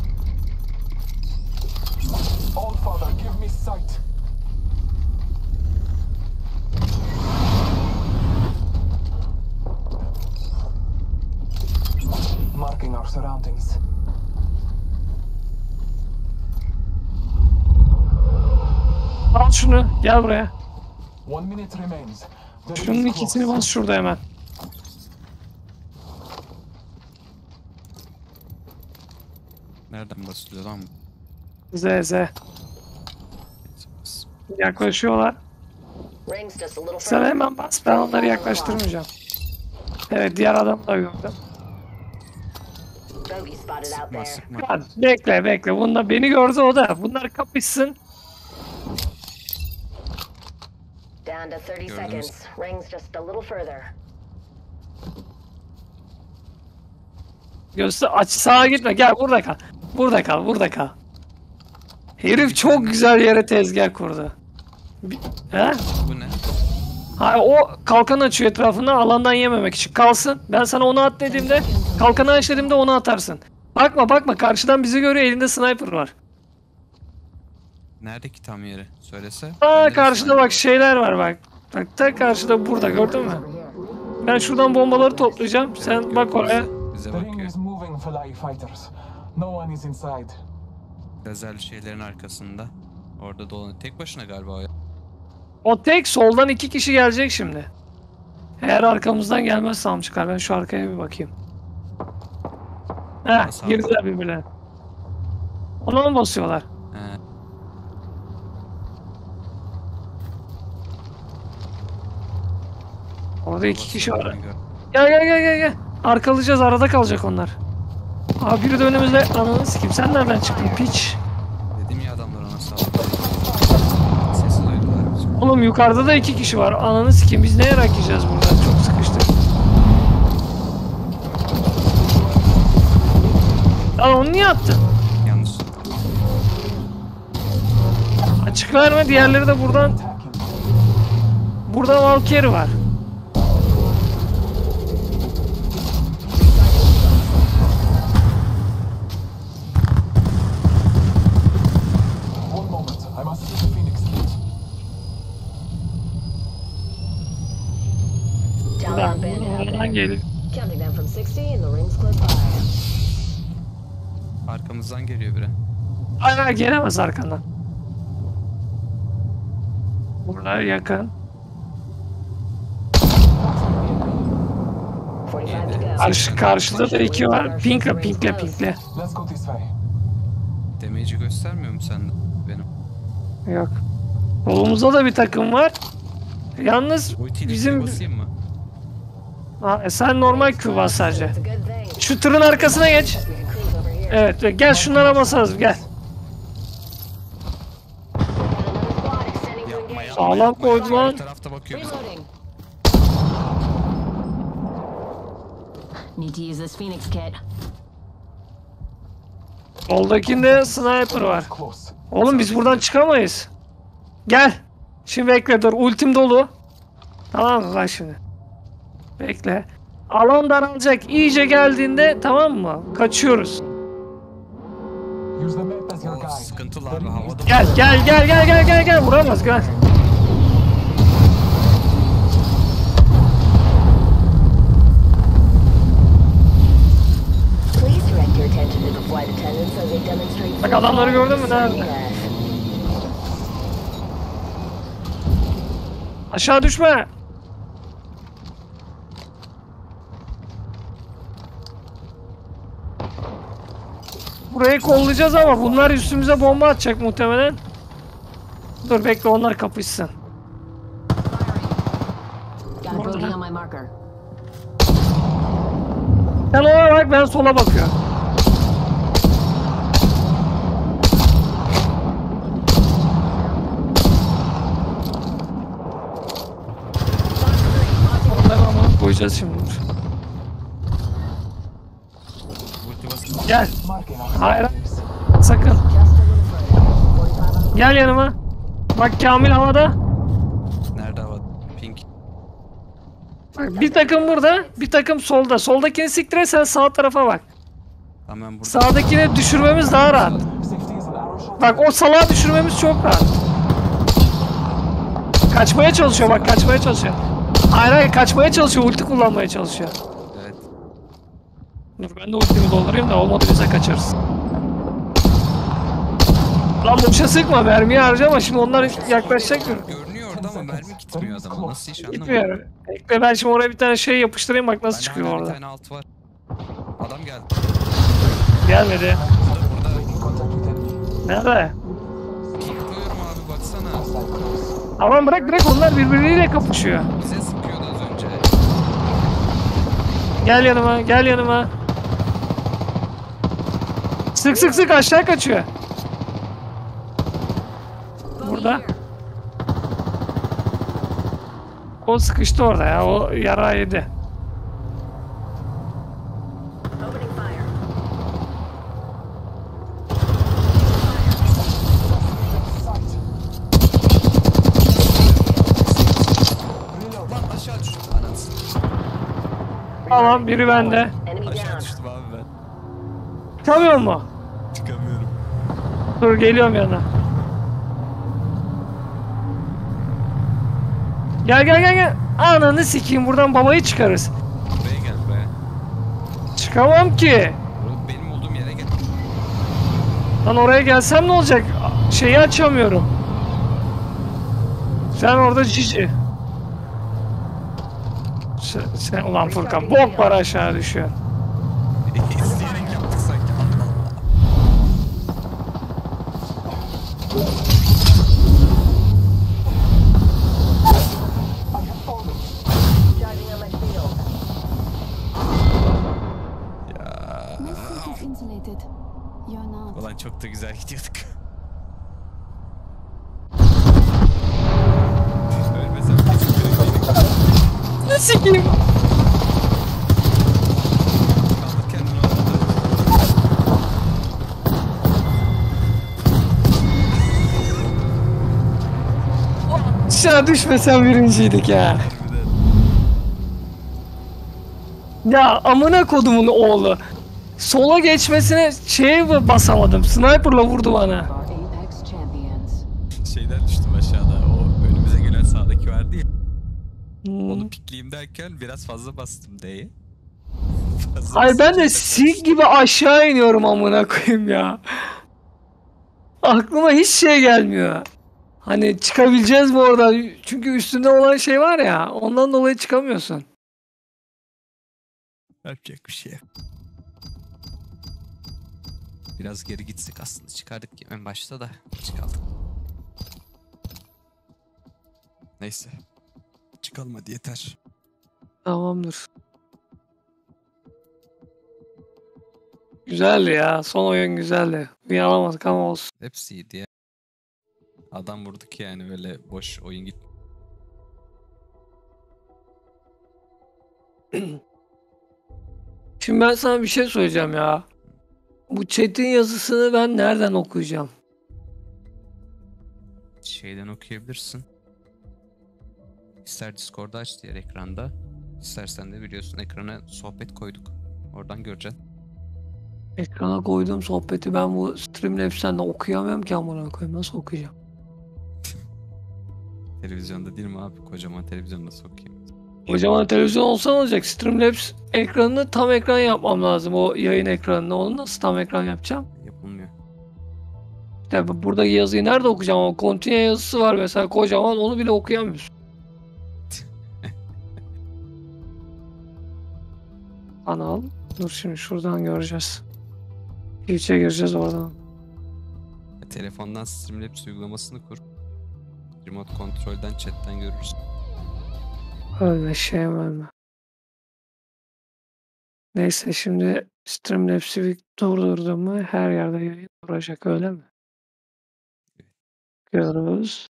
Al şunu. Gel buraya. Şunun ikisini bas şurada hemen. Nereden basılıyor lan bu? Z Z. Yaklaşıyorlar. Sen hemen bas. Ben onları yaklaştırmayacağım. Evet diğer adamı da gördüm. Hadi bekle bekle. Bunda beni gördü o da. Bunlar kapışsın. Down to 30 Gördünüz. seconds. Rings just a little further. Göster aç sağa gitme. Gel burada kal. Burada kal. Burada kal. Herif çok güzel yere tezgah kurdu. Bir- He? Bu ne? Ha, o kalkan açıyor etrafında alandan yememek için. Kalsın. Ben sana onu at dediğimde kalkanı aç dediğimde onu atarsın. Bakma bakma karşıdan bizi görüyor elinde sniper var. Nerede ki tam yeri? Söylese. Aa karşıda bak şeyler var bak. Bak ta karşıda burada gördün mü? Ben şuradan bombaları toplayacağım. Sen bak oraya. Bize, bakıyor. No one is inside. Lazerli şeylerin arkasında. Orada dolanıyor. Tek başına galiba o ya. O tek soldan iki kişi gelecek şimdi. Eğer arkamızdan gelmezse tam çıkar. Ben şu arkaya bir bakayım. Heh girdiler birbirine. Ona mı basıyorlar? He. Orada iki kişi var. Gel gel gel gel gel. Arkalayacağız arada kalacak onlar. Abi de önümüzde ananı sikeyim. Sen nereden çıktın piç? Dedim ya adamlar ona saldırdı. Sesi duydular. Oğlum yukarıda da iki kişi var. Ananı sikeyim. Biz ne yarak yiyeceğiz burada? Çok sıkıştık. Lan onu niye attın? Yanlış. Açık verme. Diğerleri de buradan. Burada Valkyrie var. By. Arkamızdan geliyor biri. Hayır gelemez arkandan. Buralar yakın. 45 to go. Karşı, karşıda da iki var. Pinkle pinkle pinkle. Damage'i göstermiyor mu sende? Benim. Yok. Kolumuzda da bir takım var. Yalnız bizim... Bizim... basayım mı? Ha, e sen normal Q bas sadece. Şu tırın arkasına geç. Evet ve gel şunlara basarız gel. Sağlam koydu lan. Bir tarafta bakıyor bize. Reloading. Need to use this Phoenix kit. Soldakinde sniper var. Oğlum biz buradan çıkamayız. Gel. Şimdi bekle dur. Ultim dolu. Tamam mı? Bak şimdi. Bekle. Alan daralacak. İyice geldiğinde tamam mı? Kaçıyoruz. Havada. Gel gel gel gel gel gel gel. Vuramaz gel. Bak adamları gördün mü? Nerede? Aşağı düşme. Burayı kollayacağız ama bunlar üstümüze bomba atacak muhtemelen. Dur bekle onlar kapışsın. Sen ona bak ben sola bakıyorum. Koyacağız şimdi. Ulti basın. Gel. Hayır. Sakın. Just a little further. 45 on Gel yanıma. Bak Kamil havada. Nerede hava? Pink. Bak, bir takım burada, bir takım solda. Soldakini siktir et, sen sağ tarafa bak. Tamam burada. Sağdakini düşürmemiz daha rahat. Bak o salağı düşürmemiz çok rahat. Kaçmaya çalışıyor bak, kaçmaya çalışıyor. Hayır hayır, kaçmaya çalışıyor, ulti kullanmaya çalışıyor. Dur ben de ultimi doldurayım da olmadı bize kaçarız. Lan boşa sıkma mermiyi harcama şimdi onlar yaklaşacak. Görünüyor orada ama mermi gitmiyor adama. Nasıl iş anlamadım. Gitmiyor. Bekle ben şimdi oraya bir tane şey yapıştırayım bak nasıl Bende çıkıyor hala bir orada. tane alt var. Adam geldi. Gelmedi. Nerede? Kilitliyorum abi baksana. Aman bırak bırak onlar birbiriyle kapışıyor. Bize sıkıyordu az önce. Gel yanıma gel yanıma. Sık sık sık aşağı kaçıyor. Burada. O sıkıştı orada ya o yara yedi. Tamam biri bende. Aşağı düştüm abi ben. Çıkamıyor mu? Dur geliyorum yanına. Gel gel gel gel. Ananı sikeyim buradan babayı çıkarız. Buraya gel buraya. Çıkamam ki. Benim olduğum yere gel. Lan oraya gelsem ne olacak? Şeyi açamıyorum. Sen orada cici. Sen, sen ulan Furkan bok var aşağı düşüyor. Aşağı düşmesem birinciydik ya. Ya amına kodumun oğlu. Sola geçmesine şeye basamadım. Sniper'la vurdu bana. Şeyden düştüm aşağıda. O önümüze gelen sağdaki vardı ya. Hmm. Onu pikleyeyim derken biraz fazla bastım D'ye. Hayır ben de sik gibi aşağı iniyorum amına koyayım ya. Aklıma hiç şey gelmiyor. Hani çıkabileceğiz mi orada? Çünkü üstünde olan şey var ya. Ondan dolayı çıkamıyorsun. Yapacak bir şey. Biraz geri gitsek aslında çıkardık en başta da çıkalım. Neyse. Çıkalım hadi yeter. Tamamdır. Güzeldi ya. Son oyun güzeldi. Bir alamadık ama olsun. Hepsi iyiydi ya. Adam vurduk yani böyle boş oyun git. Şimdi ben sana bir şey söyleyeceğim ya. Bu chat'in yazısını ben nereden okuyacağım? Şeyden okuyabilirsin. İster Discord'da aç diğer ekranda. İstersen de biliyorsun ekrana sohbet koyduk. Oradan göreceksin. Ekrana koyduğum sohbeti ben bu Streamlabs'ten de okuyamıyorum ki amına koyayım. Nasıl okuyacağım? Televizyonda değil mi abi? Kocaman televizyonda sokayım. Kocaman televizyon olsa ne olacak? Streamlabs ekranını tam ekran yapmam lazım. O yayın ekranını. Onu nasıl tam ekran yapacağım? Yapılmıyor. İşte bu- buradaki yazıyı nerede okuyacağım? O continue yazısı var mesela kocaman. Onu bile okuyamıyorsun. *laughs* Anal. Dur şimdi şuradan göreceğiz. Twitch'e gireceğiz oradan. Telefondan Streamlabs uygulamasını kur. Remote kontrolden chatten görürsün. Ölme şey ölme. Neyse şimdi Streamlabs'i durdurdum mu her yerde yayın duracak öyle mi? Görüyoruz.